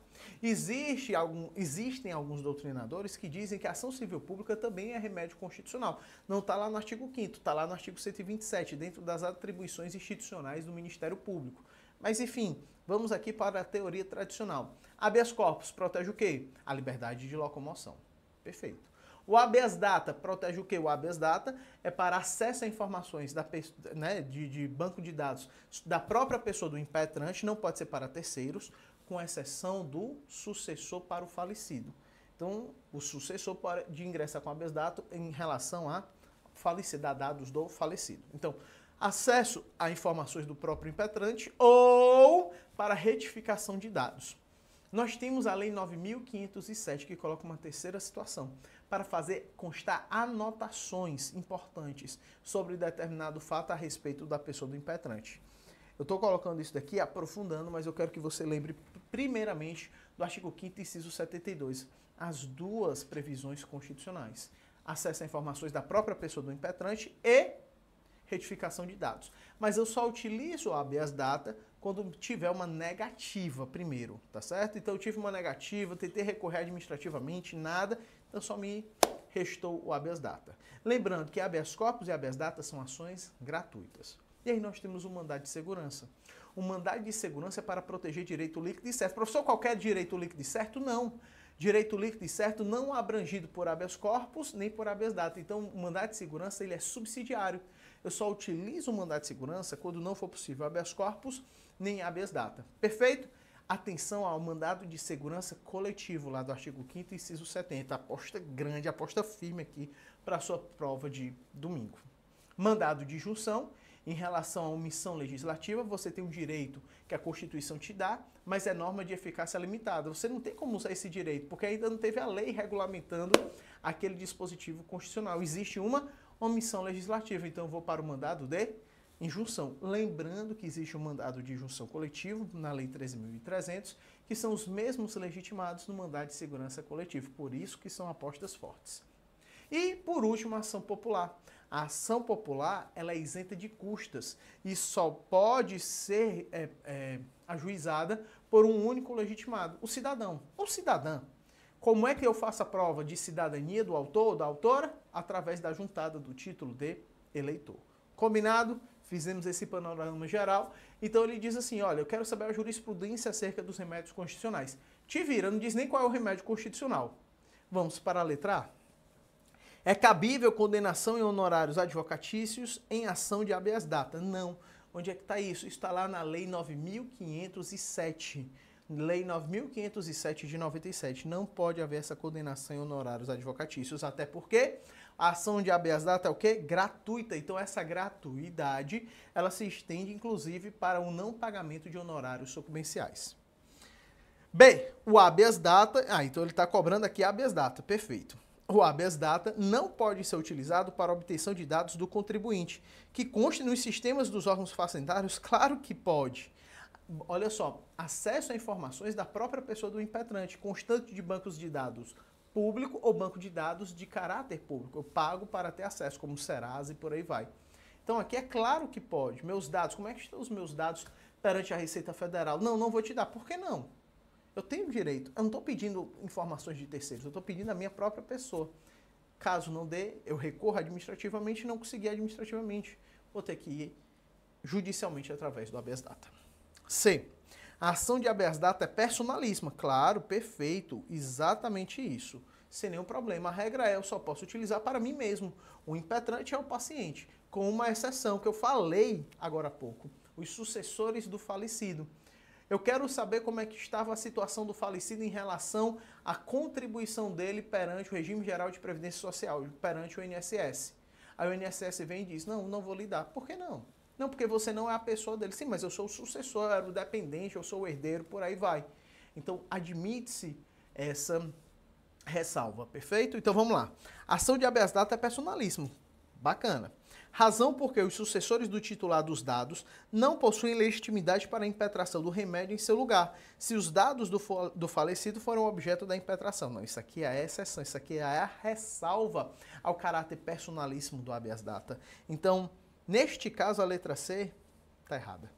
Existe algum, existem alguns doutrinadores que dizem que a ação civil pública também é remédio constitucional. Não está lá no artigo 5 está lá no artigo 127, dentro das atribuições institucionais do Ministério Público. Mas enfim, vamos aqui para a teoria tradicional. Habeas corpus protege o quê? A liberdade de locomoção. Perfeito. O habeas data protege o que? O habeas data é para acesso a informações da, né, de, de banco de dados da própria pessoa do impetrante, não pode ser para terceiros, com exceção do sucessor para o falecido. Então, o sucessor pode ingressar com habeas data em relação a falecido, a dados do falecido. Então, acesso a informações do próprio impetrante ou para retificação de dados. Nós temos a Lei 9.507 que coloca uma terceira situação para fazer constar anotações importantes sobre determinado fato a respeito da pessoa do impetrante. Eu estou colocando isso daqui aprofundando, mas eu quero que você lembre primeiramente do artigo 5 inciso 72, as duas previsões constitucionais. acesso a informações da própria pessoa do impetrante e retificação de dados. Mas eu só utilizo o habeas data quando tiver uma negativa primeiro, tá certo? Então eu tive uma negativa, tentei recorrer administrativamente, nada, então só me restou o habeas data. Lembrando que habeas corpus e habeas data são ações gratuitas. E aí nós temos o mandado de segurança. O mandado de segurança é para proteger direito líquido e certo. Professor, qualquer direito líquido e certo? Não. Direito líquido e certo não abrangido por habeas corpus nem por habeas data. Então, o mandado de segurança ele é subsidiário. Eu só utilizo o mandado de segurança quando não for possível habeas corpus nem habeas data. Perfeito? Atenção ao mandado de segurança coletivo lá do artigo 5 inciso 70. Aposta grande, aposta firme aqui para a sua prova de domingo. Mandado de junção em relação à omissão legislativa, você tem um direito que a Constituição te dá, mas é norma de eficácia limitada. Você não tem como usar esse direito, porque ainda não teve a lei regulamentando aquele dispositivo constitucional. Existe uma omissão legislativa, então eu vou para o mandado de injunção. Lembrando que existe um mandado de injunção coletivo na Lei 13.300, que são os mesmos legitimados no mandado de segurança coletivo, por isso que são apostas fortes. E, por último, a ação popular. A ação popular ela é isenta de custas e só pode ser é, é, ajuizada por um único legitimado, o cidadão ou cidadã. Como é que eu faço a prova de cidadania do autor ou da autora? Através da juntada do título de eleitor. Combinado? Fizemos esse panorama geral. Então ele diz assim: olha, eu quero saber a jurisprudência acerca dos remédios constitucionais. Te vira, não diz nem qual é o remédio constitucional. Vamos para a letra A. É cabível condenação em honorários advocatícios em ação de habeas data? Não. Onde é que está isso? Está lá na Lei 9.507. Lei 9.507 de 97. Não pode haver essa condenação em honorários advocatícios, até porque a ação de habeas data é o quê? Gratuita. Então essa gratuidade, ela se estende inclusive para o não pagamento de honorários sucumbenciais. Bem, o habeas data, ah, então ele está cobrando aqui habeas data, perfeito o habeas data não pode ser utilizado para obtenção de dados do contribuinte, que conste nos sistemas dos órgãos facendários? <laughs> Claro que pode. Olha só, acesso a informações da própria pessoa do impetrante, constante de bancos de dados público ou banco de dados de caráter público. Eu pago para ter acesso, como Serasa e por aí vai. Então aqui é claro que pode. Meus dados, como é que estão os meus dados perante a Receita Federal? Não, não vou te dar. Por que não? Eu tenho direito. Eu não estou pedindo informações de terceiros, eu estou pedindo a minha própria pessoa. Caso não dê, eu recorro administrativamente não conseguir administrativamente. Vou ter que ir judicialmente através do habeas data. C. A ação de habeas data é personalíssima. Claro, perfeito, exatamente isso. Sem nenhum problema. A regra é eu só posso utilizar para mim mesmo. O impetrante é o paciente, com uma exceção que eu falei agora há pouco. Os sucessores do falecido. Eu quero saber como é que estava a situação do falecido em relação à contribuição dele perante o regime geral de previdência social, perante o INSS. Aí o INSS vem e diz: "Não, não vou lhe dar". Por que não? Não, porque você não é a pessoa dele. Sim, mas eu sou o sucessor, eu era o dependente, eu sou o herdeiro, por aí vai. Então, admite-se essa ressalva, perfeito? Então vamos lá. Ação de habeas data é personalíssimo. Bacana razão porque os sucessores do titular dos dados não possuem legitimidade para a impetração do remédio em seu lugar, se os dados do, do falecido foram objeto da impetração. Não, isso aqui é a exceção, isso aqui é a ressalva ao caráter personalíssimo do habeas data. Então, neste caso, a letra C está errada.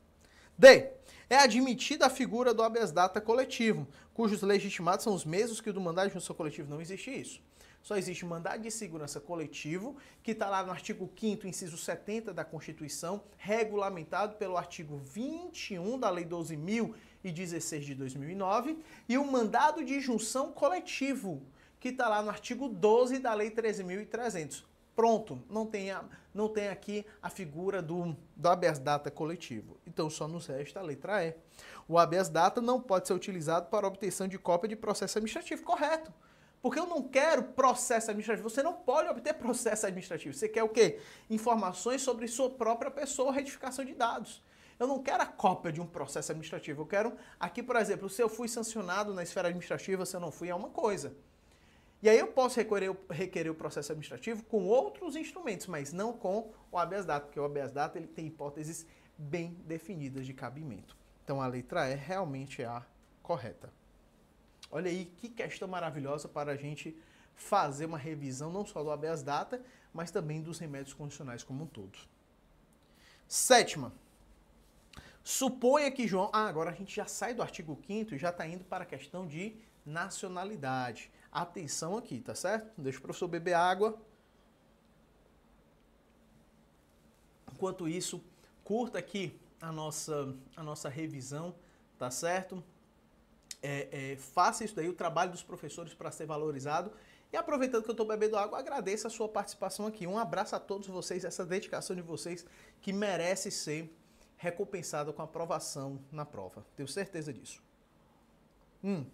D. É admitida a figura do habeas data coletivo, cujos legitimados são os mesmos que o do mandado de junção coletivo. Não existe isso. Só existe mandado de segurança coletivo, que está lá no artigo 5 inciso 70 da Constituição, regulamentado pelo artigo 21 da Lei 12.016 de 2009, e o mandado de junção coletivo, que está lá no artigo 12 da Lei 13.300. Pronto, não tem, a, não tem aqui a figura do, do habeas data coletivo. Então só nos resta a letra E. O habeas data não pode ser utilizado para obtenção de cópia de processo administrativo. Correto. Porque eu não quero processo administrativo. Você não pode obter <laughs> processo administrativo. Você quer o quê? Informações sobre sua própria pessoa, retificação de dados. Eu não quero a cópia de um processo administrativo. Eu quero, aqui, por exemplo, se eu fui sancionado na esfera administrativa, se eu não fui, é uma coisa. E aí eu posso requerer, requerer o processo administrativo com outros instrumentos, mas não com o habeas data, porque o habeas data ele tem hipóteses bem definidas de cabimento. Então a letra E realmente é a correta. Olha aí que questão maravilhosa para a gente fazer uma revisão não só do habeas data, mas também dos remédios condicionais como um todo. Sétima. Suponha que João. Ah, agora a gente já sai do artigo 5 e já está indo para a questão de nacionalidade. Atenção aqui, tá certo? Deixa o professor beber água. Enquanto isso, curta aqui a nossa, a nossa revisão, tá certo? É, é, faça isso daí, o trabalho dos professores para ser valorizado. E aproveitando que eu estou bebendo água, agradeço a sua participação aqui. Um abraço a todos vocês, essa dedicação de vocês que merece ser recompensada com aprovação na prova. Tenho certeza disso. Hum.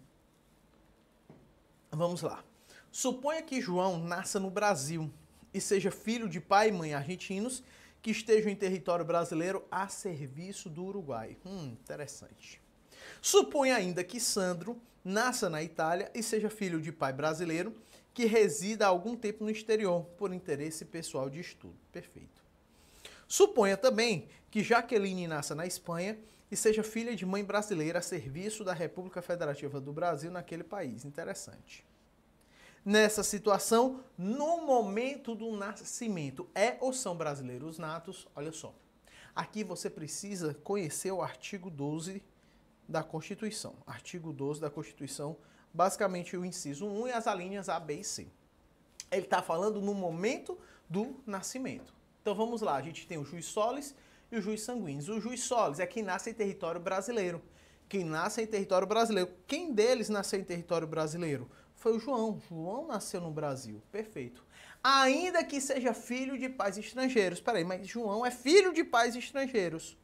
Vamos lá. Suponha que João nasça no Brasil e seja filho de pai e mãe argentinos que estejam em território brasileiro a serviço do Uruguai. Hum, interessante. Suponha ainda que Sandro nasça na Itália e seja filho de pai brasileiro que resida há algum tempo no exterior por interesse pessoal de estudo. Perfeito. Suponha também que Jaqueline nasça na Espanha e seja filha de mãe brasileira a serviço da República Federativa do Brasil naquele país. Interessante. Nessa situação, no momento do nascimento, é ou são brasileiros natos? Olha só. Aqui você precisa conhecer o artigo 12 da Constituição. Artigo 12 da Constituição, basicamente o inciso 1 e as alíneas A, B e C. Ele está falando no momento do nascimento. Então vamos lá, a gente tem o juiz solis e o juiz sanguíneos. O juiz solis é quem nasce em território brasileiro. Quem nasce em território brasileiro. Quem deles nasceu em território brasileiro? Foi o João. João nasceu no Brasil. Perfeito. Ainda que seja filho de pais estrangeiros. Peraí, mas João é filho de pais estrangeiros.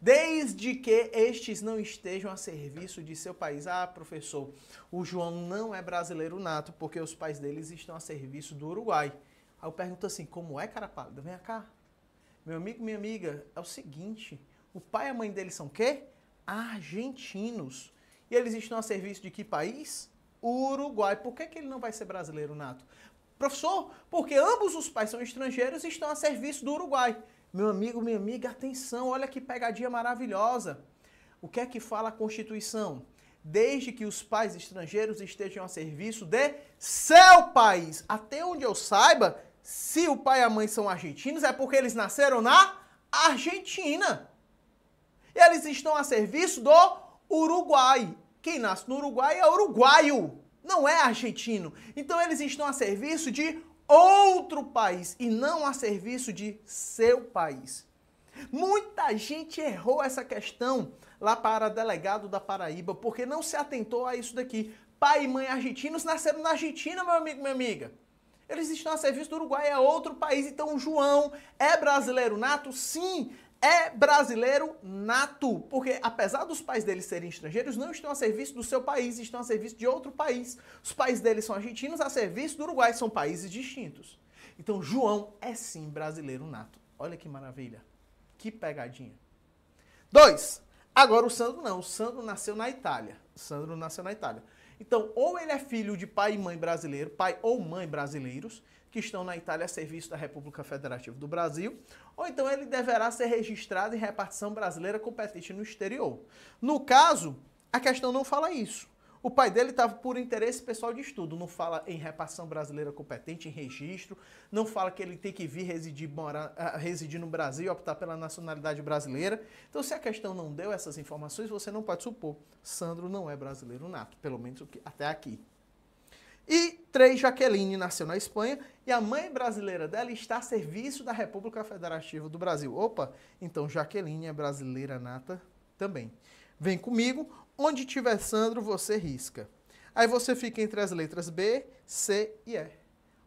Desde que estes não estejam a serviço de seu país. Ah, professor, o João não é brasileiro nato porque os pais deles estão a serviço do Uruguai. Aí eu pergunto assim, como é, cara pálida? Vem cá. Meu amigo, minha amiga, é o seguinte, o pai e a mãe deles são quê? Argentinos. E eles estão a serviço de que país? Uruguai. Por que, que ele não vai ser brasileiro nato? Professor, porque ambos os pais são estrangeiros e estão a serviço do Uruguai. Meu amigo, minha amiga, atenção, olha que pegadinha maravilhosa. O que é que fala a Constituição? Desde que os pais estrangeiros estejam a serviço de seu país. Até onde eu saiba, se o pai e a mãe são argentinos, é porque eles nasceram na Argentina. Eles estão a serviço do Uruguai. Quem nasce no Uruguai é uruguaio, não é argentino. Então eles estão a serviço de outro país e não a serviço de seu país. Muita gente errou essa questão lá para delegado da Paraíba porque não se atentou a isso daqui. Pai e mãe argentinos nasceram na Argentina, meu amigo, minha amiga. Eles estão a serviço do Uruguai, é outro país. Então o João é brasileiro nato? Sim, é brasileiro nato. Porque apesar dos pais dele serem estrangeiros, não estão a serviço do seu país, estão a serviço de outro país. Os pais dele são argentinos a serviço do Uruguai, são países distintos. Então João é sim brasileiro nato. Olha que maravilha. Que pegadinha. Dois. Agora o Sandro não. O Sandro nasceu na Itália. O Sandro nasceu na Itália. Então, ou ele é filho de pai e mãe brasileiro, pai ou mãe brasileiros, que estão na Itália a serviço da República Federativa do Brasil, ou então ele deverá ser registrado em repartição brasileira competente no exterior. No caso, a questão não fala isso. O pai dele estava por interesse pessoal de estudo, não fala em repartição brasileira competente, em registro, não fala que ele tem que vir residir, morar, uh, residir no Brasil optar pela nacionalidade brasileira. Então, se a questão não deu essas informações, você não pode supor. Sandro não é brasileiro nato, pelo menos até aqui. E três, Jaqueline nasceu na Espanha e a mãe brasileira dela está a serviço da República Federativa do Brasil. Opa, então Jaqueline é brasileira nata também. Vem comigo, onde tiver Sandro, você risca. Aí você fica entre as letras B, C e E.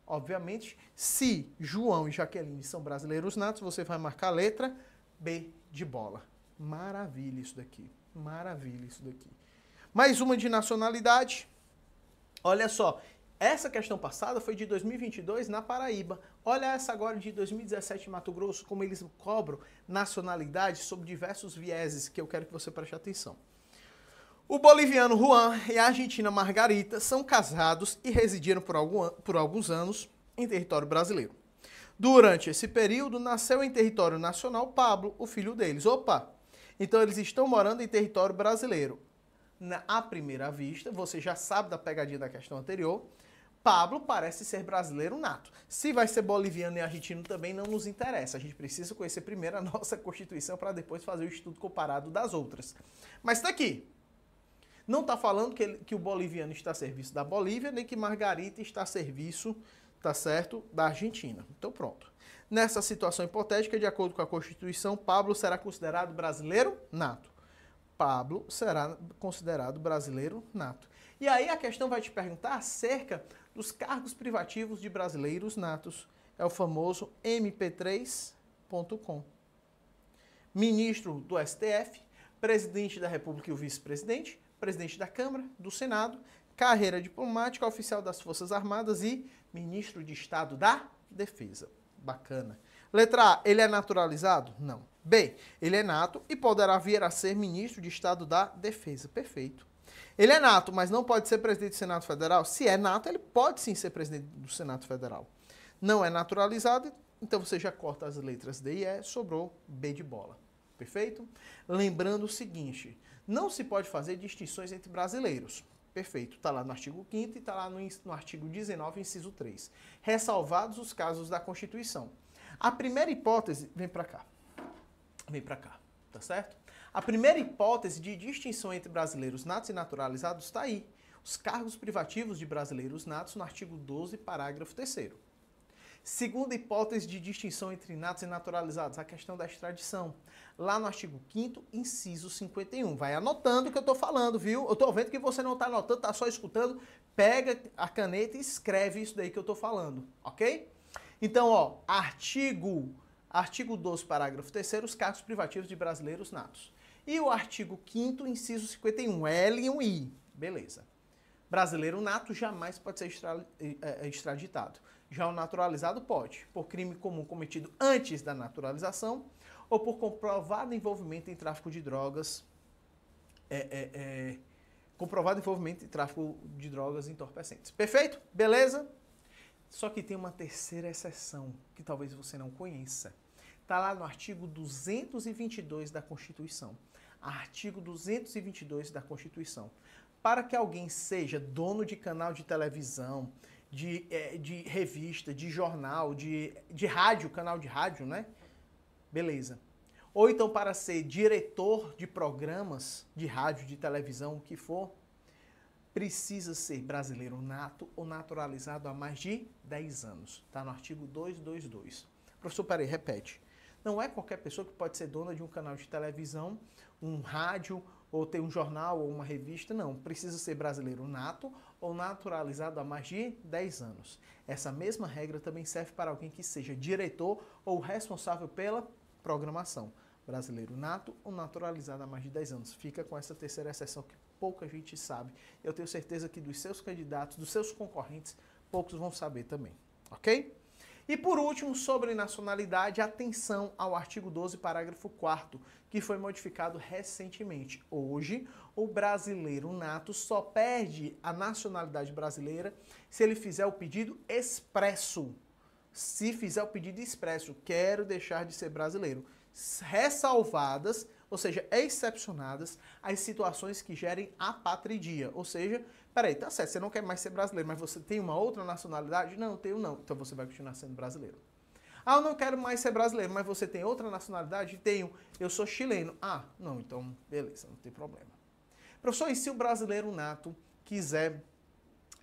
Obviamente, se João e Jaqueline são brasileiros natos, você vai marcar a letra B de bola. Maravilha isso daqui. Maravilha isso daqui. Mais uma de nacionalidade. Olha só, essa questão passada foi de 2022 na Paraíba. Olha essa agora de 2017 em Mato Grosso, como eles cobram nacionalidade sobre diversos vieses que eu quero que você preste atenção. O boliviano Juan e a argentina Margarita são casados e residiram por, algum, por alguns anos em território brasileiro. Durante esse período, nasceu em território nacional Pablo, o filho deles. Opa! Então eles estão morando em território brasileiro. À primeira vista, você já sabe da pegadinha da questão anterior, Pablo parece ser brasileiro nato. Se vai ser boliviano e argentino também não nos interessa. A gente precisa conhecer primeiro a <laughs> nossa Constituição para depois fazer o estudo comparado das outras. Mas está aqui. Não está falando que, ele, que o boliviano está a serviço da Bolívia, nem que Margarita está a serviço, tá certo, da Argentina. Então pronto. Nessa situação hipotética, de acordo com a Constituição, Pablo será considerado brasileiro nato. Pablo será considerado brasileiro nato. E aí a questão vai te perguntar acerca dos cargos privativos de brasileiros natos. É o famoso mp3.com. Ministro do STF, presidente da República e o vice-presidente, presidente da Câmara, do Senado, carreira diplomática, oficial das Forças Armadas e ministro de Estado da Defesa. Bacana. Letra A, ele é naturalizado? Não. B, ele é nato e poderá vir a ser ministro de Estado da Defesa. Perfeito. Ele é nato, mas não pode ser presidente do Senado Federal? Se é nato, ele pode sim ser presidente do Senado Federal. Não é naturalizado, então você já corta as letras D e E, sobrou B de bola. Perfeito? Lembrando o seguinte, não se pode fazer distinções entre brasileiros. Perfeito, está lá no artigo 5 e está lá no, no artigo 19, inciso 3. Ressalvados os casos da Constituição. A primeira hipótese, vem para cá vem para cá, tá certo? A primeira hipótese de distinção entre brasileiros natos e naturalizados está aí. Os cargos privativos de brasileiros natos no artigo 12, parágrafo 3 Segunda hipótese de distinção entre natos e naturalizados, a questão da extradição. Lá no artigo 5 inciso 51. Vai anotando o que eu estou falando, viu? Eu estou vendo que você não está anotando, está só escutando. Pega a caneta e escreve isso daí que eu estou falando, ok? Então, ó, artigo Artigo 12, parágrafo 3 os cargos privativos de brasileiros natos. E o artigo 5 inciso 51, L e um I. Beleza. Brasileiro nato jamais pode ser eh, eh, extraditado. Já o naturalizado pode, por crime comum cometido antes da naturalização ou por comprovado envolvimento em tráfico de drogas, é, é, é, comprovado envolvimento em tráfico de drogas entorpecentes. Perfeito? Beleza? Só que tem uma terceira exceção que talvez você não conheça. Está lá no artigo 222 da Constituição. Artigo 222 da Constituição. Para que alguém seja dono de canal de televisão, de, é, de revista, de jornal, de, de rádio, canal de rádio, né? Beleza. Ou então para ser diretor de programas de rádio, de televisão, o que for, precisa ser brasileiro nato ou naturalizado há mais de 10 anos. Está no artigo 222. Professor, peraí, repete. Não é qualquer pessoa que pode ser dona de um canal de televisão, um rádio, ou ter um jornal ou uma revista, não. Precisa ser brasileiro nato ou naturalizado há mais de 10 anos. Essa mesma regra também serve para alguém que seja diretor ou responsável pela programação. Brasileiro nato ou naturalizado há mais de 10 anos. Fica com essa terceira exceção que pouca gente sabe. Eu tenho certeza que dos seus candidatos, dos seus concorrentes, poucos vão saber também. Ok? E por último, sobre nacionalidade, atenção ao artigo 12, parágrafo 4 que foi modificado recentemente. Hoje, o brasileiro nato só perde a nacionalidade brasileira se ele fizer o pedido expresso. Se fizer o pedido expresso, quero deixar de ser brasileiro. Ressalvadas ou seja, excepcionadas as situações que gerem apatridia, ou seja, peraí, tá certo, você não quer mais ser brasileiro, mas você tem uma outra nacionalidade? Não, tenho não, então você vai continuar sendo brasileiro. Ah, eu não quero mais ser brasileiro, mas você tem outra nacionalidade? Tenho, eu sou chileno. Ah, não, então beleza, não tem problema. Professor, e se o brasileiro nato quiser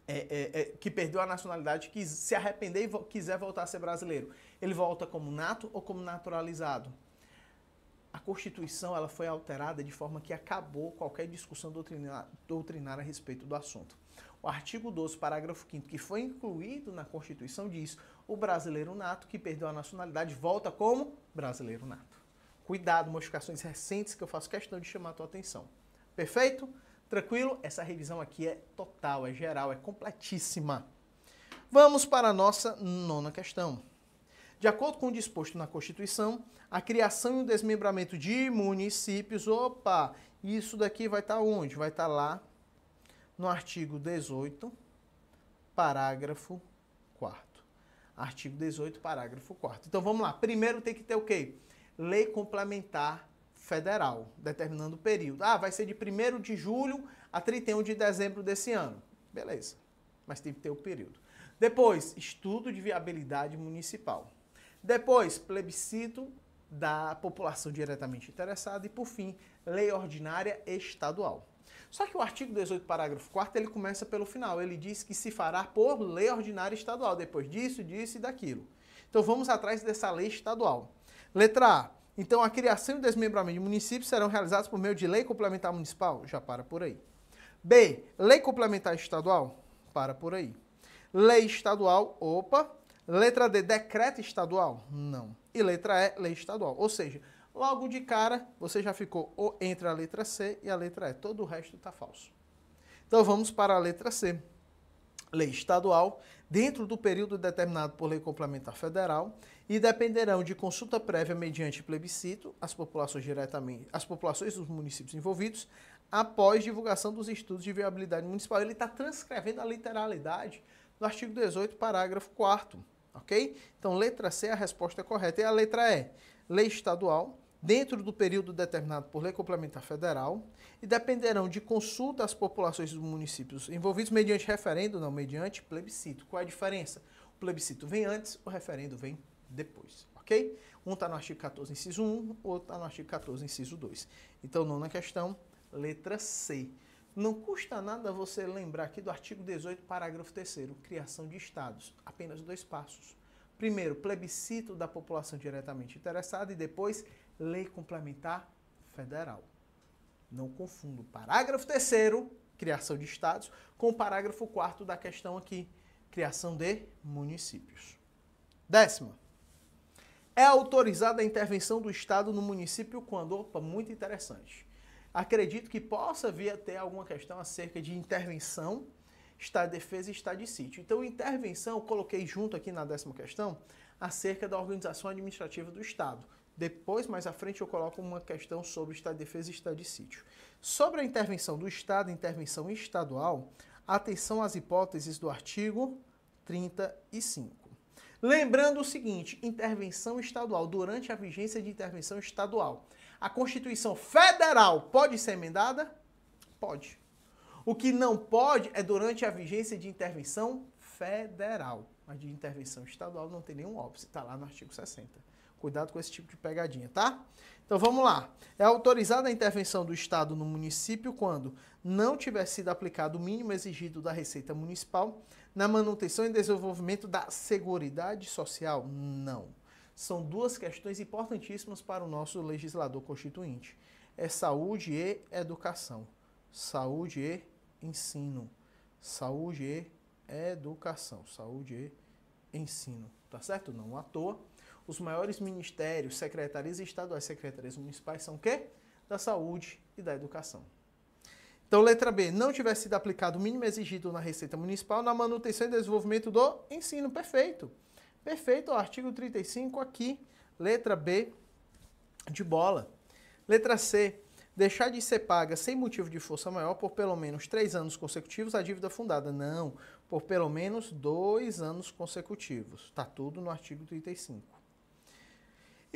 é, é, é, que perdeu a nacionalidade, quis se arrepender e quiser voltar a ser brasileiro, ele volta como nato ou como naturalizado? A Constituição ela foi alterada de forma que acabou qualquer discussão doutrinária, doutrinária a respeito do assunto. O artigo 12, parágrafo 5 que foi incluído na Constituição, diz o brasileiro nato que perdeu a nacionalidade volta como brasileiro nato. Cuidado, modificações recentes que eu faço questão de chamar a tua atenção. Perfeito? Tranquilo? Essa revisão aqui é total, é geral, é completíssima. Vamos para a nossa nona questão. De acordo com o disposto na Constituição, a criação e o desmembramento de municípios, opa, isso daqui vai estar tá onde? Vai estar tá lá no artigo 18, parágrafo 4 Artigo 18, parágrafo 4 Então vamos lá. Primeiro tem que ter o quê? Lei complementar federal, determinando o período. Ah, vai ser de 1 de julho a 31 de dezembro desse ano. Beleza. Mas tem que ter o período. Depois, estudo de viabilidade municipal. Depois, plebiscito da população diretamente interessada e, por fim, lei ordinária estadual. Só que o artigo 18, parágrafo 4 ele começa pelo final. Ele diz que se fará por lei ordinária estadual, depois disso, disso e daquilo. Então vamos atrás dessa lei estadual. Letra A. Então a criação e o desmembramento de municípios serão realizados por meio de lei complementar municipal? Já para por aí. B. Lei complementar estadual? Para por aí. Lei estadual, opa. Letra D, decreto estadual? Não. E letra E, lei estadual. Ou seja, logo de cara você já ficou entre a letra C e a letra E. Todo o resto está falso. Então vamos para a letra C. Lei estadual, dentro do período determinado por lei complementar federal, e dependerão de consulta prévia mediante plebiscito as populações diretamente, as populações dos municípios envolvidos, após divulgação dos estudos de viabilidade municipal. Ele está transcrevendo a literalidade do artigo 18, parágrafo 4 ok? Então, letra C, a resposta é correta. E a letra E, lei estadual, dentro do período determinado por lei complementar federal, e dependerão de consulta às populações dos municípios envolvidos mediante referendo, não mediante plebiscito. Qual é a diferença? O plebiscito vem antes, o referendo vem depois, ok? Um está no artigo 14, inciso 1, outro está no artigo 14, inciso 2. Então, nona questão, letra C. Não custa nada você lembrar aqui do artigo 18, parágrafo 3 criação de estados. Apenas dois passos. Primeiro, plebiscito da população diretamente interessada e depois, lei complementar federal. Não confundo parágrafo 3 criação de estados, com o parágrafo 4 da questão aqui, criação de municípios. Décima. É autorizada a intervenção do Estado no município quando? Opa, muito interessante acredito que possa vir a ter alguma questão acerca de intervenção, estado de defesa e estado de sítio. Então, intervenção, coloquei junto aqui na décima questão, acerca da organização administrativa do Estado. Depois, mais à frente, eu coloco uma questão sobre estado de defesa e estado de sítio. Sobre a intervenção do Estado, intervenção estadual, atenção às hipóteses do artigo 35. Lembrando o seguinte, intervenção estadual, durante a vigência de intervenção estadual, a Constituição Federal pode ser emendada? Pode. O que não pode é durante a vigência de intervenção federal. Mas de intervenção estadual não tem nenhum óbice, está lá no artigo 60. Cuidado com esse tipo de pegadinha, tá? Então vamos lá. É autorizada a intervenção do Estado no município quando não tiver sido aplicado o mínimo exigido da Receita Municipal na manutenção e desenvolvimento da Seguridade Social? Não são duas questões importantíssimas para o nosso legislador constituinte. É saúde e educação. Saúde e ensino. Saúde e educação. Saúde e ensino. Tá certo? Não à toa. Os maiores ministérios, secretarias estaduais, secretarias municipais são o quê? Da saúde e da educação. Então, letra B, não tiver sido aplicado o mínimo exigido na Receita Municipal na manutenção e desenvolvimento do ensino. Perfeito. Perfeito, artigo 35 aqui, letra B de bola. Letra C, deixar de ser paga sem motivo de força maior por pelo menos três anos consecutivos a dívida fundada. Não, por pelo menos dois anos consecutivos. Está tudo no artigo 35.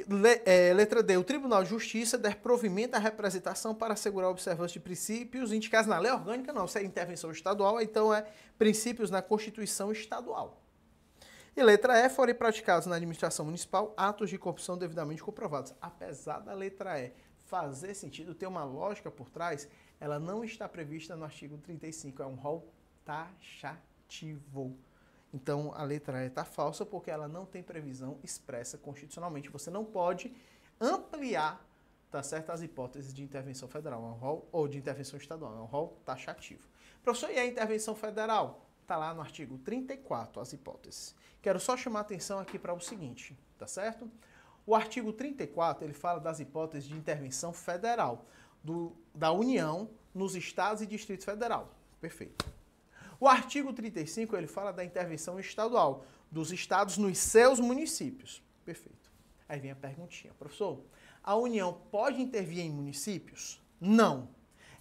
Le, é, letra D. O Tribunal de Justiça der provimento à representação para assegurar a observância de princípios indicados na lei orgânica, não. Se é intervenção estadual, então é princípios na Constituição Estadual. E letra E, forem praticados na administração municipal atos de corrupção devidamente comprovados. Apesar da letra E fazer sentido, ter uma lógica por trás, ela não está prevista no artigo 35, é um rol taxativo. Então a letra E está falsa porque ela não tem previsão expressa constitucionalmente. Você não pode ampliar tá certo, as hipóteses de intervenção federal, é um rol, ou de intervenção estadual, é um rol taxativo. Professor, e a intervenção federal? Está lá no artigo 34, as hipóteses. Quero só chamar atenção aqui para o seguinte, tá certo? O artigo 34, ele fala das hipóteses de intervenção federal do, da União nos estados e Distrito Federal. Perfeito. O artigo 35, ele fala da intervenção estadual dos estados nos seus municípios. Perfeito. Aí vem a perguntinha. Professor, a União pode intervir em municípios? Não.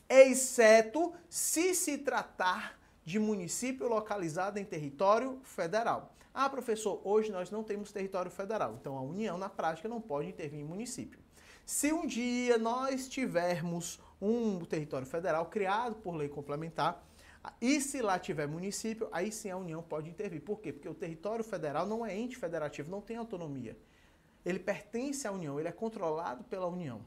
Exceto se se tratar de município localizado em território federal. Ah, professor, hoje nós não temos território federal, então a União, na prática, não pode intervir em município. Se um dia nós tivermos um território federal criado por lei complementar, E se lá tiver município, aí sim a União pode intervir. Por quê? Porque o território federal não é ente federativo, não tem autonomia. Ele pertence à União, ele é controlado pela União.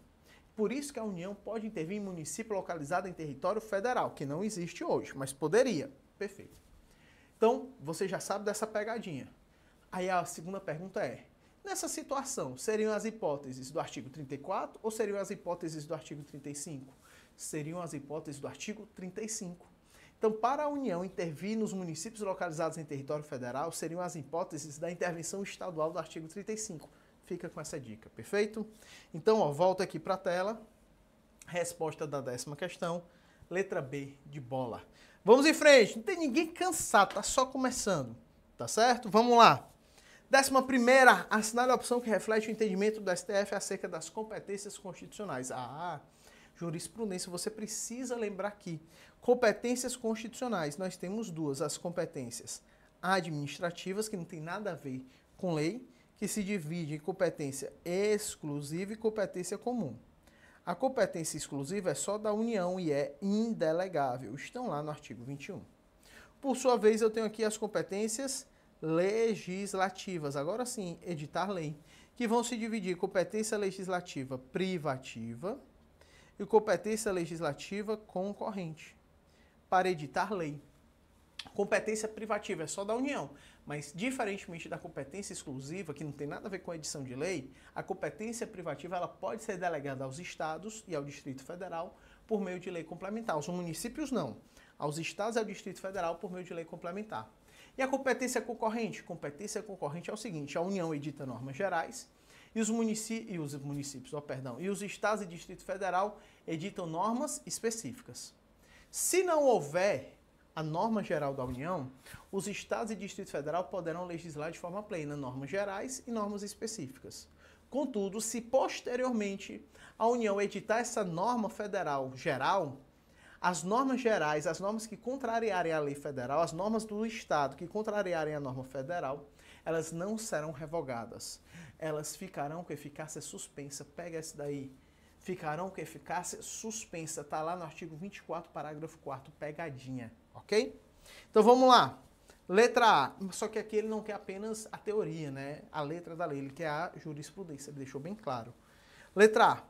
Por isso que a União pode intervir em município localizado em território federal, que não existe hoje, mas poderia. Perfeito. Então, você já sabe dessa pegadinha. Aí a segunda pergunta é: nessa situação, seriam as hipóteses do artigo 34 ou seriam as hipóteses do artigo 35? Seriam as hipóteses do artigo 35. Então, para a União intervir nos municípios localizados em território federal, seriam as hipóteses da intervenção estadual do artigo 35. Fica com essa dica, perfeito? Então, ó, volta aqui para a tela. Resposta da décima questão, letra B de bola. Vamos em frente, não tem ninguém cansado, tá só começando, tá certo? Vamos lá. Décima primeira, assinale a opção que reflete o entendimento do STF acerca das competências constitucionais. Ah, jurisprudência, você precisa lembrar aqui. Competências constitucionais, nós temos duas, as competências administrativas, que não tem nada a ver com lei, que se divide em competência exclusiva e competência comum. A competência exclusiva é só da União e é indelegável. Estão lá no artigo 21. Por sua vez, eu tenho aqui as competências legislativas, agora sim, editar lei, que vão se dividir em competência legislativa privativa e competência legislativa concorrente para editar lei. Competência privativa é só da União, mas diferentemente da competência exclusiva, que não tem nada a ver com a edição de lei, a competência privativa ela pode ser delegada aos estados e ao Distrito Federal por meio de lei complementar. Os municípios não. Aos estados e ao Distrito Federal por meio de lei complementar. E a competência concorrente? Competência concorrente é o seguinte: a União edita normas gerais e os, munici e os municípios, oh, perdão, e os estados e Distrito Federal editam normas específicas. Se não houver a norma geral da União, os estados e Distrito Federal poderão legislar de forma plena normas gerais e normas específicas. Contudo, se posteriormente a União editar essa norma federal geral, as normas gerais, as normas que contrariarem a lei federal, as normas do Estado que contrariarem a norma federal, elas não serão revogadas. Elas ficarão com eficácia suspensa. Pega esse daí. Ficarão com eficácia suspensa. Está lá no artigo 24, parágrafo 4, pegadinha ok? Então vamos lá. Letra A. Só que aqui ele não quer apenas a teoria, né? A letra da lei, ele quer a jurisprudência, ele deixou bem claro. Letra A.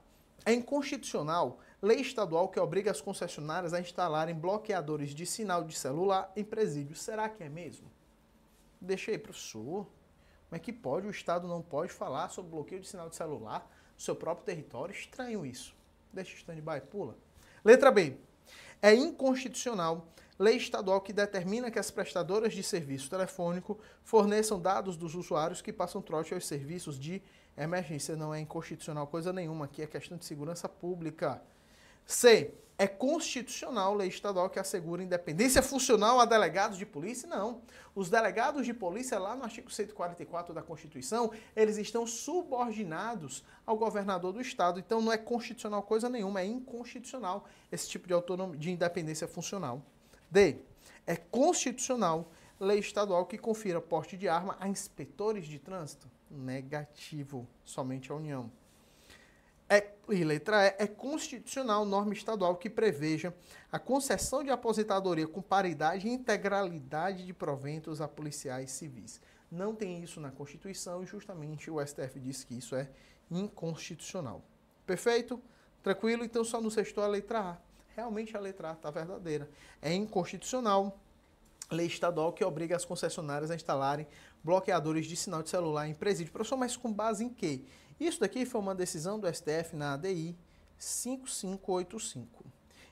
É inconstitucional lei estadual que obriga as concessionárias a instalarem bloqueadores de sinal de celular em presídios. Será que é mesmo? Deixei, professor. Como é que pode? O Estado não pode falar sobre bloqueio de sinal de celular no seu próprio território? Estranho isso. Deixa stand-by, pula. Letra B. É inconstitucional lei estadual que determina que as prestadoras de serviço telefônico forneçam dados dos usuários que passam trote aos serviços de emergência. Não é inconstitucional coisa nenhuma, aqui é questão de segurança pública. C. É constitucional lei estadual que assegura independência funcional a delegados de polícia? Não. Os delegados de polícia, lá no artigo 144 da Constituição, eles estão subordinados ao governador do estado. Então não é constitucional coisa nenhuma, é inconstitucional esse tipo de autonomia, de independência funcional. D. É constitucional lei estadual que confira porte de arma a inspetores de trânsito? Negativo, somente a União. É, e letra E, é constitucional norma estadual que preveja a concessão de aposentadoria com paridade e integralidade de proventos a policiais civis. Não tem isso na Constituição e justamente o STF diz que isso é inconstitucional. Perfeito? Tranquilo? Então só nos restou a letra A realmente a letra A está verdadeira. É inconstitucional lei estadual que obriga as concessionárias a instalarem bloqueadores de sinal de celular em presídio. Professor, mas com base em quê? Isso daqui foi uma decisão do STF na ADI 5585.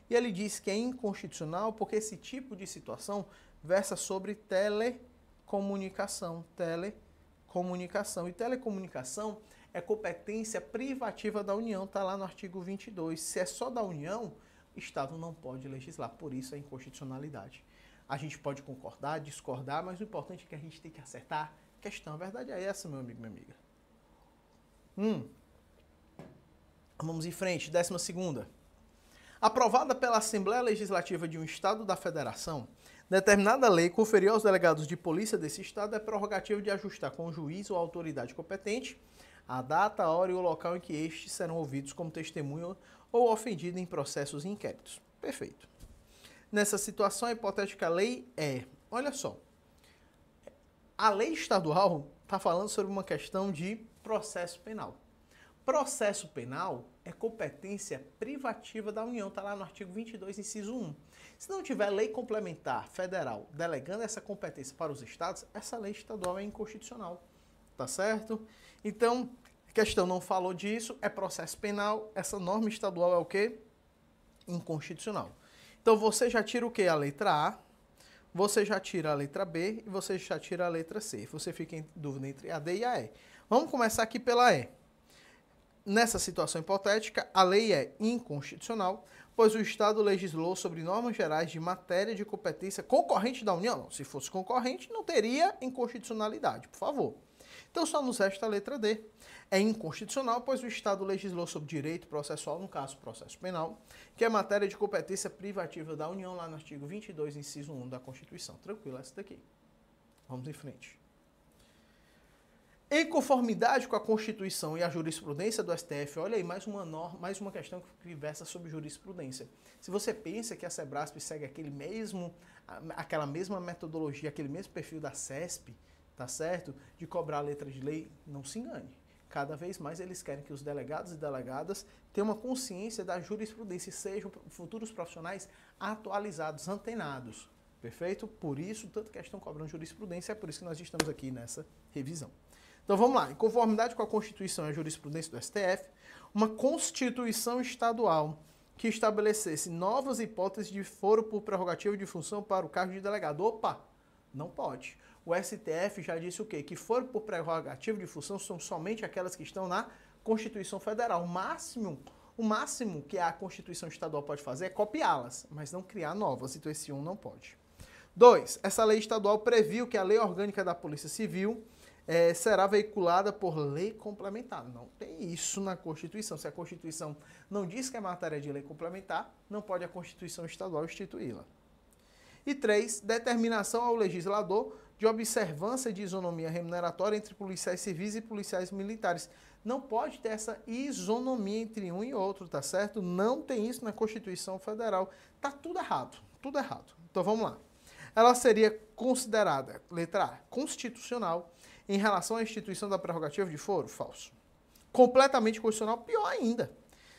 E ele diz que é inconstitucional porque esse tipo de situação versa sobre telecomunicação. Telecomunicação. E telecomunicação é competência privativa da União, está lá no artigo 22. Se é só da União, Estado não pode legislar, por isso a inconstitucionalidade. A gente pode concordar, discordar, mas o importante é que a gente tem que acertar questão. A verdade é essa, meu amigo, minha amiga. Hum. Vamos em frente, décima segunda. Aprovada pela Assembleia Legislativa de um Estado da Federação, determinada lei conferiu aos delegados de polícia desse Estado a prerrogativa de ajustar com o juiz ou autoridade competente a data, a hora e o local em que estes serão ouvidos como testemunho ou ofendido em processos e inquéritos. Perfeito. Nessa situação, a hipotética lei é, olha só, a lei estadual está falando sobre uma questão de processo penal. Processo penal é competência privativa da União, está lá no artigo 22, inciso 1. Se não tiver lei complementar federal delegando essa competência para os estados, essa lei estadual é inconstitucional, tá certo? Então, questão não falou disso, é processo penal, essa norma estadual é o quê? Inconstitucional. Então, você já tira o quê? A letra A, você já tira a letra B e você já tira a letra C. Você fica em dúvida entre a D e a E. Vamos começar aqui pela E. Nessa situação hipotética, a lei é inconstitucional, pois o Estado legislou sobre normas gerais de matéria de competência concorrente da União. Se fosse concorrente, não teria inconstitucionalidade, por favor. Então só nos resta a letra D. É inconstitucional, pois o Estado legislou sobre direito processual, no caso processo penal, que é matéria de competência privativa da União, lá no artigo 22, inciso 1 da Constituição. Tranquilo, essa daqui. Vamos em frente. Em conformidade com a Constituição e a jurisprudência do STF, olha aí, mais uma, norma, mais uma questão que versa sobre jurisprudência. Se você pensa que a SEBRASP segue aquele mesmo, aquela mesma metodologia, aquele mesmo perfil da CESP, tá certo? De cobrar a letra de lei, não se engane. Cada vez mais eles querem que os delegados e delegadas tenham uma consciência da jurisprudência e sejam futuros profissionais atualizados, antenados. Perfeito? Por isso, tanto que estão cobrando jurisprudência, é por isso que nós estamos aqui nessa revisão. Então vamos lá. Em conformidade com a Constituição e a jurisprudência do STF, uma Constituição estadual que estabelecesse novas hipóteses de foro por prerrogativa de função para o cargo de delegado. Opa! Não pode. O STF já disse o quê? Que foro por prerrogativa de função são somente aquelas que estão na Constituição Federal. O máximo, o máximo que a Constituição Estadual pode fazer é copiá-las, mas não criar novas. Então esse um não pode. Dois, essa lei estadual previu que a lei orgânica da Polícia Civil é, será veiculada por lei complementar. Não tem isso na Constituição. Se a Constituição não diz que é matéria de lei complementar, não pode a Constituição estadual instituí-la. E três, determinação ao legislador de observância de isonomia remuneratória entre policiais civis e policiais militares. Não pode ter essa isonomia entre um e outro, tá certo? Não tem isso na Constituição Federal. Tá tudo errado, tudo errado. Então vamos lá. Ela seria considerada, letra A, constitucional em relação à instituição da prerrogativa de foro? Falso. Completamente constitucional, pior ainda.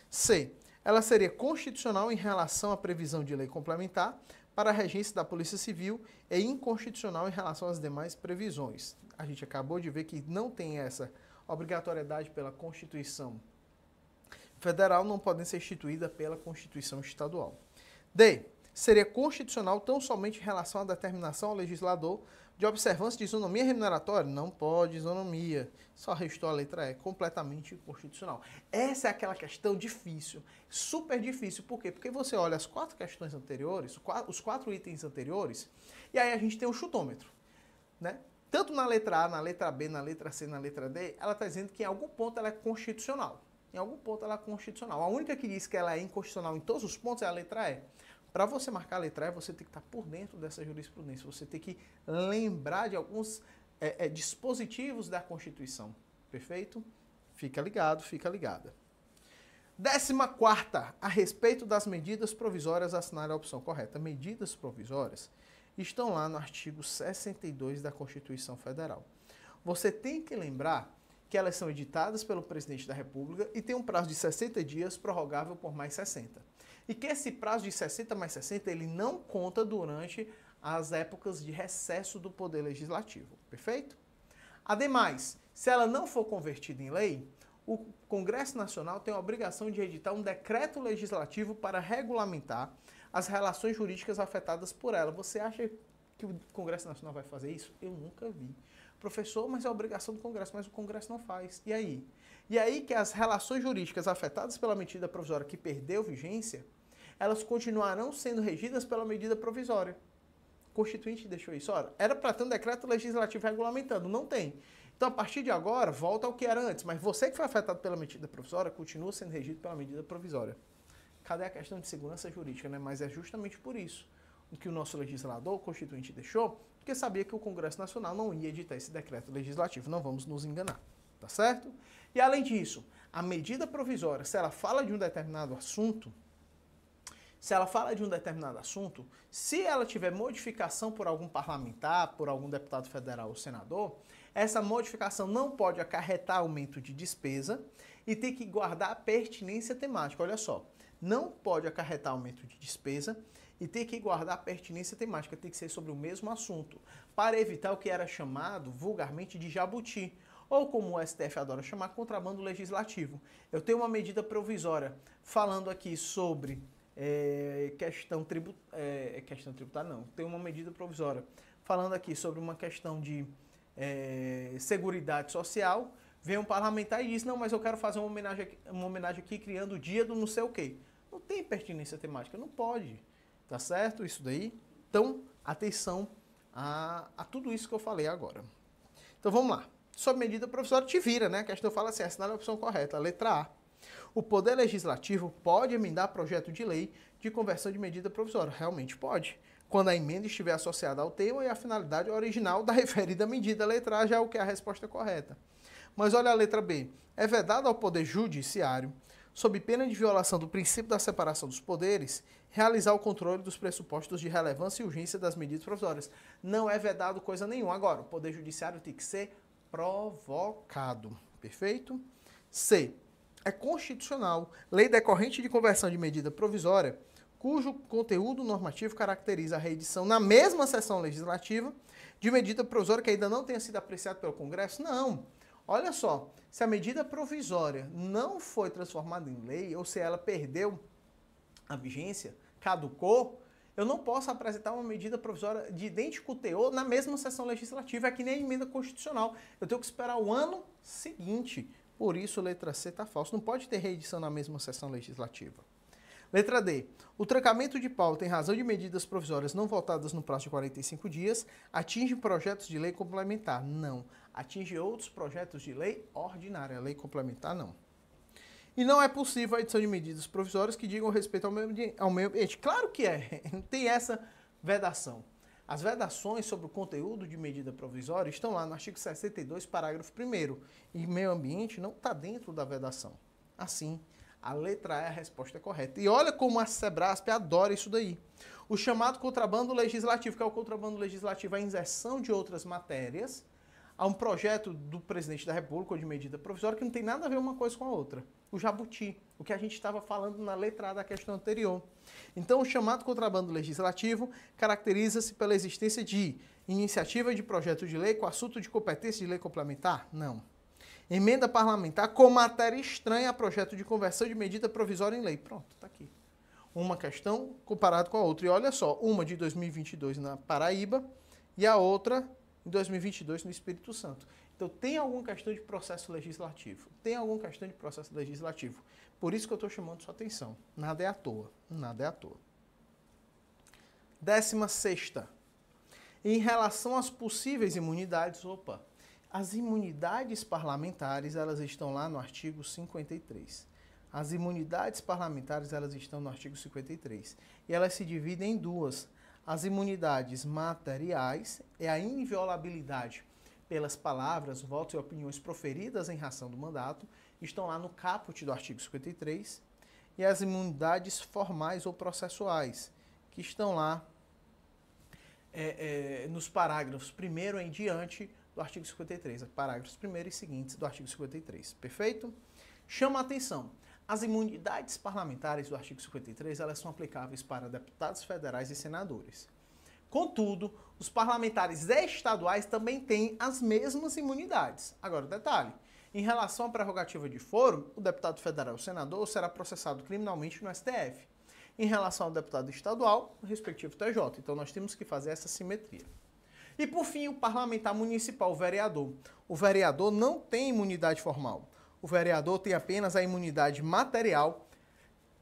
C. Ela seria constitucional em relação à previsão de lei complementar para a regência da Polícia Civil e inconstitucional em relação às demais previsões. A gente acabou de ver que não tem essa obrigatoriedade pela Constituição Federal, não podem ser instituída pela Constituição Estadual. D. Seria constitucional tão somente em relação à determinação ao legislador de observância de isonomia remuneratória? Não pode isonomia. Só restou a letra E, completamente inconstitucional. Essa é aquela questão difícil, super difícil. Por quê? Porque você olha as quatro questões anteriores, os quatro itens anteriores, e aí a gente tem um chutômetro. Né? Tanto na letra A, na letra B, na letra C, na letra D, ela está dizendo que em algum ponto ela é constitucional. Em algum ponto ela é constitucional. A única que diz que ela é inconstitucional em todos os pontos é a letra E. Para você marcar a letra E, você tem que estar por dentro dessa jurisprudência, você tem que lembrar de alguns é, é, dispositivos da Constituição. Perfeito? Fica ligado, fica ligada. Décima quarta, a respeito das medidas provisórias, assinar a opção correta. Medidas provisórias estão lá no artigo 62 da Constituição Federal. Você tem que lembrar que elas são editadas pelo presidente da República e tem um prazo de 60 dias prorrogável por mais 60 e que esse prazo de 60 mais 60 ele não conta durante as épocas de recesso do Poder Legislativo, perfeito? Ademais, se ela não for convertida em lei, o Congresso Nacional tem a obrigação de editar um decreto legislativo para regulamentar as relações jurídicas afetadas por ela. Você acha que o Congresso Nacional vai fazer isso? Eu nunca vi. Professor, mas é obrigação do Congresso, mas o Congresso não faz. E aí? E aí que as relações jurídicas afetadas pela medida provisória que perdeu vigência, elas continuarão sendo regidas pela medida provisória. O Constituinte deixou isso. Ora, era para ter um decreto legislativo regulamentando, não tem. Então, a partir de agora, volta ao que era antes. Mas você que foi afetado pela medida provisória continua sendo regido pela medida provisória. Cadê a questão de segurança jurídica? Né? Mas é justamente por isso que o nosso legislador, o Constituinte, deixou, porque sabia que o Congresso Nacional não ia editar esse decreto legislativo. Não vamos nos enganar. Tá certo? E além disso, a medida provisória, se ela fala de um determinado assunto, se ela fala de um determinado assunto, se ela tiver modificação por algum parlamentar, por algum deputado federal ou senador, essa modificação não pode acarretar aumento de despesa e tem que guardar a pertinência temática. Olha só, não pode acarretar aumento de despesa e tem que guardar a pertinência temática, tem que ser sobre o mesmo assunto, para evitar o que era chamado vulgarmente de jabuti, ou como o STF adora chamar, contrabando legislativo. Eu tenho uma medida provisória falando aqui sobre é, questão, tribu, é, questão tributária, não, tem uma medida provisória falando aqui sobre uma questão de é, Seguridade Social, vem um parlamentar e diz, não, mas eu quero fazer uma homenagem, aqui, uma homenagem aqui criando o dia do não sei o quê. Não tem pertinência temática, não pode. Tá certo? Isso daí. Então, atenção a, a tudo isso que eu falei agora. Então vamos lá. Sob medida provisória te vira, né? A questão fala assim, assinale a opção correta, a letra A. O Poder Legislativo pode emendar projeto de lei de conversão de medida provisória. Realmente pode quando a emenda estiver associada ao tema e à finalidade original da <laughs> referida medida. A letra A já é o que é a resposta correta. Mas olha a letra B. É vedado ao Poder Judiciário, sob pena de violação do princípio da separação dos poderes, realizar o controle dos pressupostos de relevância e urgência das medidas provisórias. Não é vedado coisa nenhuma. Agora, o Poder Judiciário tem que ser provocado. Perfeito? C. É constitucional, lei decorrente de conversão de medida provisória cujo conteúdo normativo caracteriza a reedição na mesma sessão legislativa de medida provisória que ainda não tenha sido apreciada pelo Congresso? Não. Olha só, se a medida provisória não foi transformada em lei, ou se ela perdeu a vigência, caducou, eu não posso apresentar uma medida provisória de idêntico teor na mesma sessão legislativa, é que nem a emenda constitucional. Eu tenho que esperar o ano seguinte. Por isso, letra C está falso. Não pode ter reedição na mesma sessão legislativa. Letra D. O trancamento de pauta em razão de medidas provisórias não votadas no prazo de 45 dias atinge projetos de lei complementar? Não. Atinge outros projetos de lei ordinária. Lei complementar, não. E não é possível a edição de medidas provisórias que digam respeito ao meio, ao meio ambiente. Claro que é. <laughs> Tem essa vedação. As vedações sobre o conteúdo de medida provisória estão lá no artigo 62, parágrafo 1 E meio ambiente não está dentro da vedação. Assim, a letra A é a resposta correta. E olha como a Sebrasp adora isso daí. O chamado contrabando legislativo, que é o contrabando legislativo, a inserção de outras matérias a um projeto do presidente da República ou de medida provisória que não tem nada a ver uma coisa com a outra. O jabuti, o que a gente estava falando na letra A da questão anterior. Então, o chamado contrabando legislativo caracteriza-se pela existência de iniciativa de projeto de lei com assunto de competência de lei complementar? Não. Emenda parlamentar com matéria estranha a projeto de conversão de medida provisória em lei. Pronto, está aqui. Uma questão comparado com a outra. E olha só, uma de 2022 na Paraíba e a outra em 2022 no Espírito Santo. Então tem alguma questão de processo legislativo. Tem alguma questão de processo legislativo. Por isso que eu estou chamando sua atenção. Nada é à toa. Nada é à toa. Décima sexta. Em relação às possíveis imunidades, opa, as imunidades parlamentares, elas estão lá no artigo 53. As imunidades parlamentares, elas estão no artigo 53. E elas se dividem em duas. As imunidades materiais é a inviolabilidade pelas palavras, votos e opiniões proferidas em ração do mandato, estão lá no caput do artigo 53. E as imunidades formais ou processuais, que estão lá é, é, nos parágrafos primeiro em diante do artigo 53, parágrafos 1 e seguintes do artigo 53. Perfeito? Chama a atenção. As imunidades parlamentares do artigo 53, elas são aplicáveis para deputados federais e senadores. Contudo, os parlamentares estaduais também têm as mesmas imunidades. Agora, detalhe, em relação à prerrogativa de foro, o deputado federal ou senador será processado criminalmente no STF. Em relação ao deputado estadual, o respectivo TJ. Então, nós temos que fazer essa simetria. E por fim, o parlamentar municipal, o vereador. O vereador não tem imunidade formal. O vereador tem apenas a imunidade material,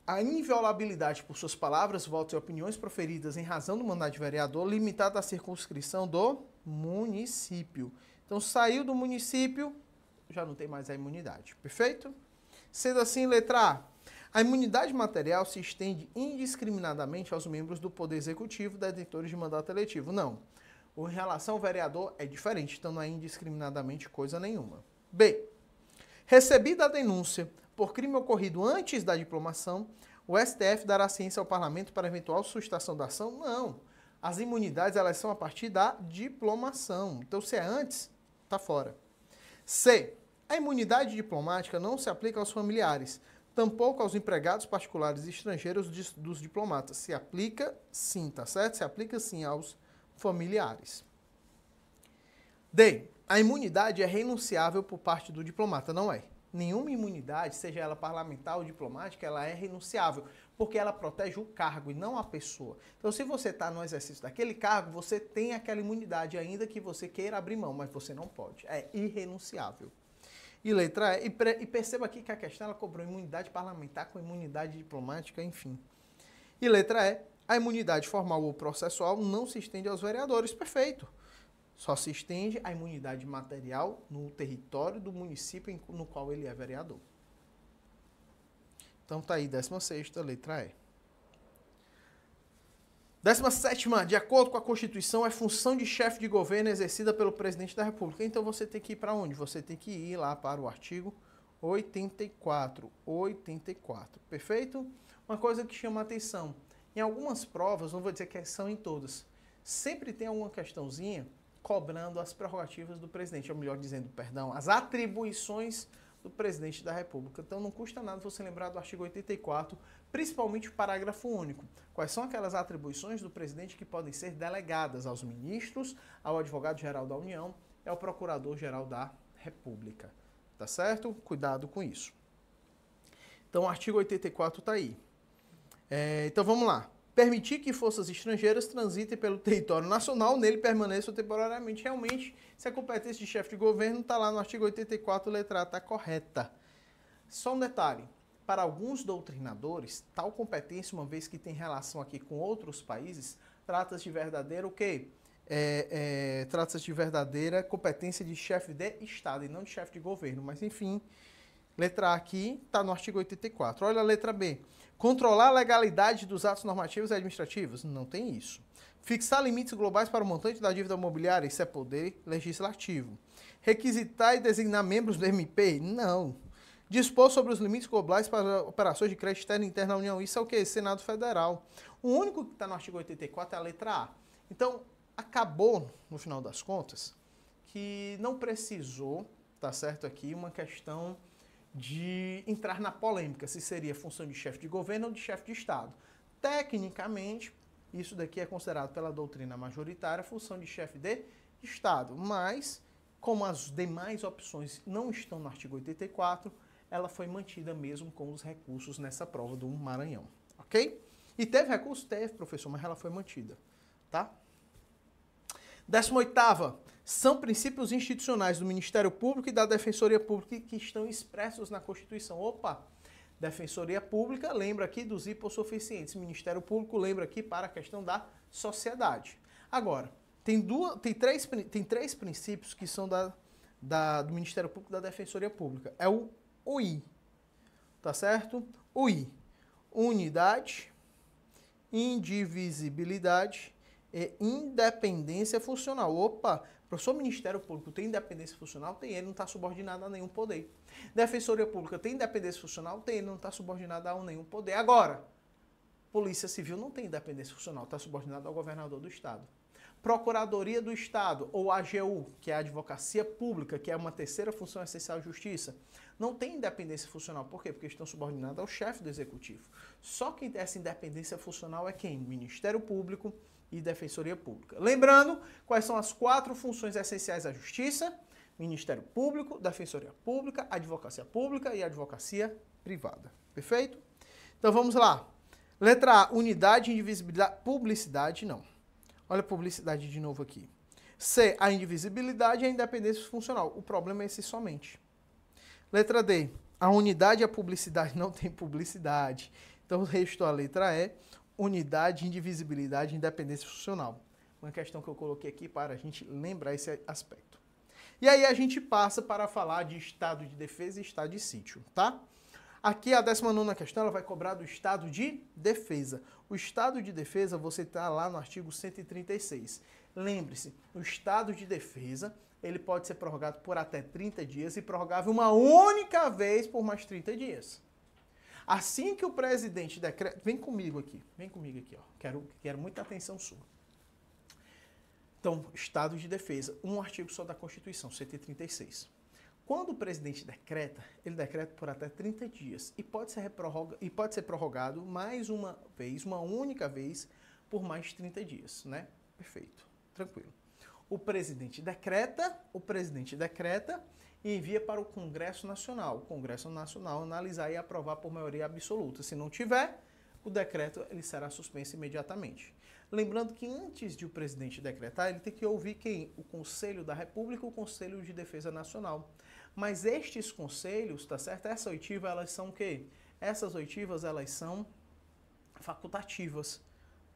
a inviolabilidade por suas palavras, votos e opiniões proferidas em razão do mandato de vereador, limitada à circunscrição do município. Então, saiu do município, já não tem mais a imunidade. Perfeito? Sendo assim, letra A. A imunidade material se estende indiscriminadamente aos membros do Poder Executivo, detentores de mandato eletivo. Não. Em relação ao vereador é diferente, então não é indiscriminadamente coisa nenhuma. B. Recebida a denúncia por crime ocorrido antes da diplomação, O STF dará ciência ao parlamento para eventual suscitação da ação? Não. As imunidades elas são a partir da diplomação. Então, se é antes, tá fora. C. A imunidade diplomática não se aplica aos familiares, tampouco aos empregados particulares estrangeiros dos diplomatas. Se aplica sim, tá certo? Se aplica sim aos familiares. D. A imunidade é renunciável por parte do diplomata, não é? Nenhuma imunidade, seja ela parlamentar ou diplomática, ela é renunciável, porque ela protege o cargo e não a pessoa. Então, se você está no exercício daquele cargo, você tem aquela imunidade, ainda que você queira abrir mão, mas você não pode. É irrenunciável. E letra E, e perceba aqui que a questão ela cobrou imunidade parlamentar com imunidade diplomática, enfim. E letra E, a imunidade formal ou processual não se estende aos vereadores. Perfeito. Só se estende a imunidade material no território do município no qual ele é vereador. Então tá aí, 16 letra E. 17, de acordo com a Constituição, é função de chefe de governo exercida pelo presidente da República. Então você tem que ir para onde? Você tem que ir lá para o artigo 84. 84. Perfeito? Uma coisa que chama atenção. Em algumas provas, não vou dizer que são em todas, sempre tem alguma questãozinha cobrando as prerrogativas do presidente, ou melhor dizendo, perdão, as atribuições do presidente da República. Então não custa nada você lembrar do artigo 84, principalmente o parágrafo único. Quais são aquelas atribuições do presidente que podem ser delegadas aos ministros, ao advogado-geral da União e ao procurador-geral da República. Tá certo? Cuidado com isso. Então o artigo 84 está aí. É, então vamos lá permitir que forças estrangeiras transitem pelo território nacional, nele permaneçam temporariamente. Realmente, se a competência de chefe de governo está lá no artigo 84, letra A está correta. Só um detalhe, para alguns doutrinadores, tal competência, uma vez que tem relação aqui com outros países, trata-se de verdadeiro o quê? É, é, trata-se de verdadeira competência de chefe de Estado e não de chefe de governo. Mas, enfim, letra A aqui está no artigo 84. Olha a letra B. Controlar a legalidade dos atos normativos e administrativos? Não tem isso. Fixar limites globais para o montante da dívida imobiliária? Isso é poder legislativo. Requisitar e designar membros do MP? Não. Dispor sobre os limites globais para operações de crédito externo e interno da União? Isso é o que? Senado Federal. O único que está no artigo 84 é a letra A. Então, acabou, no final das contas, que não precisou, tá certo aqui, uma questão de entrar na polêmica se seria função de chefe de governo ou de chefe de Estado. Tecnicamente, isso daqui é considerado pela doutrina majoritária função de chefe de Estado, mas como as demais opções não estão no artigo 84, ela foi mantida mesmo com os recursos nessa prova do Maranhão, ok? E teve recurso? Teve, professor, mas ela foi mantida, tá? 18 são princípios institucionais do Ministério Público e da Defensoria Pública que estão expressos na Constituição. Opa! Defensoria Pública lembra aqui dos hipossuficientes. Ministério Público lembra aqui para a questão da sociedade. Agora, tem, duas, tem, três, tem três princípios que são da, da, do Ministério Público e da Defensoria Pública. É o UI, tá certo? UI, unidade, indivisibilidade e independência funcional. Opa, professor Ministério Público tem independência funcional? Tem, ele não está subordinado a nenhum poder. Defensoria Pública tem independência funcional? Tem, ele não está subordinado a nenhum poder. Agora, Polícia Civil não tem independência funcional, está subordinado ao governador do Estado. Procuradoria do Estado, ou AGU, que é a Advocacia Pública, que é uma terceira função essencial da Justiça, não tem independência funcional. Por quê? Porque estão subordinados ao chefe do Executivo. Só quem tem essa independência funcional é quem? Ministério Público, e Defensoria Pública. Lembrando quais são as quatro funções essenciais da Justiça: Ministério Público, Defensoria Pública, Advocacia Pública e Advocacia Privada. Perfeito? Então vamos lá. Letra A, unidade, indivisibilidade, publicidade, não. Olha a publicidade de novo aqui. C, a indivisibilidade e a independência funcional. O problema é esse somente. Letra D, a unidade e a publicidade <laughs> não tem publicidade. Então restou a letra E, unidade, indivisibilidade e independência funcional. Uma questão que eu coloquei aqui para a gente lembrar esse aspecto. E aí a gente passa para falar de estado de defesa e estado de sítio, tá? Aqui a 19 questão ela vai cobrar do estado de defesa. O estado de defesa você está lá no artigo 136. Lembre-se, o estado de defesa ele pode ser prorrogado por até 30 dias e prorrogável uma única vez por mais 30 dias. Assim que o presidente decreta. Vem comigo aqui, vem comigo aqui, ó. Quero, quero muita atenção sua. Então, Estado de Defesa, um artigo só da Constituição, 136. Quando o presidente decreta, ele decreta por até 30 dias e pode ser, e pode ser prorrogado mais uma vez, uma única vez, por mais 30 dias, né? Perfeito, tranquilo. O presidente decreta, o presidente decreta e envia para o Congresso Nacional. O Congresso Nacional analisar e aprovar por maioria absoluta. Se não tiver, o decreto ele será suspenso imediatamente. Lembrando que antes de o presidente decretar, ele tem que ouvir quem? O Conselho da República, o Conselho de Defesa Nacional. Mas estes conselhos, tá certo? Essa oitiva, elas são o quê? Essas oitivas, elas são facultativas,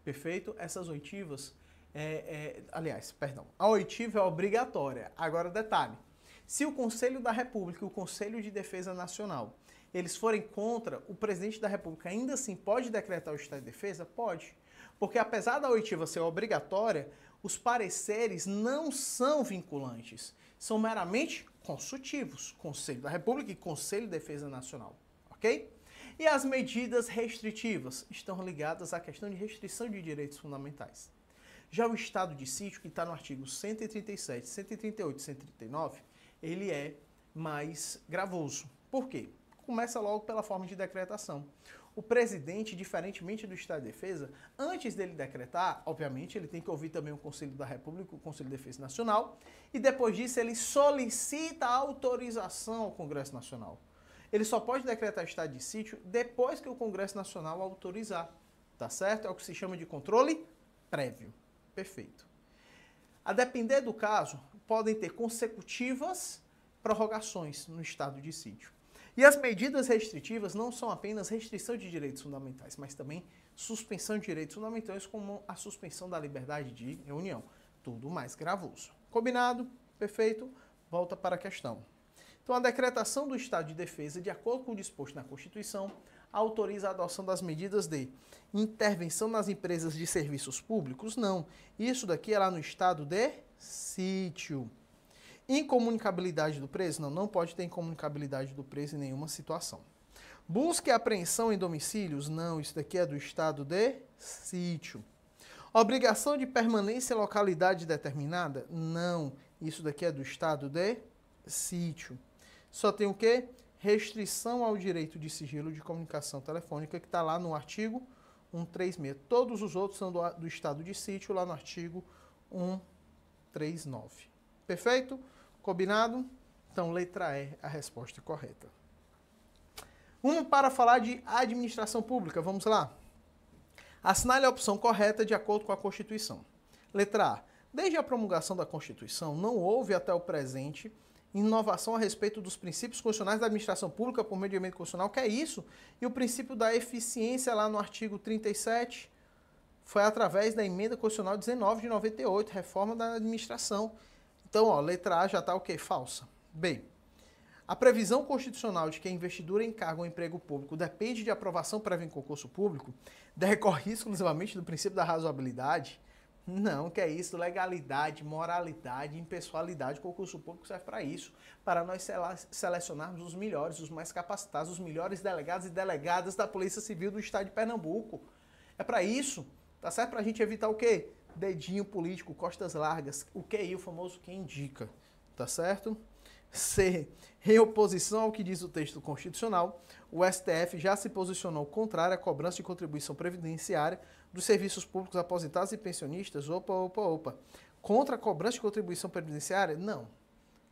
perfeito? Essas oitivas, é, é, aliás, perdão, a oitiva é obrigatória. Agora, detalhe, se o Conselho da República e o Conselho de Defesa Nacional, eles forem contra, o presidente da República ainda assim pode decretar o estado de defesa? Pode. Porque apesar da oitiva ser obrigatória, os pareceres não são vinculantes, são meramente consultivos, Conselho da República e Conselho de Defesa Nacional, ok? E as medidas restritivas estão ligadas à questão de restrição de direitos fundamentais. Já o estado de sítio, que está no artigo 137, 138 e 139, ele é mais gravoso. Por quê? Começa logo pela forma de decretação o presidente, diferentemente do Estado de Defesa, antes dele decretar, obviamente, ele tem que ouvir também o Conselho da República, o Conselho de Defesa Nacional, e depois disso ele solicita autorização ao Congresso Nacional. Ele só pode decretar estado de sítio depois que o Congresso Nacional autorizar. Tá certo? É o que se chama de controle prévio. Perfeito. A depender do caso, podem ter consecutivas prorrogações no estado de sítio. E as medidas restritivas não são apenas restrição de direitos fundamentais, mas também suspensão de direitos fundamentais, como a suspensão da liberdade de reunião. Tudo mais gravoso. Combinado? Perfeito? Volta para a questão. Então, a decretação do estado de defesa, de acordo com o disposto na Constituição, autoriza a adoção das medidas de intervenção nas empresas de serviços públicos? Não. Isso daqui é lá no estado de sítio. Incomunicabilidade do preso? Não, não pode ter incomunicabilidade do preso em nenhuma situação. Busca e apreensão em domicílios? Não, isso daqui é do estado de sítio. Obrigação de permanência em localidade determinada? Não, isso daqui é do estado de sítio. Só tem o quê? Restrição ao direito de sigilo de comunicação telefônica, que está lá no artigo 136. Todos os outros são do, do estado de sítio, lá no artigo 139. Perfeito? Combinado? Então, letra E, a resposta correta. Vamos para falar de administração pública. Vamos lá. Assinale a opção correta de acordo com a Constituição. Letra A. Desde a promulgação da Constituição, não houve até o presente inovação a respeito dos princípios constitucionais da administração pública por meio de emenda constitucional, que é isso? E o princípio da eficiência lá no artigo 37 foi através da emenda constitucional 19 de 98, reforma da administração. Então, ó, letra A já está o quê? Falsa. B. A previsão constitucional de que a investidura em cargo ou emprego público depende de aprovação prévia em concurso público decorre exclusivamente do princípio da razoabilidade? Não, que é isso, legalidade, moralidade, impessoalidade, concurso público serve para isso, para nós selecionarmos os melhores, os mais capacitados, os melhores delegados e delegadas da Polícia Civil do Estado de Pernambuco. É para isso, tá certo? Para a gente evitar o quê? dedinho político, costas largas, o QI, o famoso que indica, tá certo? C. Em oposição ao que diz o texto constitucional, o STF já se posicionou contrário à cobrança de contribuição previdenciária dos serviços públicos aposentados e pensionistas. Opa, opa, opa. Contra a cobrança de contribuição previdenciária? Não.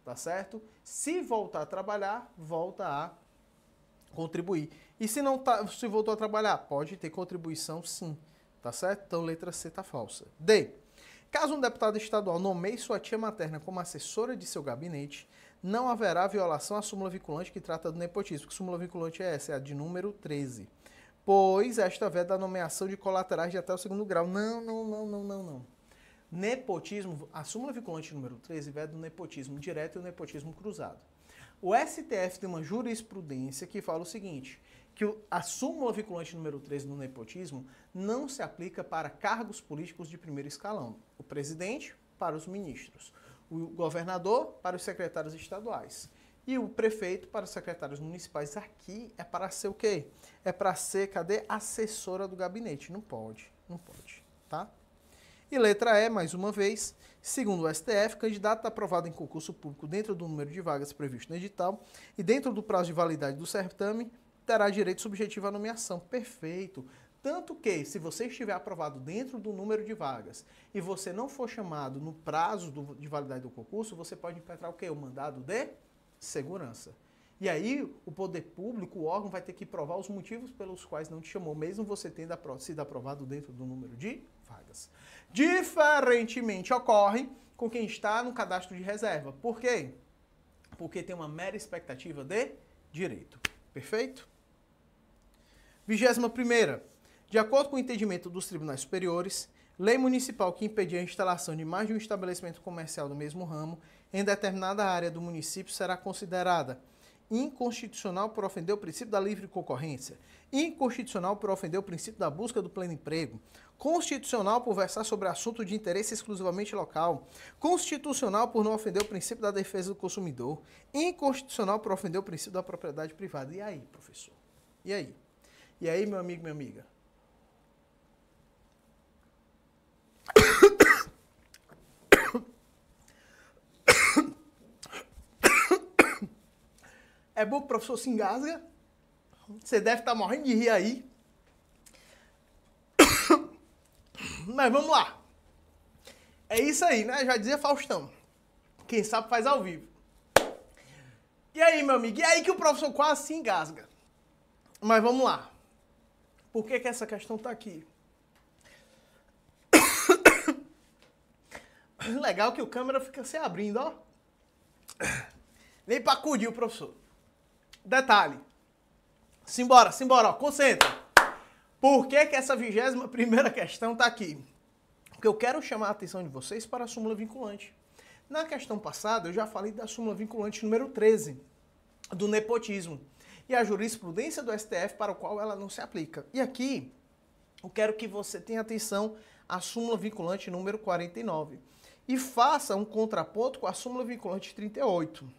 Tá certo? Se voltar a trabalhar, volta a contribuir. E se não tá, se voltou a trabalhar, pode ter contribuição sim. Tá certo? Então, letra C tá falsa. D. Caso um deputado estadual nomeie sua tia materna como assessora de seu gabinete, não haverá violação à súmula vinculante que trata do nepotismo. Que súmula vinculante é essa? É a de número 13. Pois esta veda da nomeação de colaterais de até o segundo grau. Não, não, não, não, não, não. Nepotismo, a súmula vinculante número 13 veda do nepotismo direto e o nepotismo cruzado. O STF tem uma jurisprudência que fala o seguinte: que a súmula vinculante número 13 no nepotismo não se aplica para cargos políticos de primeiro escalão. O presidente para os ministros, o governador para os secretários estaduais. E o prefeito para os secretários municipais aqui é para ser o quê? É para ser, cadê? Assessora do gabinete. Não pode, não pode, tá? E letra E, mais uma vez, segundo o STF, candidato aprovado em concurso público dentro do número de vagas previsto no edital e dentro do prazo de validade do certame, terá direito subjetivo à nomeação. Perfeito. Tanto que, se você estiver aprovado dentro do número de vagas e você não for chamado no prazo do, de validade do concurso, você pode impetrar o quê? O mandado de segurança. E aí, o poder público, o órgão, vai ter que provar os motivos pelos quais não te chamou, mesmo você tendo sido aprovado dentro do número de vagas. Diferentemente ocorre com quem está no cadastro de reserva. Por quê? Porque tem uma mera expectativa de direito. Perfeito? Vigésima primeira. De acordo com o entendimento dos tribunais superiores, lei municipal que impedir a instalação de mais de um estabelecimento comercial do mesmo ramo em determinada área do município será considerada inconstitucional por ofender o princípio da livre concorrência, inconstitucional por ofender o princípio da busca do pleno emprego, constitucional por versar sobre assunto de interesse exclusivamente local, constitucional por não ofender o princípio da defesa do consumidor, inconstitucional por ofender o princípio da propriedade privada. E aí, professor? E aí? E aí, meu amigo, minha amiga? <coughs> É bom que o professor se engasga. Você deve estar morrendo de rir aí. <coughs> Mas vamos lá. É isso aí, né? Já dizia Faustão. Quem sabe faz ao vivo. E aí, meu amigo? E aí que o professor quase se engasga. Mas vamos lá. Por que, que essa questão está aqui? <coughs> Legal que o câmera fica se abrindo, ó. Nem para acudir o professor. Detalhe. Simbora, simbora, ó. Concentra. Por que, que essa vigésima primeira questão está aqui? Porque eu quero chamar a atenção de vocês para a súmula vinculante. Na questão passada, eu já falei da súmula vinculante número 13, do nepotismo, e a jurisprudência do STF para o qual ela não se aplica. E aqui, eu quero que você tenha atenção à súmula vinculante número 49 e faça um contraponto com a súmula vinculante 38.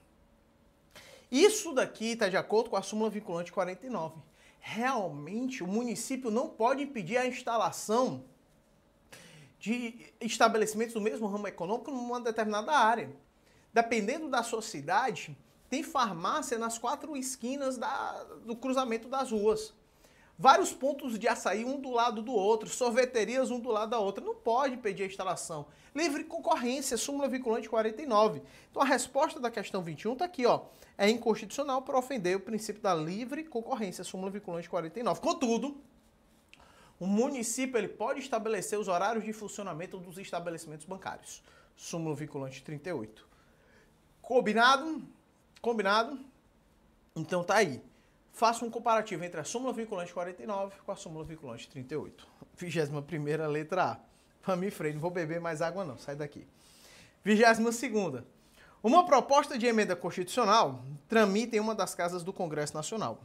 Isso daqui está de acordo com a súmula vinculante 49. Realmente, o município não pode impedir a instalação de estabelecimentos do mesmo ramo econômico numa determinada área. Dependendo da sua cidade, tem farmácia nas quatro esquinas da, do cruzamento das ruas vários pontos de açaí um do lado do outro, sorveterias um do lado da outra. Não pode pedir a instalação. Livre concorrência, súmula vinculante 49. Então a resposta da questão 21 está aqui, ó. É inconstitucional por ofender o princípio da livre concorrência, súmula vinculante 49. Contudo, o município ele pode estabelecer os horários de funcionamento dos estabelecimentos bancários. Súmula vinculante 38. Combinado? Combinado? Então tá aí faça um comparativo entre a súmula vinculante 49 com a súmula vinculante 38. 21 letra A. Para mim, Frei, não vou beber mais água não, sai daqui. 22 Uma proposta de emenda constitucional tramita em uma das casas do Congresso Nacional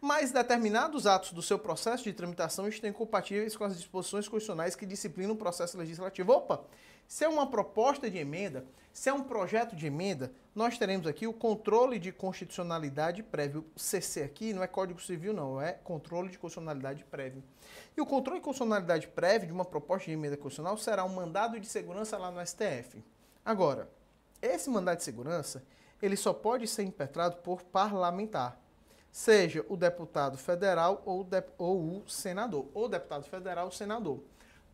mas determinados atos do seu processo de tramitação estão incompatíveis com as disposições constitucionais que disciplinam o processo legislativo. Opa! Se é uma proposta de emenda, se é um projeto de emenda, nós teremos aqui o controle de constitucionalidade prévio. O CC aqui não é Código Civil, não, é controle de constitucionalidade prévio. E o controle de constitucionalidade prévio de uma proposta de emenda constitucional será um mandado de segurança lá no STF. Agora, esse mandado de segurança, ele só pode ser impetrado por parlamentar seja o deputado federal ou, de, ou o senador, ou deputado federal ou senador.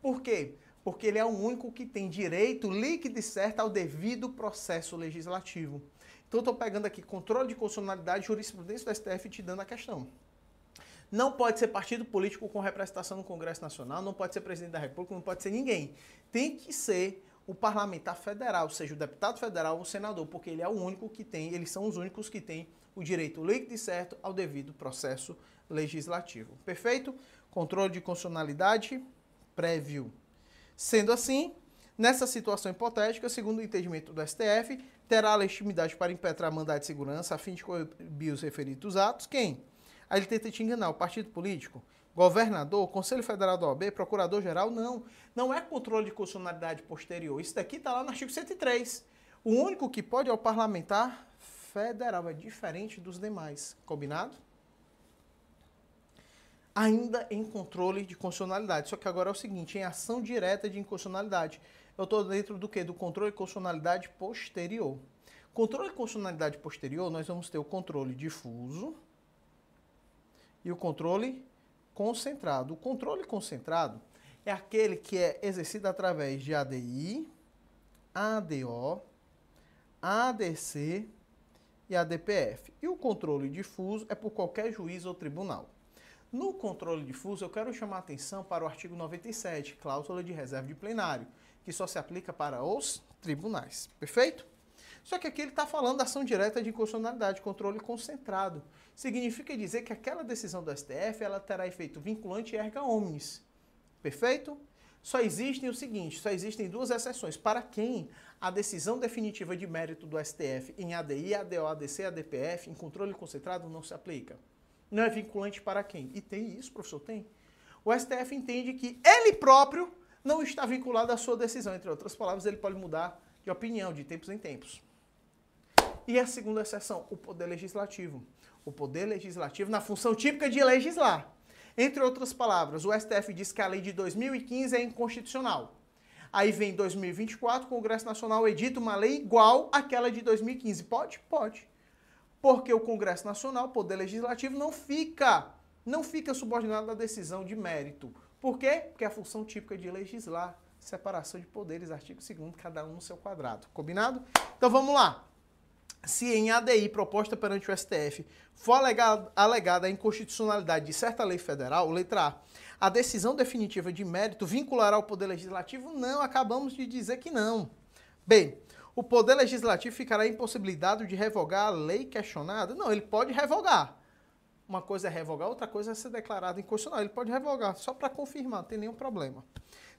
Por quê? Porque ele é o único que tem direito líquido e certo ao devido processo legislativo. Então, estou pegando aqui controle de constitucionalidade, jurisprudência do STF te dando a questão. Não pode ser partido político com representação no Congresso Nacional, não pode ser presidente da República, não pode ser ninguém. Tem que ser o parlamentar federal, seja o deputado federal ou o senador, porque ele é o único que tem, eles são os únicos que têm o direito líquido e certo ao devido processo legislativo. Perfeito? Controle de constitucionalidade prévio. Sendo assim, nessa situação hipotética, segundo o entendimento do STF, terá a legitimidade para impetrar mandado de segurança a fim de coibir os referidos atos quem? Tenta te enganar, o partido político, governador, Conselho Federal da OAB, Procurador-Geral, não. Não é controle de constitucionalidade posterior. Isso daqui está lá no artigo 103. O único que pode é o parlamentar federal, é diferente dos demais. Combinado? Ainda em controle de constitucionalidade. Só que agora é o seguinte, em ação direta de inconstitucionalidade. Eu estou dentro do que? Do controle de constitucionalidade posterior. Controle de constitucionalidade posterior, nós vamos ter o controle difuso e o controle concentrado. O controle concentrado é aquele que é exercido através de ADI, ADO, ADC e ADPF. E o controle difuso é por qualquer juiz ou tribunal. No controle difuso, eu quero chamar a atenção para o artigo 97, cláusula de reserva de plenário, que só se aplica para os tribunais. Perfeito? Só que aqui ele está falando da ação direta de inconstitucionalidade, controle concentrado. Significa dizer que aquela decisão do STF ela terá efeito vinculante erga omnes. Perfeito? Só existem o seguinte, só existem duas exceções. Para quem a decisão definitiva de mérito do STF em ADI, ADO, ADC, ADPF, em controle concentrado, não se aplica. Não é vinculante para quem? E tem isso, professor, tem. O STF entende que ele próprio não está vinculado à sua decisão. Entre outras palavras, ele pode mudar de opinião de tempos em tempos. E a segunda exceção, o poder legislativo. O poder legislativo na função típica de legislar. Entre outras palavras, o STF diz que a lei de 2015 é inconstitucional. Aí vem 2024, o Congresso Nacional edita uma lei igual àquela de 2015. Pode? Pode. Porque o Congresso Nacional, o poder legislativo, não fica, não fica subordinado à decisão de mérito. Por quê? Porque é a função típica de legislar, separação de poderes, artigo 2 cada um no seu quadrado. Combinado? Então vamos lá se em ADI proposta perante o STF for alegada, alegada a inconstitucionalidade de certa lei federal, letra A, a decisão definitiva de mérito vinculará ao Poder Legislativo? Não, acabamos de dizer que não. B, o Poder Legislativo ficará impossibilitado de revogar a lei questionada? Não, ele pode revogar. Uma coisa é revogar, outra coisa é ser declarado inconstitucional. Ele pode revogar, só para confirmar, não tem nenhum problema.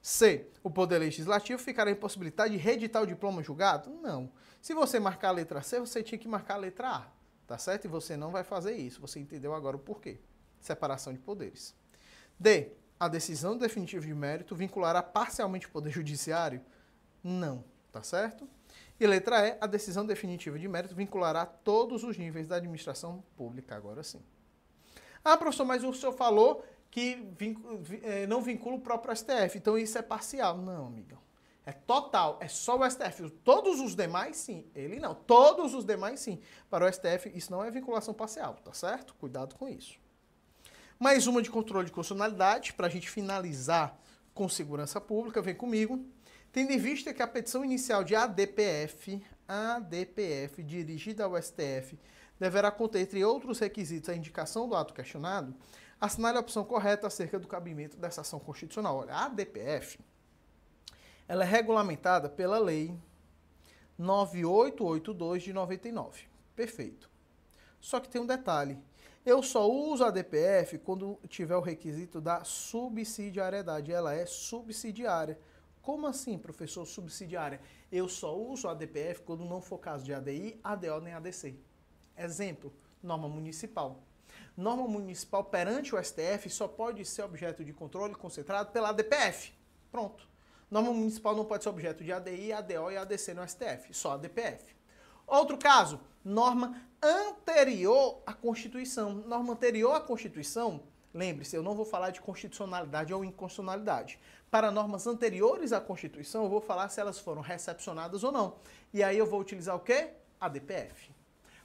C. O Poder Legislativo ficará impossibilitado de reeditar o diploma julgado? Não. Se você marcar a letra C, você tinha que marcar a letra A, tá certo? E você não vai fazer isso. Você entendeu agora o porquê. Separação de poderes. D. A decisão definitiva de mérito vinculará parcialmente o Poder Judiciário? Não, tá certo? E letra E. A decisão definitiva de mérito vinculará todos os níveis da administração pública, agora sim. Ah, professor, mas o senhor falou que eh, não vincula o próprio STF, então isso é parcial. Não, amigão. É total, é só o STF. Todos os demais, sim. Ele não. Todos os demais, sim. Para o STF, isso não é vinculação parcial, tá certo? Cuidado com isso. Mais uma de controle de constitucionalidade, para a gente finalizar com segurança pública, vem comigo. Tendo em vista que a petição inicial de ADPF, ADPF, dirigida ao STF, deverá conter, entre outros requisitos, a indicação do ato questionado, assinale a opção correta acerca do cabimento dessa ação constitucional. Olha, a ADPF ela é regulamentada pela Lei 9882 de 99. Perfeito. Só que tem um detalhe. Eu só uso a DPF quando tiver o requisito da subsidiariedade. Ela é subsidiária. Como assim, professor, subsidiária? Eu só uso a DPF quando não for caso de ADI, ADO nem ADC. Exemplo, norma municipal. Norma municipal perante o STF só pode ser objeto de controle concentrado pela ADPF. Pronto. Norma municipal não pode ser objeto de ADI, ADO e ADC no STF, só ADPF. Outro caso, norma anterior à Constituição. Norma anterior à Constituição, lembre-se, eu não vou falar de constitucionalidade ou inconstitucionalidade. Para normas anteriores à Constituição, eu vou falar se elas foram recepcionadas ou não. E aí eu vou utilizar o quê? ADPF.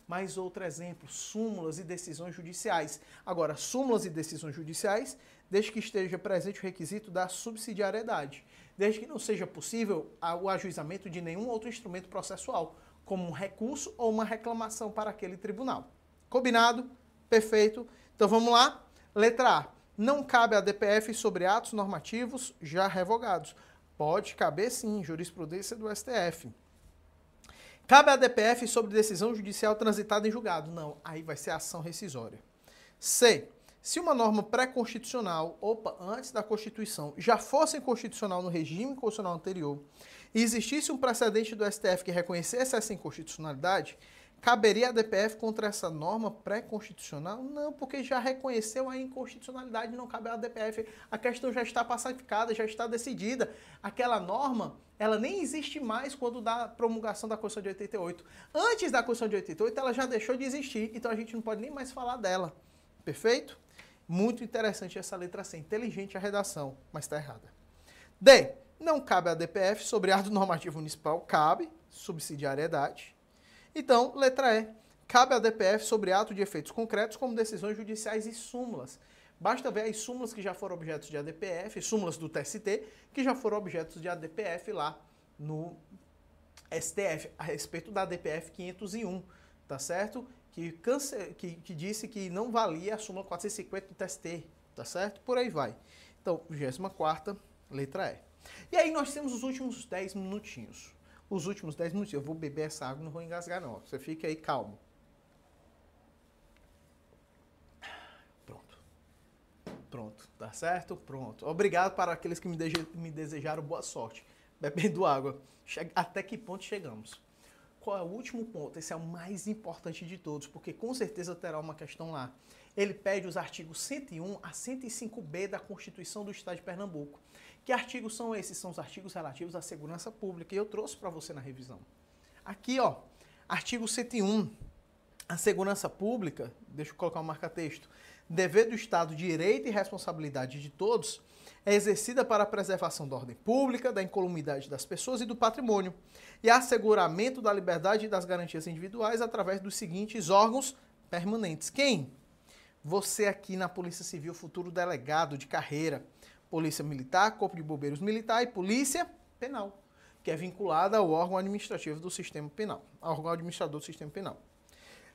Mais outro exemplo, súmulas e decisões judiciais. Agora, súmulas e decisões judiciais, desde que esteja presente o requisito da subsidiariedade desde que não seja possível o ajuizamento de nenhum outro instrumento processual, como um recurso ou uma reclamação para aquele tribunal. Combinado? Perfeito. Então vamos lá. Letra A. Não cabe a DPF sobre atos normativos já revogados. Pode caber sim, jurisprudência do STF. Cabe a DPF sobre decisão judicial transitada em julgado. Não, aí vai ser ação rescisória. C. Se uma norma pré-constitucional, opa, antes da Constituição, já fosse inconstitucional no regime constitucional anterior e existisse um precedente do STF que reconhecesse essa inconstitucionalidade, Caberia a DPF contra essa norma pré-constitucional? Não, porque já reconheceu a inconstitucionalidade, não cabe à DPF. A questão já está pacificada, já está decidida. Aquela norma, ela nem existe mais quando da promulgação da Constituição de 88. Antes da Constituição de 88, ela já deixou de existir, então a gente não pode nem mais falar dela. Perfeito? Muito interessante essa letra C. Inteligente a redação, mas está errada. D. Não cabe à DPF sobre ato normativo municipal. Cabe. Subsidiariedade. Então, letra E. Cabe à DPF sobre ato de efeitos concretos como decisões judiciais e súmulas. Basta ver as súmulas que já foram objetos de ADPF, súmulas do TST, que já foram objetos de ADPF lá no STF, a respeito da ADPF 501, tá certo? Que, que, que disse que não valia a súmula 450 do TST, tá certo? Por aí vai. Então, 24 letra E. E aí nós temos os últimos 10 minutinhos os últimos 10 minutos. Eu vou beber essa água, não vou engasgar não. Você fica aí calmo. Pronto. Pronto, tá certo? Pronto. Obrigado para aqueles que me, me desejaram boa sorte. Bebendo água. Até que ponto chegamos? Qual é o último ponto? Esse é o mais importante de todos, porque com certeza terá uma questão lá. Ele pede os artigos 101 a 105b da Constituição do Estado de Pernambuco. Que artigos são esses? São os artigos relativos à segurança pública. E eu trouxe para você na revisão. Aqui, ó, artigo 101. A segurança pública, deixa eu colocar o um marca-texto, dever do Estado, direito e responsabilidade de todos, é exercida para a preservação da ordem pública, da incolumidade das pessoas e do patrimônio, e asseguramento da liberdade e das garantias individuais através dos seguintes órgãos permanentes. Quem? Você aqui na Polícia Civil, futuro delegado de carreira, Polícia Militar, Corpo de Bombeiros Militar e Polícia Penal, que é vinculada ao órgão administrativo do sistema penal, ao órgão administrador do sistema penal.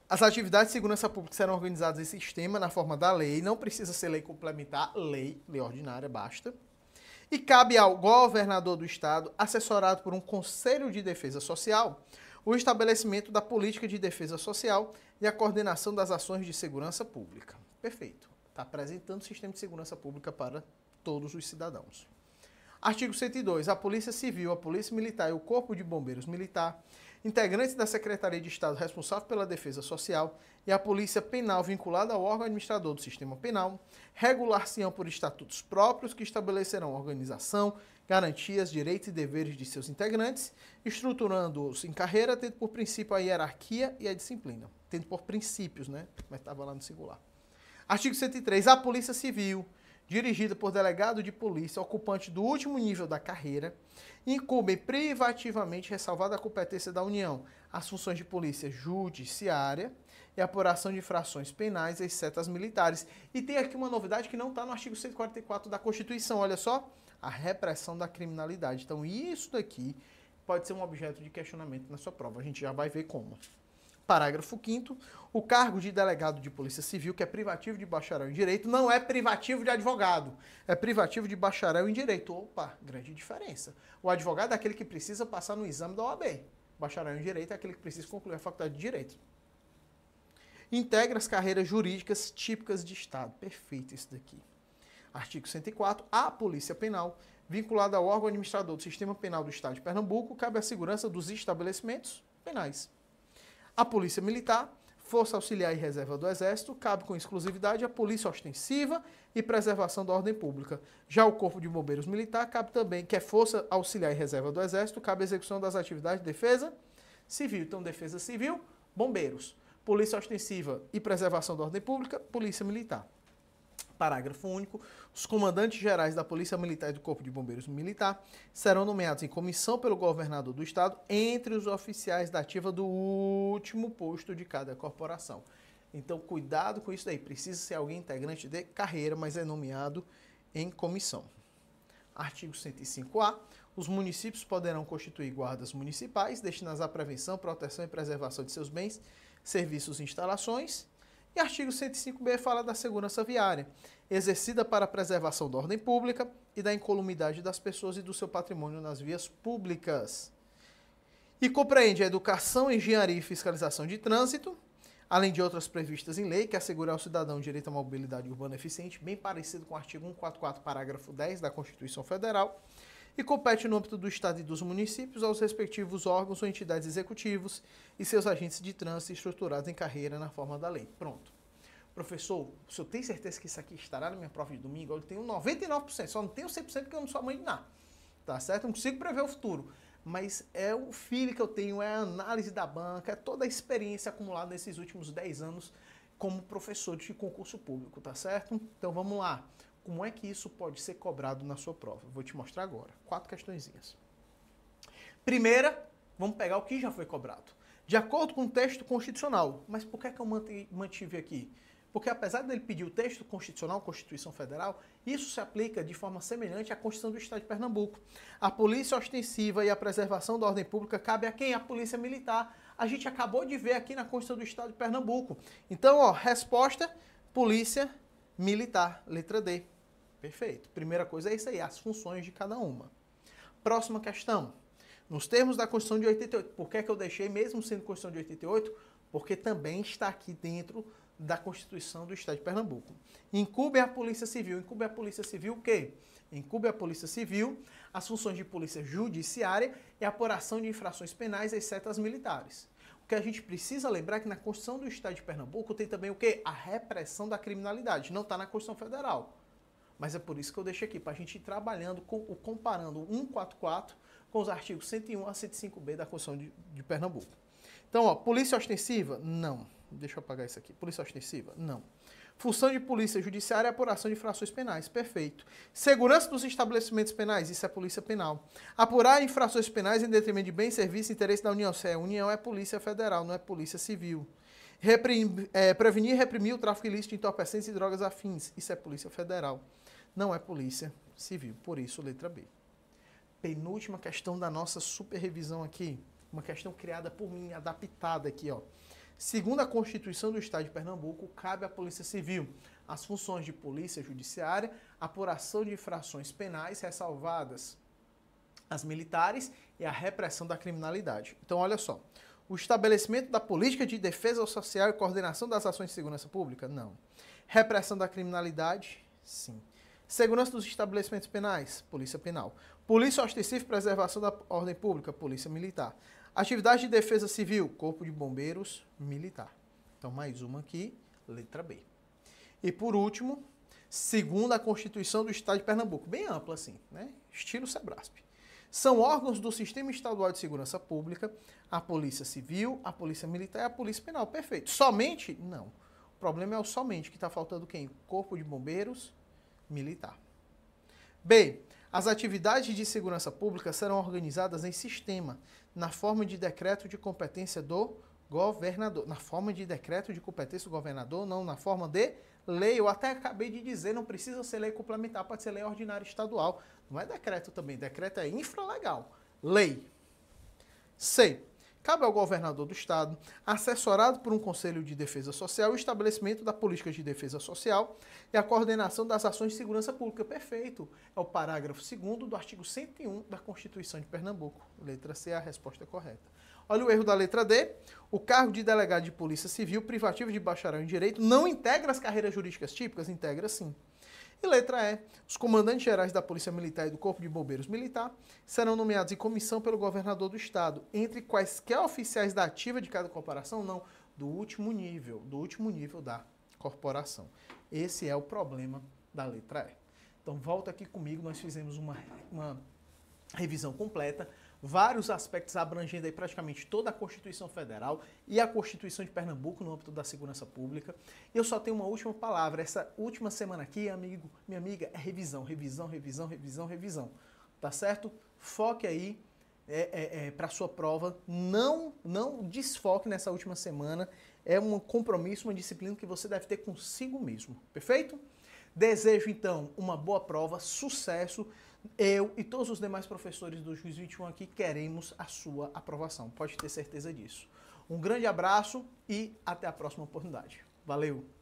As atividades de segurança pública serão organizadas em sistema na forma da lei, não precisa ser lei complementar, lei, lei ordinária, basta. E cabe ao governador do estado, assessorado por um conselho de defesa social, o estabelecimento da política de defesa social e a coordenação das ações de segurança pública. Perfeito. Está apresentando o sistema de segurança pública para todos os cidadãos. Artigo 102. A Polícia Civil, a Polícia Militar e o Corpo de Bombeiros Militar, integrantes da Secretaria de Estado responsável pela defesa social e a Polícia Penal vinculada ao órgão administrador do sistema penal, regular-se-ão por estatutos próprios que estabelecerão organização, garantias, direitos e deveres de seus integrantes, estruturando-os em carreira, tendo por princípio a hierarquia e a disciplina. Tendo por princípios, né? Mas estava lá no singular. Artigo 103. A Polícia Civil dirigida por delegado de polícia ocupante do último nível da carreira, incumbem privativamente, ressalvada a competência da União, as funções de polícia judiciária e apuração de infrações penais, exceto as militares. E tem aqui uma novidade que não está no artigo 144 da Constituição, olha só, a repressão da criminalidade. Então isso daqui pode ser um objeto de questionamento na sua prova, a gente já vai ver como. Parágrafo 5 o cargo de delegado de Polícia Civil, que é privativo de bacharel em Direito, não é privativo de advogado, é privativo de bacharel em Direito. Opa, grande diferença. O advogado é aquele que precisa passar no exame da OAB. Bacharel em Direito é aquele que precisa concluir a faculdade de Direito. Integra as carreiras jurídicas típicas de Estado. Perfeito isso daqui. Artigo 104. A Polícia Penal, vinculada ao órgão administrador do Sistema Penal do Estado de Pernambuco, cabe a segurança dos estabelecimentos penais. A Polícia Militar, Força Auxiliar e Reserva do Exército, cabe com exclusividade a Polícia Ostensiva e Preservação da Ordem Pública. Já o Corpo de Bombeiros Militar cabe também, que é Força Auxiliar e Reserva do Exército, cabe a execução das atividades de defesa civil. Então, Defesa Civil, Bombeiros. Polícia Ostensiva e Preservação da Ordem Pública, Polícia Militar. Parágrafo único. Os comandantes gerais da Polícia Militar e do Corpo de Bombeiros Militar serão nomeados em comissão pelo governador do estado entre os oficiais da ativa do último posto de cada corporação. Então, cuidado com isso daí. Precisa ser alguém integrante de carreira, mas é nomeado em comissão. Artigo 105A. Os municípios poderão constituir guardas municipais destinadas à prevenção, proteção e preservação de seus bens, serviços e instalações e artigo 105b fala da segurança viária, exercida para a preservação da ordem pública e da incolumidade das pessoas e do seu patrimônio nas vias públicas. E compreende a educação, engenharia e fiscalização de trânsito, além de outras previstas em lei, que assegurar ao cidadão o direito à mobilidade urbana eficiente, bem parecido com o artigo 144, parágrafo 10 da Constituição Federal, e compete no âmbito do Estado e dos municípios aos respectivos órgãos ou entidades executivos e seus agentes de trânsito estruturados em carreira na forma da lei. Pronto. Professor, o senhor tem certeza que isso aqui estará na minha prova de domingo? Eu tenho 99%, só não tenho 100% porque eu não sou mãe de nada. Tá certo? Não consigo prever o futuro. Mas é o feeling que eu tenho, é a análise da banca, é toda a experiência acumulada nesses últimos 10 anos como professor de concurso público, tá certo? Então vamos lá. Como é que isso pode ser cobrado na sua prova? Vou te mostrar agora. Quatro questõezinhas. Primeira, vamos pegar o que já foi cobrado. De acordo com o texto constitucional. Mas por que, é que eu mantive aqui? Porque apesar dele pedir o texto constitucional, Constituição Federal, isso se aplica de forma semelhante à Constituição do Estado de Pernambuco. A polícia ostensiva e a preservação da ordem pública cabe a quem? A polícia militar. A gente acabou de ver aqui na Constituição do Estado de Pernambuco. Então, ó, resposta, polícia militar, letra D. Perfeito. Primeira coisa é isso aí, as funções de cada uma. Próxima questão. Nos termos da Constituição de 88, por que, é que eu deixei, mesmo sendo Constituição de 88? Porque também está aqui dentro da Constituição do Estado de Pernambuco. Incube a Polícia Civil. Incube a Polícia Civil o quê? Incube a Polícia Civil as funções de polícia judiciária e apuração de infrações penais, exceto as militares. O que a gente precisa lembrar é que na Constituição do Estado de Pernambuco tem também o quê? A repressão da criminalidade. Não está na Constituição Federal. Mas é por isso que eu deixo aqui, para a gente ir trabalhando, com, comparando o 144 com os artigos 101 a 105b da Constituição de, de Pernambuco. Então, ó, polícia ostensiva? Não. Deixa eu apagar isso aqui. Polícia ostensiva? Não. Função de polícia judiciária é apuração de infrações penais. Perfeito. Segurança dos estabelecimentos penais. Isso é polícia penal. Apurar infrações penais em detrimento de bem, serviço e interesse da União. Se é União, é polícia federal, não é polícia civil. Reprim, é, prevenir e reprimir o tráfico ilícito de entorpecentes e drogas afins. Isso é polícia federal não é polícia civil. Por isso, letra B. Penúltima questão da nossa super revisão aqui, uma questão criada por mim, adaptada aqui, ó. Segundo a Constituição do Estado de Pernambuco, cabe à Polícia Civil as funções de polícia judiciária, apuração de infrações penais ressalvadas as militares e a repressão da criminalidade. Então, olha só. O estabelecimento da política de defesa social e coordenação das ações de segurança pública? Não. Repressão da criminalidade? Sim. Segurança dos estabelecimentos penais, Polícia Penal. Polícia Ostensiva e Preservação da Ordem Pública, Polícia Militar. Atividade de Defesa Civil, Corpo de Bombeiros Militar. Então, mais uma aqui, letra B. E por último, segundo a Constituição do Estado de Pernambuco, bem ampla assim, né? Estilo Sebrasp. São órgãos do Sistema Estadual de Segurança Pública, a Polícia Civil, a Polícia Militar e a Polícia Penal. Perfeito. Somente? Não. O problema é o somente, que está faltando quem? Corpo de Bombeiros militar. B. As atividades de segurança pública serão organizadas em sistema, na forma de decreto de competência do governador. Na forma de decreto de competência do governador, não na forma de lei. Eu até acabei de dizer, não precisa ser lei complementar, pode ser lei ordinária estadual. Não é decreto também, decreto é infralegal. Lei. C. Cabe ao governador do estado, assessorado por um conselho de defesa social, o estabelecimento da política de defesa social e a coordenação das ações de segurança pública. Perfeito. É o parágrafo 2 do artigo 101 da Constituição de Pernambuco. Letra C é a resposta correta. Olha o erro da letra D. O cargo de delegado de polícia civil privativo de bacharel em direito não integra as carreiras jurídicas típicas? Integra sim. E letra E. Os comandantes gerais da Polícia Militar e do Corpo de Bombeiros Militar serão nomeados em comissão pelo governador do estado. Entre quaisquer oficiais da ativa de cada corporação, não, do último nível, do último nível da corporação. Esse é o problema da letra E. Então volta aqui comigo, nós fizemos uma, uma revisão completa vários aspectos abrangendo aí praticamente toda a Constituição Federal e a Constituição de Pernambuco no âmbito da segurança pública. E eu só tenho uma última palavra. Essa última semana aqui, amigo, minha amiga, é revisão, revisão, revisão, revisão, revisão. Tá certo? Foque aí é, é, é, para sua prova. Não, não desfoque nessa última semana. É um compromisso, uma disciplina que você deve ter consigo mesmo. Perfeito? Desejo então uma boa prova, sucesso. Eu e todos os demais professores do Juiz 21 aqui queremos a sua aprovação. Pode ter certeza disso. Um grande abraço e até a próxima oportunidade. Valeu!